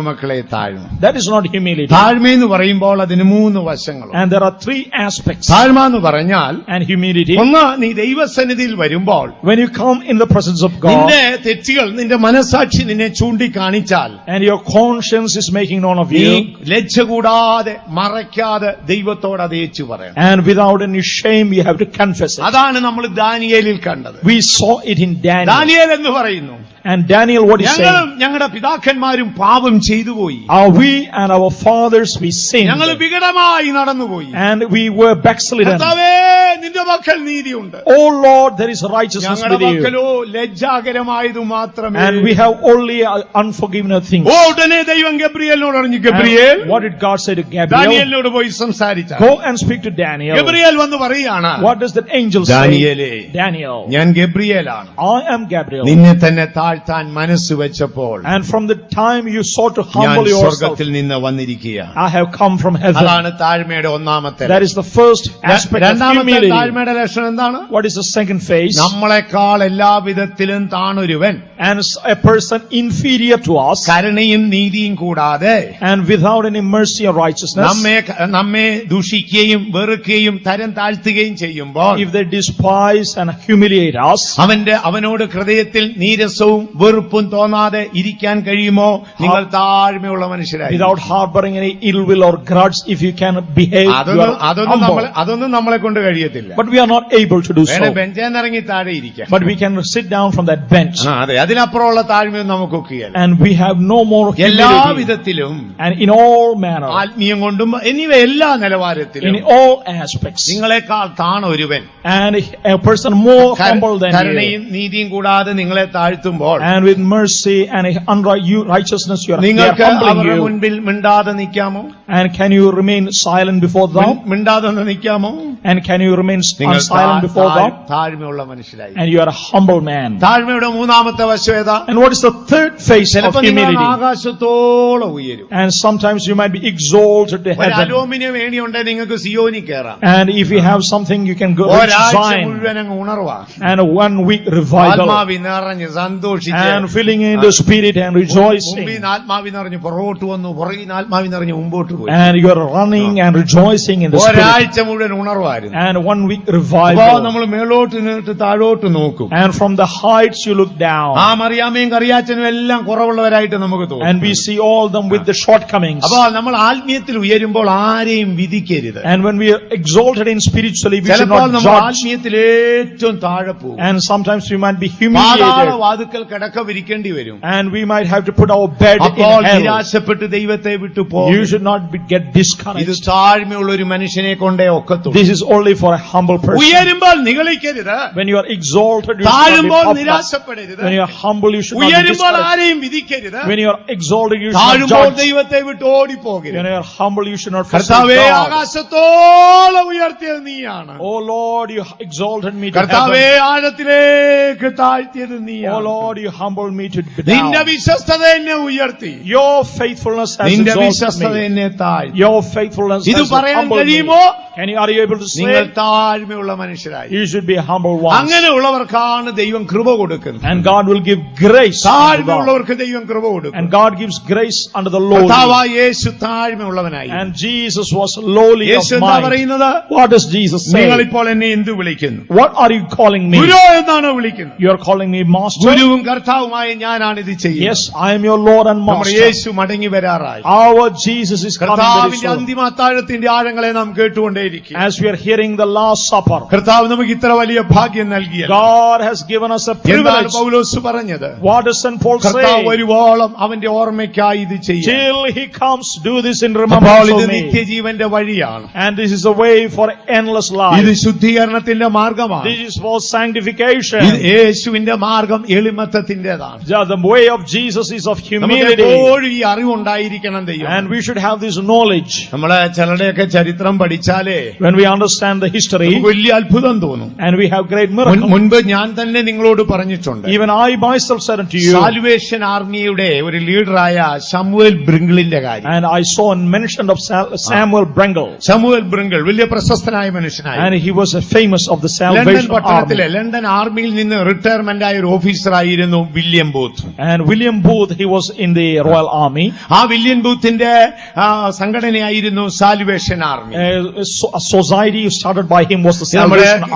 മക്കളെ താഴ്മ That is not humility. താഴ്മ എന്ന് പറയുമ്പോൾ അതിന് മൂന്ന് വശങ്ങളുണ്ട് And there are three aspects. താഴ്മ എന്ന് പറഞ്ഞാൽ And humility. ഒന്ന് നീ ദൈവസന്നിധിയിൽ വരുമ്പോൾ When you come in the presence of God നിന്റെ തെറ്റുകൾ നിന്റെ മനസാക്ഷി നിന്നെ ചൂണ്ടിക്കാണിച്ചാൽ and your conscience is making known of നീ you ലജ്ജ കൂടാതെ മറയ്ക്കാതെ ദൈവത്തോട് അത് ഏച്ചു പറയണം and without any shame you have to confess it. അതാണ് നമ്മൾ ദാനിയേലിൽ കണ്ടത് We saw it in Daniel. Daniel എന്ന് പറയുന്നു And Daniel, what he ഞങ്ങളും said, ഞങ്ങളുടെ പിതാക്കന്മാരും പാപം ചെയ്തു പോയി are we and our fathers we sinned ഞങ്ങൾ വികടമായി നടന്നുപോയി and we were backslidden. കർത്താവേ നിന്റെ മക്കൾ നീതിയുണ്ട് Oh Lord, there is righteousness ഞങ്ങളുടെ with you. മക്കളോ ലജ്ജാകരമായത് മാത്രമേ And we have only uh, unforgiven things. ഓ ഉടനെ ദൈവം ഗബ്രിയേലിനോട് പറഞ്ഞു Gabriel And what did God say to Gabriel? ദാനിയേലിനോട് പോയി സംസാരിച്ച Go and speak to Daniel. Gabriel വന്ന് പറയുകയാണ് What does that angel say? ദാനിയേലേ Daniel, ഞാൻ ഗബ്രിയേലാണ് I am Gabriel. നിന്നെ തന്നെ താഴ്ത്താൻ മനസ്സ് വെച്ചപ്പോൾ And from the time you sought to ഞാൻ humble yourself, സ്വർഗത്തിൽ നിന്ന് വന്നിരിക്കുകയാണ് I have come from heaven. അതാണ് താഴ്മയുടെ ഒന്നാമത്തെ That is the first aspect of രണ്ടാമത്തെ humility. താഴ്മയുടെ ലക്ഷണം എന്താണ്? വാട്ട് ഇസ് സെക്കൻഡ് ഫേസ് നമ്മളെക്കാൾ എല്ലാ വിധത്തിലും താണൊരുവൻ. And a person inferior to us കരുണയും നീതിയും കൂടാതെ and without any mercy or righteousness നമ്മെ നമ്മെ ദൂഷിക്കുകയും വെറുക്കുകയും തരം താഴ്ത്തുകയും ചെയ്യുമ്പോൾ if they despise and humiliate us അവന്റെ അവനോട് ഹൃദയത്തിൽ നീരസവും വെറുപ്പും തോന്നാതെ ഇരിക്കാൻ കഴിയുമോ? നിങ്ങൾ താഴ്മയുള്ള മനുഷ്യരായി. Without harbouring any ill will or grudges if you can behave അതൊന്നും നമ്മളെ അതൊന്നും നമ്മളെ കൊണ്ട് കഴിയത്തില്ല. But we are not able to do വേണേ so. ബെഞ്ചേന്നിറങ്ങി താഴെ ഇരിക്കാം But we can sit down from that bench ആ, അതെ അതിനപ്പുറമുള്ള താഴ്മയൊന്നും നമുക്ക് ഒക്കുകയല്ല and we have no more എല്ലാ humility. വിധത്തിലും And in all manner, ആത്മീയം കൊണ്ടും എന്നിവ എല്ലാ നിലവാരത്തിലും in all aspects, നിങ്ങളെക്കാൾ താണ ഒരുവൻ and a person more കര- humble than you, കരുണയും നീതിയും കൂടാതെ നിങ്ങളെ താഴ്ത്തുമ്പോൾ and with mercy and a unri- you- righteousness, you are they are നിങ്ങൾക്ക് humbling അവരുടെ you. മുൻപിൽ മിണ്ടാതെ നിൽക്കാമോ And can you remain silent before thou? മിൺ- മിണ്ടാതെ ഒന്ന് നിൽക്കാമോ And can you remain s- നിങ്ങൾ silent താ- before താഴ്- thou? താഴ്മയുള്ള മനുഷ്യരായി And you are a humble man. താഴ്മയുടെ മൂന്നാമത്തെ വശം ഏതാ And what is the third phase of ചിലപ്പോ നിങ്ങൾ humility? ആകാശത്തോളം ഉയരും And sometimes you might be exalted to ഒരു heaven. അലോമിനിയം ഏണിയുണ്ടെങ്കിൽ നിങ്ങൾക്ക് സിയോനി കയറാം And if you have something, you can go reach ഒരാഴ്ച Zion. മുഴുവൻ അങ്ങ് ഉണർവാ And one week revival. ആത്മാവി നിറഞ്ഞ് സന്തോഷിച്ച് And filling in the spirit and മുമ്പിൽ rejoicing. നിന്ന് ആത്മാവി നിറഞ്ഞ് പുറകോട്ട് വന്നു പുറകിൽ നിന്ന് ആത്മാവി നിറഞ്ഞ് മുമ്പോട്ട് പോയി And you are running and rejoicing in the spirit. ഒരാഴ്ച മുഴുവൻ ഉണർവാ പ്രഭാതമായിരുന്നു and one week revival. നമ്മൾ മേളോട്ട് നിന്നിട്ട് താഴോട്ട് നോക്കും And from the heights you look ആ down മറിയാമ്മയും കറിയാച്ചനും എല്ലാം കുറവുള്ളവരായിട്ട് നമുക്ക് തോന്നും and we see all them with the shortcomings. അപ്പോ നമ്മൾ ആത്മീയത്തിൽ ഉയരുമ്പോൾ ആരെയും വിധിക്കരുത് And when we are exalted in spiritually, we should not judge. ആത്മീയത്തിൽ ഏറ്റവും താഴെ പോകും And sometimes we might be humiliated. വാതുക്കൽ കിടക്ക വിരിക്കേണ്ടി വരും And we might have to put our bed അപ്പോൾ. നിരാശപ്പെട്ട് ദൈവത്തെ വിട്ടു You should not be, get ഇത് discouraged. താഴ്മയുള്ള ഒരു മനുഷ്യനെ കൊണ്ടേ ഒക്കത്തുള്ളൂ This is only for a humble person. ഉയരുമ്പോൾ നിഗളിക്കരുത് When you are exalted, you should not be താഴുമ്പോൾ puffed up. നിരാശപ്പെടരുത് When you are humble, you should not be ഉയരുമ്പോൾ discouraged. ആരെയും വിധിക്കരുത് When you are exalted, you should not താഴുമ്പോൾ judge. ദൈവത്തെ വിട്ട് When ഓടിപ്പോകരുത് you are humble, you should not forsake കർത്താവേ God. ആകാശത്തോളം ഉയർത്തിയത് നീയാണ് Oh Lord, you exalted me to കർത്താവേ heaven. ആഴത്തിലേക്ക് താഴ്ത്തിയത് Oh നീയാണ് Lord, you humbled me to നിന്റെ down. വിശ്വസ്തത എന്നെ ഉയർത്തി Your faithfulness has നിന്റെ exalted വിശ്വസ്തത me. എന്നെ താഴ്ത്തി Your faithfulness ഇത് has പറയാൻ humbled me. കഴിയുമോ Can you, are you able to നിങ്ങൾ say? താഴ്മയുള്ള മനുഷ്യരായി You should be humble ones. അങ്ങനെ ഉള്ളവർക്കാണ് ദൈവം കൃപ കൊടുക്കുന്നത് And God will give grace. unto God. താഴ്മയുള്ളവർക്ക് ദൈവം കൃപ കൊടുക്കും And God gives grace unto the lowly. കർത്താവായ യേശു താഴ്മയുള്ളവനായി And Jesus was lowly Yeshu of എന്താ mind. പറയുന്നത് What does Jesus say? നിങ്ങളിപ്പോൾ എന്നെ എന്ത് വിളിക്കുന്നു What are you calling me? ഗുരു എന്നാണോ വിളിക്കുന്നത് You are calling me master? ഗുരുവും കർത്താവുമായ ഞാനാണ് ഇത് ചെയ്യുന്നത് Yes, I am your Lord and നമ്മുടെ master. യേശു മടങ്ങി വരാറായി Our Jesus is coming very കർത്താവിന്റെ soon. അന്തിമ അത്താഴത്തിന്റെ ആഴങ്ങളെ നാം കേട്ടുകൊണ്ടേയിരിക്കും As we are hearing the Last Supper, കർത്താവ് നമുക്ക് ഇത്ര വലിയ ഭാഗ്യം നൽകിയ God has given us a privilege. പൗലോസ് പറഞ്ഞത് What does St. Paul കർത്താവ് say? വരുവോളം അവന്റെ ഓർമ്മയ്ക്കായി ഇത് ചെയ്യും Till he comes, do this in remembrance ഇത് of me. നിത്യജീവന്റെ വഴിയാണ് And this is a way for endless life ഇത് life. ശുദ്ധീകരണത്തിന്റെ മാർഗമാണ് This is for sanctification. ഇത് യേശുവിന്റെ മാർഗം എളിമത്തത്തിന്റേതാണ് The way of Jesus is of humility. ഈ അറിവുണ്ടായിരിക്കണം ദൈവം And we should have this knowledge. നമ്മളെ ചിലരുടെയൊക്കെ ചരിത്രം പഠിച്ചാലേ When we understand the history, വലിയ അത്ഭുതം തോന്നും. and we have great miracles. മുൻപ് ഞാൻ തന്നെ നിങ്ങളോട് പറഞ്ഞിട്ടുണ്ട്. Even I myself said unto you, salvation ആർമിയുടെ ഒരു ലീഡറായ ശമുവൽ ബ്രിങ്കിളിന്റെ കാര്യം. and I saw a mention of Sa- Samuel Brengel, Samuel ബ്രിങ്കിൾ വലിയ പ്രശസ്തനായ മനുഷ്യനായി. And he was a famous of the London Salvation പട്ടണത്തിലെ ലണ്ടൻ ആർമിയിൽ നിന്ന് റിട്ടയർമെന്റ് ആയ ഒരു ഓഫീസറായിരുന്നു William Booth. And William Booth, he was in the Royal Army. ആ William ബൂത്തിന്റെ സംഘടനയായിരുന്നു salvation army A, idea started by him was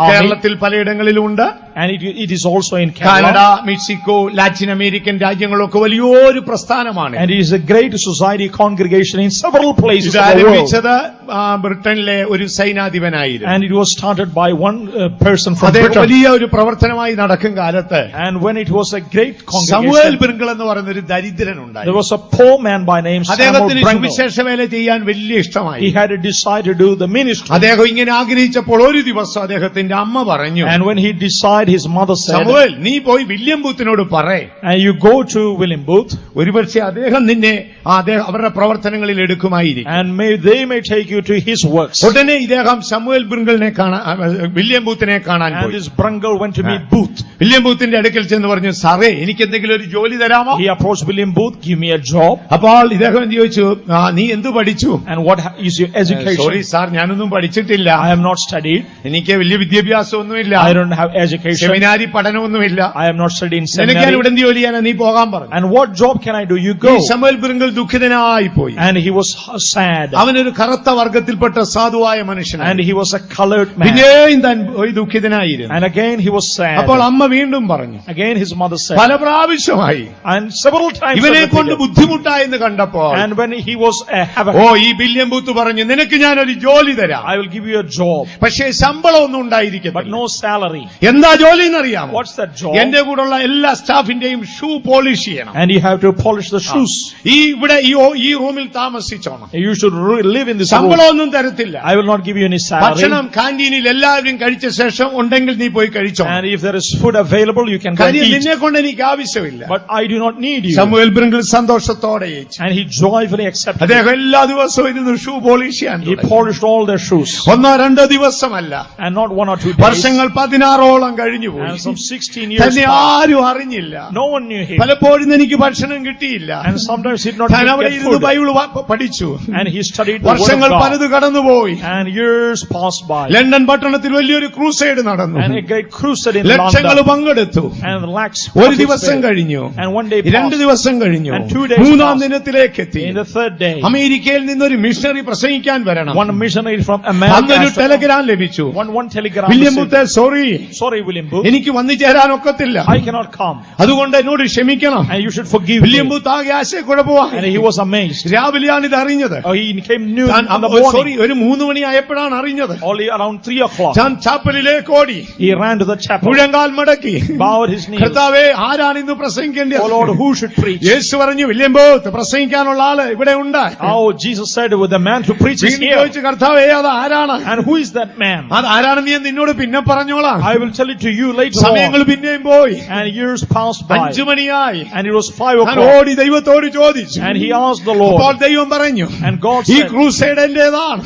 കേരളത്തിൽ പലയിടങ്ങളിലുണ്ട് and it, it is also in Canada Canada. Mexico Latin American രാജ്യങ്ങളൊക്കെ വലിയൊരു പ്രസ്ഥാനമാണ് And it is a great society congregation in several places ഇത് of the world. ആരംഭിച്ചത് ആ, ബ്രിട്ടനിലെ ഒരു സൈനാധിപനായിരുന്നു And it was started by one uh, person from അദ്ദേഹം Britain. വലിയ ഒരു പ്രവർത്തനമായി നടക്കും കാലത്ത് And when it was a great സമുവേൽ congregation, ബിർങ്കിൾ എന്ന് പറയുന്ന ഒരു ദരിദ്രനുണ്ടായി there was a poor man by name Samuel അദ്ദേഹത്തിന് Brengel. സുവിശേഷ വേല ചെയ്യാൻ വലിയ ഇഷ്ടമായി He had a desire to do the ministry. അദ്ദേഹം ഇങ്ങനെ ആഗ്രഹിച്ചപ്പോൾ ഒരു ദിവസം അദ്ദേഹത്തിന്റെ അമ്മ പറഞ്ഞു And when he decided, his mother said, Samuel നീ പോയി വില്യം ബൂത്തിനോട് പറേ and you go to William Booth, ഒരുപക്ഷെ അദ്ദേഹം നിന്നെ ആ അദ്ദേഹം അവരുടെ പ്രവർത്തനങ്ങളിൽ എടുക്കുമായിരിക്കും and may they may take you to his works. ഉടനെ ഇദ്ദേഹം ശമുവേൽ ബ്രിങ്കിളിനെ കാണാൻ ആ, വില്യം ബൂത്തിനെ കാണാൻ And പോയി this Brengel went to meet Booth. William ബൂത്തിന്റെ അടുക്കൽ ചെന്ന് പറഞ്ഞു സാറേ എനിക്ക് എന്തെങ്കിലും ഒരു ജോലി തരാമോ He approached William Booth, give me a job. അപ്പോൾ ഇദ്ദേഹം എന്ത് ചോദിച്ചു ആ നീ എന്ത് പഠിച്ചു And what ha- is your sorry education? Sir ഞാനൊന്നും പഠിച്ചിട്ടില്ല I am not studied. എനിക്ക് വലിയ വിദ്യാഭ്യാസമൊന്നുമില്ല I don't have education. Seminary പഠനമൊന്നുമില്ല I am not study in നിനക്ക് ഞാൻ seminary. ഇവിടെ എന്ത് ജോലി ചെയ്യാനാ നീ പോകാൻ പറഞ്ഞു And what job can I do? You ഈ go. ശമുവേൽ ബ്രിങ്കിൾ ദുഃഖിതനായി പോയി And he was sad sad. അവനൊരു കറുത്ത വർഗത്തിൽപ്പെട്ട സാധുവായ മനുഷ്യനാണ് and he was a colored man. പിന്നെയും താൻ പോയി ദുഃഖിതനായിരുന്നു And again he was അപ്പോൾ sad. അമ്മ വീണ്ടും പറഞ്ഞു Again his mother said. പല പ്രാവശ്യമായി And several times. ഇവനെ കൊണ്ട് repeated. ബുദ്ധിമുട്ടായെന്ന് കണ്ടപ്പോൾ And when he was a oh havoc, ഈ ബില്യം ബൂത്ത് പറഞ്ഞു നിനക്ക് ഞാനൊരു ജോലി തരാം I will give you a job, പക്ഷേ ശമ്പളം ഒന്നും but ഉണ്ടായിരിക്കത്തില്ല no salary. എന്താ ജോലി എന്നറിയാമോ എന്റെ കൂടെയുള്ള എല്ലാ സ്റ്റാഫിന്റെയും ഷൂ പോളിഷ് ചെയ്യണം. And you have to polish the shoes ഈ ഇവിടെ ഈ റൂമിൽ താമസിച്ചോണം. You should live in this ശമ്പളമൊന്നും തരത്തില്ല. I will not give you നി ഭക്ഷണം കാന്റീനിൽ എല്ലാവരും കഴിച്ച ശേഷം ഉണ്ടെങ്കിൽ നീ പോയി കഴിച്ചോ and if there is food available you can eat നിന്നെ കൊണ്ട് എനിക്ക് ആവശ്യമില്ല. But I do not need you Samuel Brengle സന്തോഷത്തോടെ ആൻഡ് അദ്ദേഹം എല്ലാ ദിവസവും ഇരുന്ന് ഷൂ പോളിഷ് ചെയ്യാൻ he polished all the shoes ഒന്നോ രണ്ടോ ദിവസമല്ല. വർഷങ്ങൾ പതിനാറോളം കഴിഞ്ഞു And some 16 years തന്നെ ആരും അറിഞ്ഞില്ല. No one knew him. പലപ്പോഴും എനിക്ക് ഭക്ഷണം കിട്ടിയില്ല. And sometimes he did not ഞാൻ അവിടെ ഇരുന്ന് food. ബൈബിൾ പഠിച്ചു. And he studied the word വർഷങ്ങൾ പലത് കടന്നുപോയി. And years passed by. London പട്ടണത്തിൽ വലിയൊരു ക്രൂസൈഡ് നടന്നു. And a great crusade in ലക്ഷങ്ങൾ London. പങ്കെടുത്തു. And the lakhs ഒരു ദിവസം കഴിഞ്ഞു. And one day രണ്ട് ദിവസം കഴിഞ്ഞു. And two days മൂന്നാം ദിനത്തിലേക്ക് എത്തി In the third day, അമേരിക്കയിൽ നിന്നൊരു മിഷണറി പ്രസംഗിക്കാൻ വരണം. One missionary from അന്നൊരു America. ടെലഗ്രാം ലഭിച്ചു. One, one telegram. വില്യം മുത്തേ സോറി. Sorry, William Booth. എനിക്ക് വന്നു ചേരാൻ ഒക്കത്തില്ല I cannot come. അതുകൊണ്ട് എന്നോട് ക്ഷമിക്കണം And you should forgive William me. ബുദ്ധ ആകെ ആശയക്കുഴപ്പമായി And he was amazed. രാവിലെയാണ് ഇത് അറിഞ്ഞത് Oh, he came new താൻ in the സോറി morning. ഒരു മൂന്ന് മണിയായപ്പോഴാണ് അറിഞ്ഞത് Only around 3 o'clock. താൻ ചാപ്പലിലേക്ക് ഓടി He ran to the chapel, മുഴങ്കാൽ മടക്കി bowed his knees. കർത്താവെ ആരാണ് ഇന്ന് പ്രസംഗിക്കേണ്ടത് Oh Lord, who should preach? യേശു പറഞ്ഞു വില്യം ബോത്ത് പ്രസംഗിക്കാനുള്ള ആള് ഇവിടെ ഉണ്ട് Oh, Jesus said, with the man to preach is വീണ്ടും here. ചോദിച്ചു കർത്താവേ അത് ആരാണ് And who is that man? അത് ആരാണെന്ന് ഞാൻ നിന്നോട് പിന്നെ പറഞ്ഞോളാം I will tell it to you later സമയങ്ങൾ on. പിന്നെയും പോയി And years passed by. അഞ്ചു മണിയായി And it was 5 ഞാൻ o'clock. ഓടി ദൈവത്തോട് ചോദിച്ചു And he asked the അപ്പോൾ Lord. ദൈവം പറഞ്ഞു And God ഈ said, crusade എന്റേതാണ്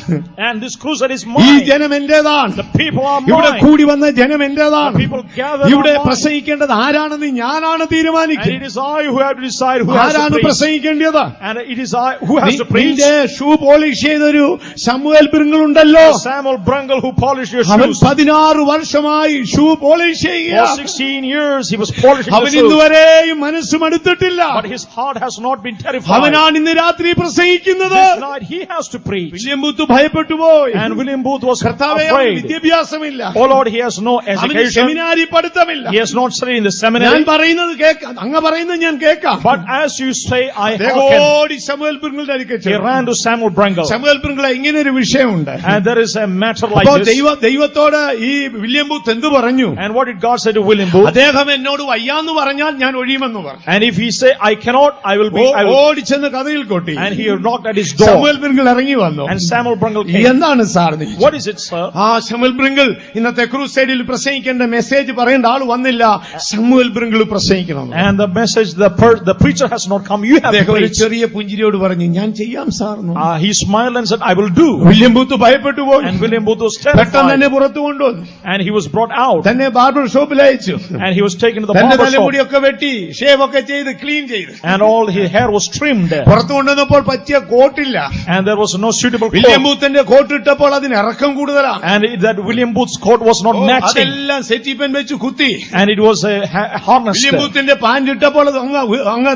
and this crusade is ഈ mine. ജനം എന്റേതാണ് The people are ഇവിടെ mine. കൂടി വന്ന ജനം The എന്റേതാണ് people gathered ഇവിടെ are mine. പ്രസംഗിക്കേണ്ടത് ആരാണെന്ന് ഞാനാണ് And it തീരുമാനിക്കുന്നത് is I who have to decide who has to ആരാണ് preach. പ്രസംഗിക്കേണ്ടത് And it is I who has to preach. നിന്റെ ഷൂ പോളിഷ് ചെയ്തൊരു ശമുവേൽ ഉണ്ടല്ലോ Samuel Brungle who polished your അവൻ shoes. പതിനാറ് വർഷമായി ഷൂ പോളിഷ് For ചെയ്യുക 16 years he was polishing അവൻ the shoes. ഇന്നുവരെയും മനസ്സും അടുത്തിട്ടില്ല But his heart has not been terrified. അവനാണ് ഇന്ന് രാത്രി പ്രസംഗിക്കുന്നത് This night he has to preach. William ബുത്ത് ഭയപ്പെട്ടു പോയി And William Booth was കർത്താവെ അവന് afraid. വിദ്യാഭ്യാസമില്ല Oh Lord, he has no അവന് education. Seminary പഠിത്തമില്ല He has not studied in the ഞാൻ seminary. പറയുന്നത് കേൾക്കാം അങ്ങ് പറയുന്നത് ഞാൻ കേൾക്കാം But as you say, I അദ്ദേഹം hearken. ഓടി ശമുവേൽ പിറുങ്ങളുടെ അടുക്കൽ He ചെന്നു. ran to Samuel Brungle. ശമുവേൽ പിറുങ്ങളെ ഇങ്ങനെ ഒരു വിഷയമുണ്ട് And there is a matter അപ്പോ like this. ദൈവ ദൈവത്തോട് ഈ വില്യം ബൂത്ത് എന്ത് പറഞ്ഞു And what did God say to William Booth? അദ്ദേഹം എന്നോട് വയ്യാന്ന് പറഞ്ഞാൽ ഞാൻ ഒഴിയുമെന്ന് പറഞ്ഞു And if he say, I cannot, I will be, I will. ഓടിച്ചെന്ന് കഥയിൽ കൊട്ടി And he knocked at his door. ശമുവേൽ പിറുങ്ങൾ ഇറങ്ങി വന്നു And Samuel Brungle came. എന്താണ് സാർ എന്ന് ചോദിച്ചു. What is it, sir? ആ ശമുൽ ബ്രിങ്കിൾ ഇന്നത്തെ ക്രൂസൈഡിൽ പ്രസംഗിക്കേണ്ട മെസ്സേജ് പറയേണ്ട ആൾ വന്നില്ല Samuel ബ്രിങ്കിൾ പ്രസംഗിക്കണം And the message, the per, the preacher has not come. You have to അദ്ദേഹം ഒരു preach. ചെറിയ പുഞ്ചിരിയോട് പറഞ്ഞു ഞാൻ ചെയ്യാം സാർ എന്ന്. Uh, he smiled and said, I will do. William booth ഭയപ്പെട്ടു പോയി And William Booth was പെട്ടെന്ന് തന്നെ terrified. പുറത്തു കൊണ്ടുവന്നു And he was brought out. തന്നെ ബാർബർ ഷോപ്പിൽ അയച്ചു And he was taken to the തന്റെ barber shop. തലമുടിയൊക്കെ വെട്ടി ഷേവ് ഒക്കെ ചെയ്ത് ക്ലീൻ ചെയ്ത് And all his hair was trimmed. പുറത്തു കൊണ്ടുവന്നപ്പോൾ പറ്റിയ കോട്ടില്ല And there was no suitable William coat. ബൂത്തിന്റെ coat ഇട്ടപ്പോൾ അതിന് ഇറക്കം കൂടുതലാണ് And it- that William Booth's coat was not oh, matching. അതെല്ലാം സെറ്റിപ്പൻ വെച്ച് കുത്തി And it was a ha- harness. William ബൂത്തിന്റെ pant ഇട്ടപ്പോൾ അത് അങ്ങ് അങ്ങ്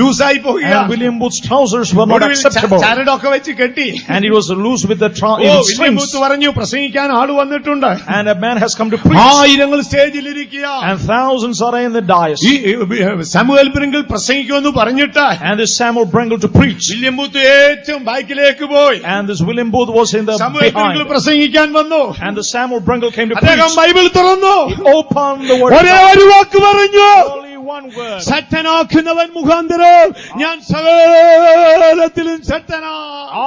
ലൂസായി And പോവുകയാണ് William Booth's trousers were not ഒടുവിൽ ച- acceptable. ചരടൊക്കെ വെച്ച് കെട്ടി And it was loose with the tra- oh in William strings. Booth പറഞ്ഞു പ്രസംഗിക്കാൻ ആള് വന്നിട്ടുണ്ട് And a man has come to preach. ആയിരങ്ങൾ സ്റ്റേജിലിരിക്കുക And thousands are in the dais. ഈ സാമുവൽ ബ്രിങ്കിൾ പ്രസംഗിക്കുമെന്ന് പറഞ്ഞിട്ട് And this Samuel Brungle to preach. William Booth ഏറ്റവും ബാക്കിലേക്ക് പോയി And this William Booth was in the Samuel ബ്രിങ്കിൾ behind. പ്രസംഗിക്കാൻ വന്നു And the Samuel Brungle came to അദ്ദേഹം preach. ബൈബിൾ തുറന്നു He opened the word. of ഒരേ God. ഒരു വാക്ക് പറഞ്ഞു Only one word. ശക്തനാക്കുന്നവൻ മുഖാന്തരം ഞാൻ സകലത്തിലും ശക്തനാ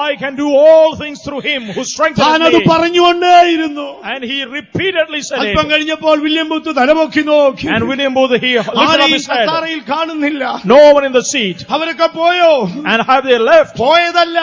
I can do all things through him who strengthens താനത് me. പറഞ്ഞുകൊണ്ടേയിരുന്നു And he repeatedly said അല്പം it. കഴിഞ്ഞപ്പോൾ വില്യം ബൂത്ത് തലപൊക്കി നോക്കി And William Booth, he lifted up ആരെയും his head. കത്താറയിൽ കാണുന്നില്ല No one in the seat. അവരൊക്കെ പോയോ And have they left? പോയതല്ല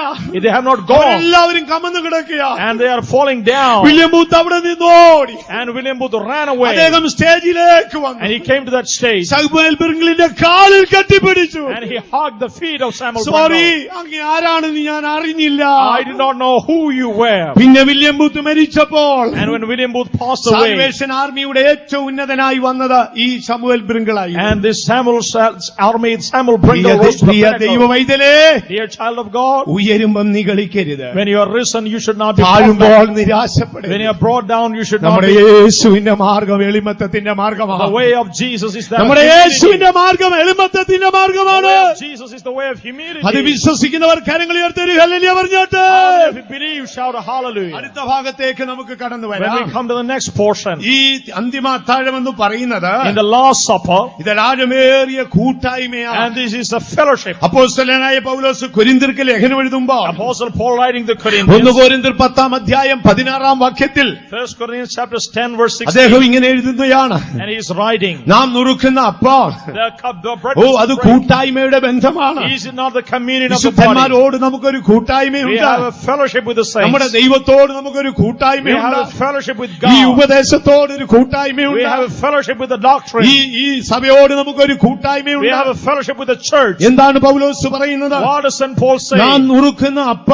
They have not gone. എല്ലാവരും കമന്ന് കിടക്കുക And they are falling down. William booth അവിടെ നിന്നോടി And William Booth ran away. അദ്ദേഹം സ്റ്റേജിലേക്ക് വന്നു And he came to that stage. സഹബേൽ ബിർങ്ങളിന്റെ കാലിൽ കെട്ടിപ്പിടിച്ചു And he hugged the feet of Samuel sorry Brungle. അങ്ങ് ആരാണെന്ന് ഞാൻ അറിഞ്ഞില്ല I did not know who you were. പിന്നെ വില്യം ബൂത്ത് മരിച്ചപ്പോൾ And when William Booth passed away, Salvation ആർമിയുടെ ഏറ്റവും ഉന്നതനായി വന്നത് ഈ Samuel ബിർങ്കിളായി and this Samuel Sa- army, Samuel Priya Brungle rose to the Priya pinnacle. ദൈവവൈദ്യലേ Dear child of God, ഉയരുമ്പം നീ കളിക്കരുത് when you are risen, you should not be താഴുമ്പോൾ puffed up. When നിരാശപ്പെടരുത് you are brought down, you should not നമ്മുടെ be. യേശുവിന്റെ മാർഗം എളിമത്തത്തിന്റെ The മാർഗമാണ് way of Jesus is that of നമ്മുടെ humility. യേശുവിന്റെ മാർഗം എളിമത്തത്തിന്റെ The മാർഗമാണ് way of Jesus is the way of humility. അത് വിശ്വസിക്കുന്നവർ കരങ്ങൾ ഉയർത്തൊരു ഹല്ലേലൂയ പറഞ്ഞോട്ടെ Hallelujah. If you believe, shout a hallelujah. അടുത്ത ഭാഗത്തേക്ക് നമുക്ക് കടന്നു When വരാം we come to the next portion, ഈ അന്തിമ അത്താഴം എന്ന് പറയുന്നത് in the Last Supper, ഇതൊരാഴമേറിയ കൂട്ടായ്മയാണ് and this is a fellowship. അപ്പോസ്തലനായ പൗലോസ് കൊരിന്തിർക്ക് ലേഖനം എഴുതുമ്പോൾ Apostle Paul writing the ഒന്ന് Corinthians, കോരിന്തിർ പത്താം അധ്യായം പതിനാറാം വാക്യത്തിൽ First Corinthians chapter 10 verse 16, അദ്ദേഹം ഇങ്ങനെ എഴുതുകയാണ് and he is writing, നാം നുറുക്കുന്ന അപ്പം The, cup, the bread oh which അത് we break, കൂട്ടായ്മയുടെ ബന്ധമാണ് is it not the communion of the body? വിശുദ്ധന്മാരോട് നമുക്കൊരു We കൂട്ടായ്മയുണ്ട് have a fellowship with the നമ്മുടെ saints. ദൈവത്തോട് നമുക്കൊരു We have കൂട്ടായ്മയുണ്ട് a fellowship with ഈ God. ഉപദേശത്തോട് ഒരു We കൂട്ടായ്മയുണ്ട് have a fellowship with the ഈ doctrine. ഈ സഭയോട് നമുക്കൊരു We have a കൂട്ടായ്മയുണ്ട് fellowship with the church. എന്താണ് പൗലോസ് പറയുന്നത് What does St. Paul നാം say? നുറുക്കുന്ന അപ്പ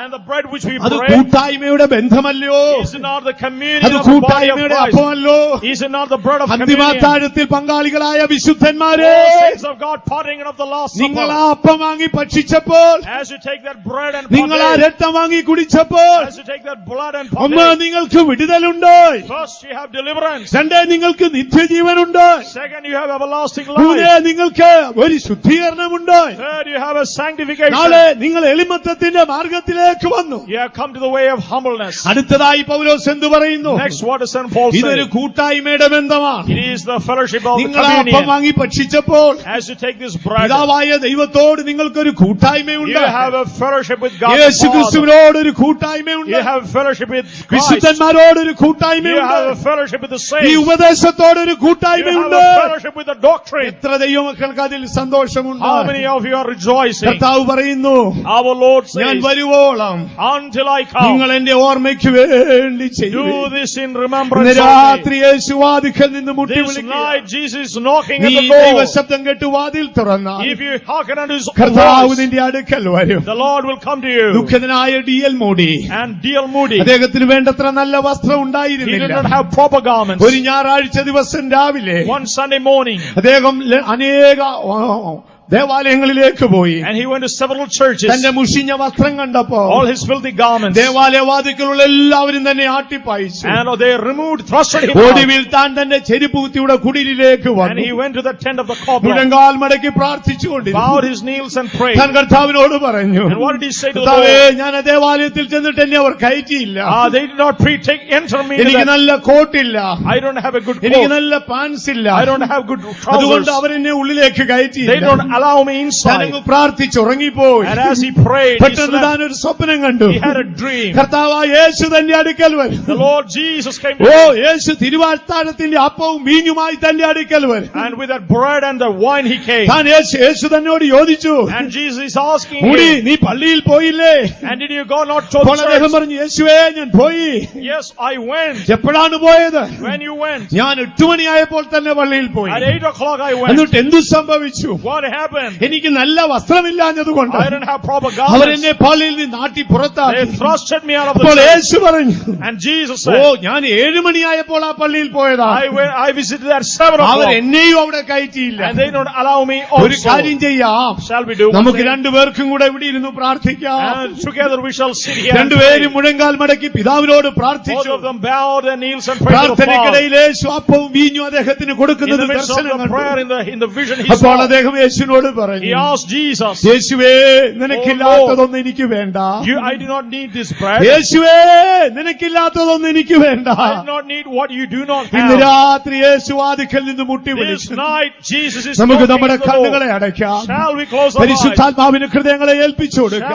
And the bread which we അത് break, കൂട്ടായ്മയുടെ ബന്ധമല്ലയോ is it not the communion അത് of the body of കൂട്ടായ്മയുടെ Christ? അപ്പമല്ലോ Is it not the bread of communion? അന്തിമാത്താഴത്തിൽ പങ്കാളികളായ വിശുദ്ധന്മാരെ Oh, saints of God partaking of the last നിങ്ങൾ ആ supper. അപ്പം വാങ്ങി ഭക്ഷിച്ചപ്പോൾ As you take that bread and നിങ്ങൾ ആ partake, രക്തം വാങ്ങി കുടിച്ചപ്പോൾ as you take that blood and ഒന്ന് partake, നിങ്ങൾക്ക് വിടുതലുണ്ട് first you have deliverance. രണ്ട് നിങ്ങൾക്ക് നിത്യജീവനുണ്ട് Second, you have everlasting മൂന്ന് life. നിങ്ങൾക്ക് ഒരു ശുദ്ധീകരണമുണ്ട് Third, you have a sanctification. നാളെ നിങ്ങൾ എളിമത്തത്തിന്റെ മാർഗത്തിലേക്ക് വന്നു You have come to the way of humbleness. അടുത്തതായി പൗലോസ് എന്ത് പറയുന്നു Next, what does St. Paul ഇതൊരു say? കൂട്ടായ്മയുടെ ബന്ധമാണ് It is the fellowship of the നിങ്ങൾ ആ അപ്പം communion. വാങ്ങി ഭക്ഷിച്ചപ്പോൾ As you take this bread, പിതാവായ ദൈവത്തോട് നിങ്ങൾക്കൊരു you കൂട്ടായ്മയുണ്ട് have a fellowship with God the Yeshu Father. ക്രിസ്തുവിനോട് ഒരു കൂട്ടായ്മയുണ്ട് You have fellowship with Christ. വിശുദ്ധന്മാരോട് ഒരു You കൂട്ടായ്മയുണ്ട് have a fellowship with the ഈ saints. ഉപദേശത്തോട് ഒരു You have കൂട്ടായ്മയുണ്ട് a fellowship with the doctrine. എത്ര ദൈവമക്കൾക്ക് അതിൽ സന്തോഷമുണ്ട് How many of you are rejoicing? കർത്താവ് പറയുന്നു Our Lord ഞാൻ says, വരുവോളം until I നിങ്ങൾ come, എന്റെ ഓർമ്മയ്ക്ക് വേണ്ടി do ചെയ്യും this in ഇന്ന് remembrance of me. രാത്രി യേശു വാതിക്കൽ നിന്ന് മുട്ടി This വിളിക്കുക night Jesus is ദൈവശബ്ദം കേട്ട് വാതിൽ തുറന്നാൽ നിന്റെ അടുക്കൽ വരും. D L Moody. അദ്ദേഹത്തിന് വേണ്ടത്ര നല്ല വസ്ത്രം ഉണ്ടായിരുന്നില്ല. ഒരു ഞായറാഴ്ച ദിവസം രാവിലെ വൺ സൺഡേ അദ്ദേഹം അനേക ദേവാലയങ്ങളിലേക്ക് പോയി and he went to several churches, തന്റെ മുഷിഞ്ഞ വസ്ത്രം കണ്ടപ്പോ all his filthy garments, ദേവാലയവാദികളുള്ള എല്ലാവരും തന്നെ ആട്ടിപ്പായിച്ചു and they removed, thrusted him out, ഒടുവിൽ താൻ തന്റെ ചെരുപ്പ് കുത്തിയുടെ കുടിലിലേക്ക് and വന്നു he went to the tent of the cobbler, മുഴങ്കാൽ മടക്കി പ്രാർത്ഥിച്ചുകൊണ്ടിരുന്നു bowed his knees and prayed. താൻ കർത്താവിനോട് പറഞ്ഞു And what did he say to the കർത്താവേ Lord? ഞാൻ ആ ദേവാലയത്തിൽ ചെന്നിട്ട് എന്നെ അവർ കയറ്റിയില്ല Ah, they did not pre take enter me. to എനിക്ക് that. നല്ല കോട്ടില്ല I don't have a good എനിക്ക് coat. നല്ല പാൻസ് ഇല്ല I don't have good അതുകൊണ്ട് trousers. അവരെന്നെ ഉള്ളിലേക്ക് They കയറ്റിയില്ല don't allow me inside. ഞാനങ്ങ് പ്രാർത്ഥിച്ചുറങ്ങിപ്പോയി And as he prayed, he, പെട്ടെന്ന് slept. താൻ ഒരു സ്വപ്നം കണ്ടു he had a dream. കർത്താവ് യേശു തന്റെ അടുക്കൽ വരും The Lord Jesus came oh to him, യേശു തിരുവാഴ്ത്താഴത്തിന്റെ അപ്പവും മീനുമായി തന്റെ അടുക്കൽ വരും and with that bread and the wine he came. താൻ യേശു യേശു തന്നോട് ചോദിച്ചു And Jesus is asking മുടി him, നീ പള്ളിയിൽ പോയില്ലേ and did you go not to അപ്പോൾ the അദ്ദേഹം church? പറഞ്ഞു യേശുവേ ഞാൻ പോയി Yes, I went. എപ്പോഴാണ് പോയത് When you went, ഞാൻ എട്ട് മണിയായപ്പോൾ തന്നെ പള്ളിയിൽ പോയി at 8 o'clock I went. എന്നിട്ട് എന്തു സംഭവിച്ചു What എനിക്ക് നല്ല വസ്ത്രമില്ലാഞ്ഞത് കൊണ്ട് അവർ എന്നെ പള്ളിയിൽ നിന്ന് നാട്ടി ഞാൻ ഏഴ് മണിയായപ്പോൾ ആ പള്ളിയിൽ പോയതാണ് അവർ എന്നെയും അവിടെ കയറ്റിയില്ല. ഒരു കാര്യം ചെയ്യാം. നമുക്ക് രണ്ടുപേർക്കും കൂടെ ഇവിടെ ഇരുന്ന് പ്രാർത്ഥിക്കാം. രണ്ടുപേരും മുഴങ്കാൽ മടക്കി പിതാവിനോട് പ്രാർത്ഥിച്ചു. പ്രാർത്ഥനയ്ക്കിടയിലെ സ്വാപ്പവും വീഞ്ഞു അദ്ദേഹത്തിന് കൊടുക്കുന്നത് അപ്പോൾ അദ്ദേഹം യേശുവിനോട് ദൈവത്തോട് പറഞ്ഞു ജീസസ് യേശുവേ നിനക്കില്ലാത്തതൊന്നും എനിക്ക് വേണ്ട. I do not need this യേശുവേ നിനക്കില്ലാത്തതൊന്നും എനിക്ക് വേണ്ട. Not need what you do not ഇന്ന് രാത്രി യേശു ആദിക്കൽ നിന്ന് മുട്ടി വിളിച്ചു. നമുക്ക് നമ്മുടെ കണ്ണുകളെ അടയ്ക്കാം. ഹൃദയങ്ങളെ ഏൽപ്പിച്ചു കൊടുക്കാം.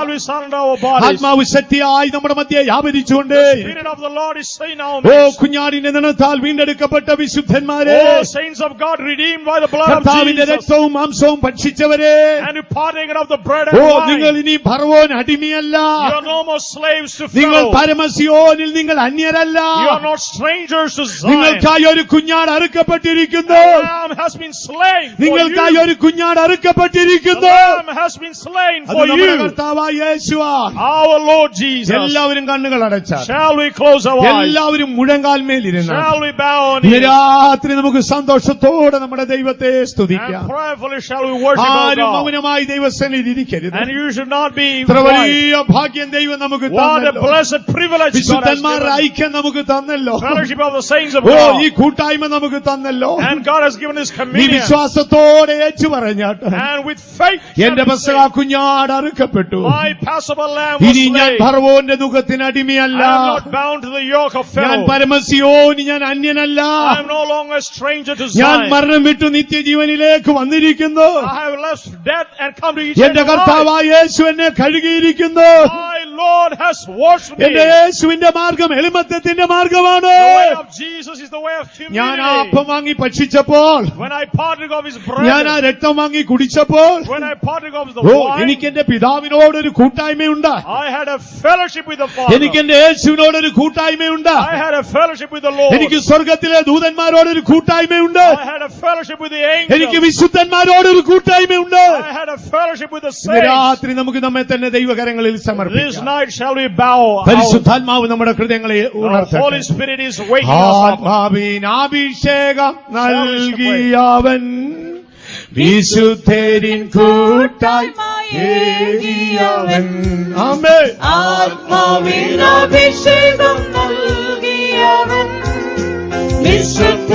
ആത്മാവ് ശക്തിയായി നമ്മുടെ മധ്യെ വ്യാപരിച്ചുകൊണ്ട് ഓ കുഞ്ഞാടിന്റെ നിണത്താൽ വീണ്ടെടുക്കപ്പെട്ട വിശുദ്ധന്മാരെ. രക്തവും മാംസവും പക്ഷി and you partaken of the bread oh and wine. നിങ്ങൾ ഇനി ഭർവോൻ അടിമയല്ല You are no more slaves to നിങ്ങൾ Pharaoh. പരമസിയോനിൽ നിങ്ങൾ അന്യരല്ല You are not strangers to Zion. നിങ്ങൾക്കായി ഒരു കുഞ്ഞാട് അറുക്കപ്പെട്ടിരിക്കുന്നു The lamb has been slain for നിങ്ങൾക്കായി you. ഒരു കുഞ്ഞാട് The അറുക്കപ്പെട്ടിരിക്കുന്നു lamb has been slain അത് for നമ്മുടെ you. കർത്താവായ യേശുവാ Our Lord Jesus. എല്ലാവരും കണ്ണുകൾ അടച്ചാൽ Shall we close our eyes? എല്ലാവരും മുഴങ്കാൽമേലിരുന്ന Shall we bow on ഇന്ന് knees? രാത്രി നമുക്ക് സന്തോഷത്തോടെ നമ്മുടെ ദൈവത്തെ സ്തുതിക്കാം ആരും മൗനമായി ദൈവസന്നിധി ഇരിക്കരുത്. And you should not be ഇത്ര വലിയ ഭാഗ്യം ദൈവം നമുക്ക് വിശുദ്ധന്മാരുടെ ഐക്യം നമുക്ക് തന്നല്ലോ. ഈ കൂട്ടായ്മ നമുക്ക് തന്നല്ലോ. ഈ വിശ്വാസത്തോടെ ഏച്ചു പറഞ്ഞാട്ട് എന്റെ പസക കുഞ്ഞാട് അറുക്കപ്പെട്ടു. ഇനി ഞാൻ ഭർവോന്റെ ദുഃഖത്തിന് അടിമയല്ല. ഞാൻ പരമസിയോന് ഞാൻ അന്യനല്ല. ഞാൻ മരണം വിട്ടു നിത്യജീവനിലേക്ക് വന്നിരിക്കുന്നു. have left death and come to എന്റെ eternal life. കർത്താവായ യേശു എന്നെ കഴുകിയിരിക്കുന്നു My Lord has washed me. എന്റെ യേശുവിന്റെ മാർഗം എളിമത്തത്തിന്റെ മാർഗമാണ് The way of Jesus is the way of ഞാൻ ആ humility. അപ്പം വാങ്ങി ഭക്ഷിച്ചപ്പോൾ When I partook of his ഞാൻ ആ bread, രക്തം വാങ്ങി കുടിച്ചപ്പോൾ when I partook of the oh wine, എനിക്ക് എന്റെ പിതാവിനോടൊരു കൂട്ടായ്മയുണ്ട് I had a fellowship with the Father. എനിക്ക് എന്റെ യേശുവിനോടൊരു കൂട്ടായ്മയുണ്ട് I had a fellowship with the Lord. എനിക്ക് സ്വർഗത്തിലെ ദൂതന്മാരോടൊരു കൂട്ടായ്മയുണ്ട് I had a fellowship with the എനിക്ക് angels. വിശുദ്ധന്മാരോടൊരു കൂട്ടായ്മയുണ്ട് I had a fellowship with the ഇന്ന് saints. രാത്രി നമുക്ക് നമ്മെ തന്നെ ദൈവകരങ്ങളിൽ This സമർപ്പിക്കാം night shall we bow our പരിശുദ്ധാത്മാവ് നമ്മുടെ ഹൃദയങ്ങളെ The Holy ഉണർത്തട്ടെ Spirit is waking us up. ആത്മാവിനാഭിഷേകം നൽകിയവൻ വിശുദ്ധരിൻ കൂട്ടായി ഏകിയവൻ ആമേ ആത്മാവിനഭിഷേകം നൽകിയവൻ വിശുദ്ധ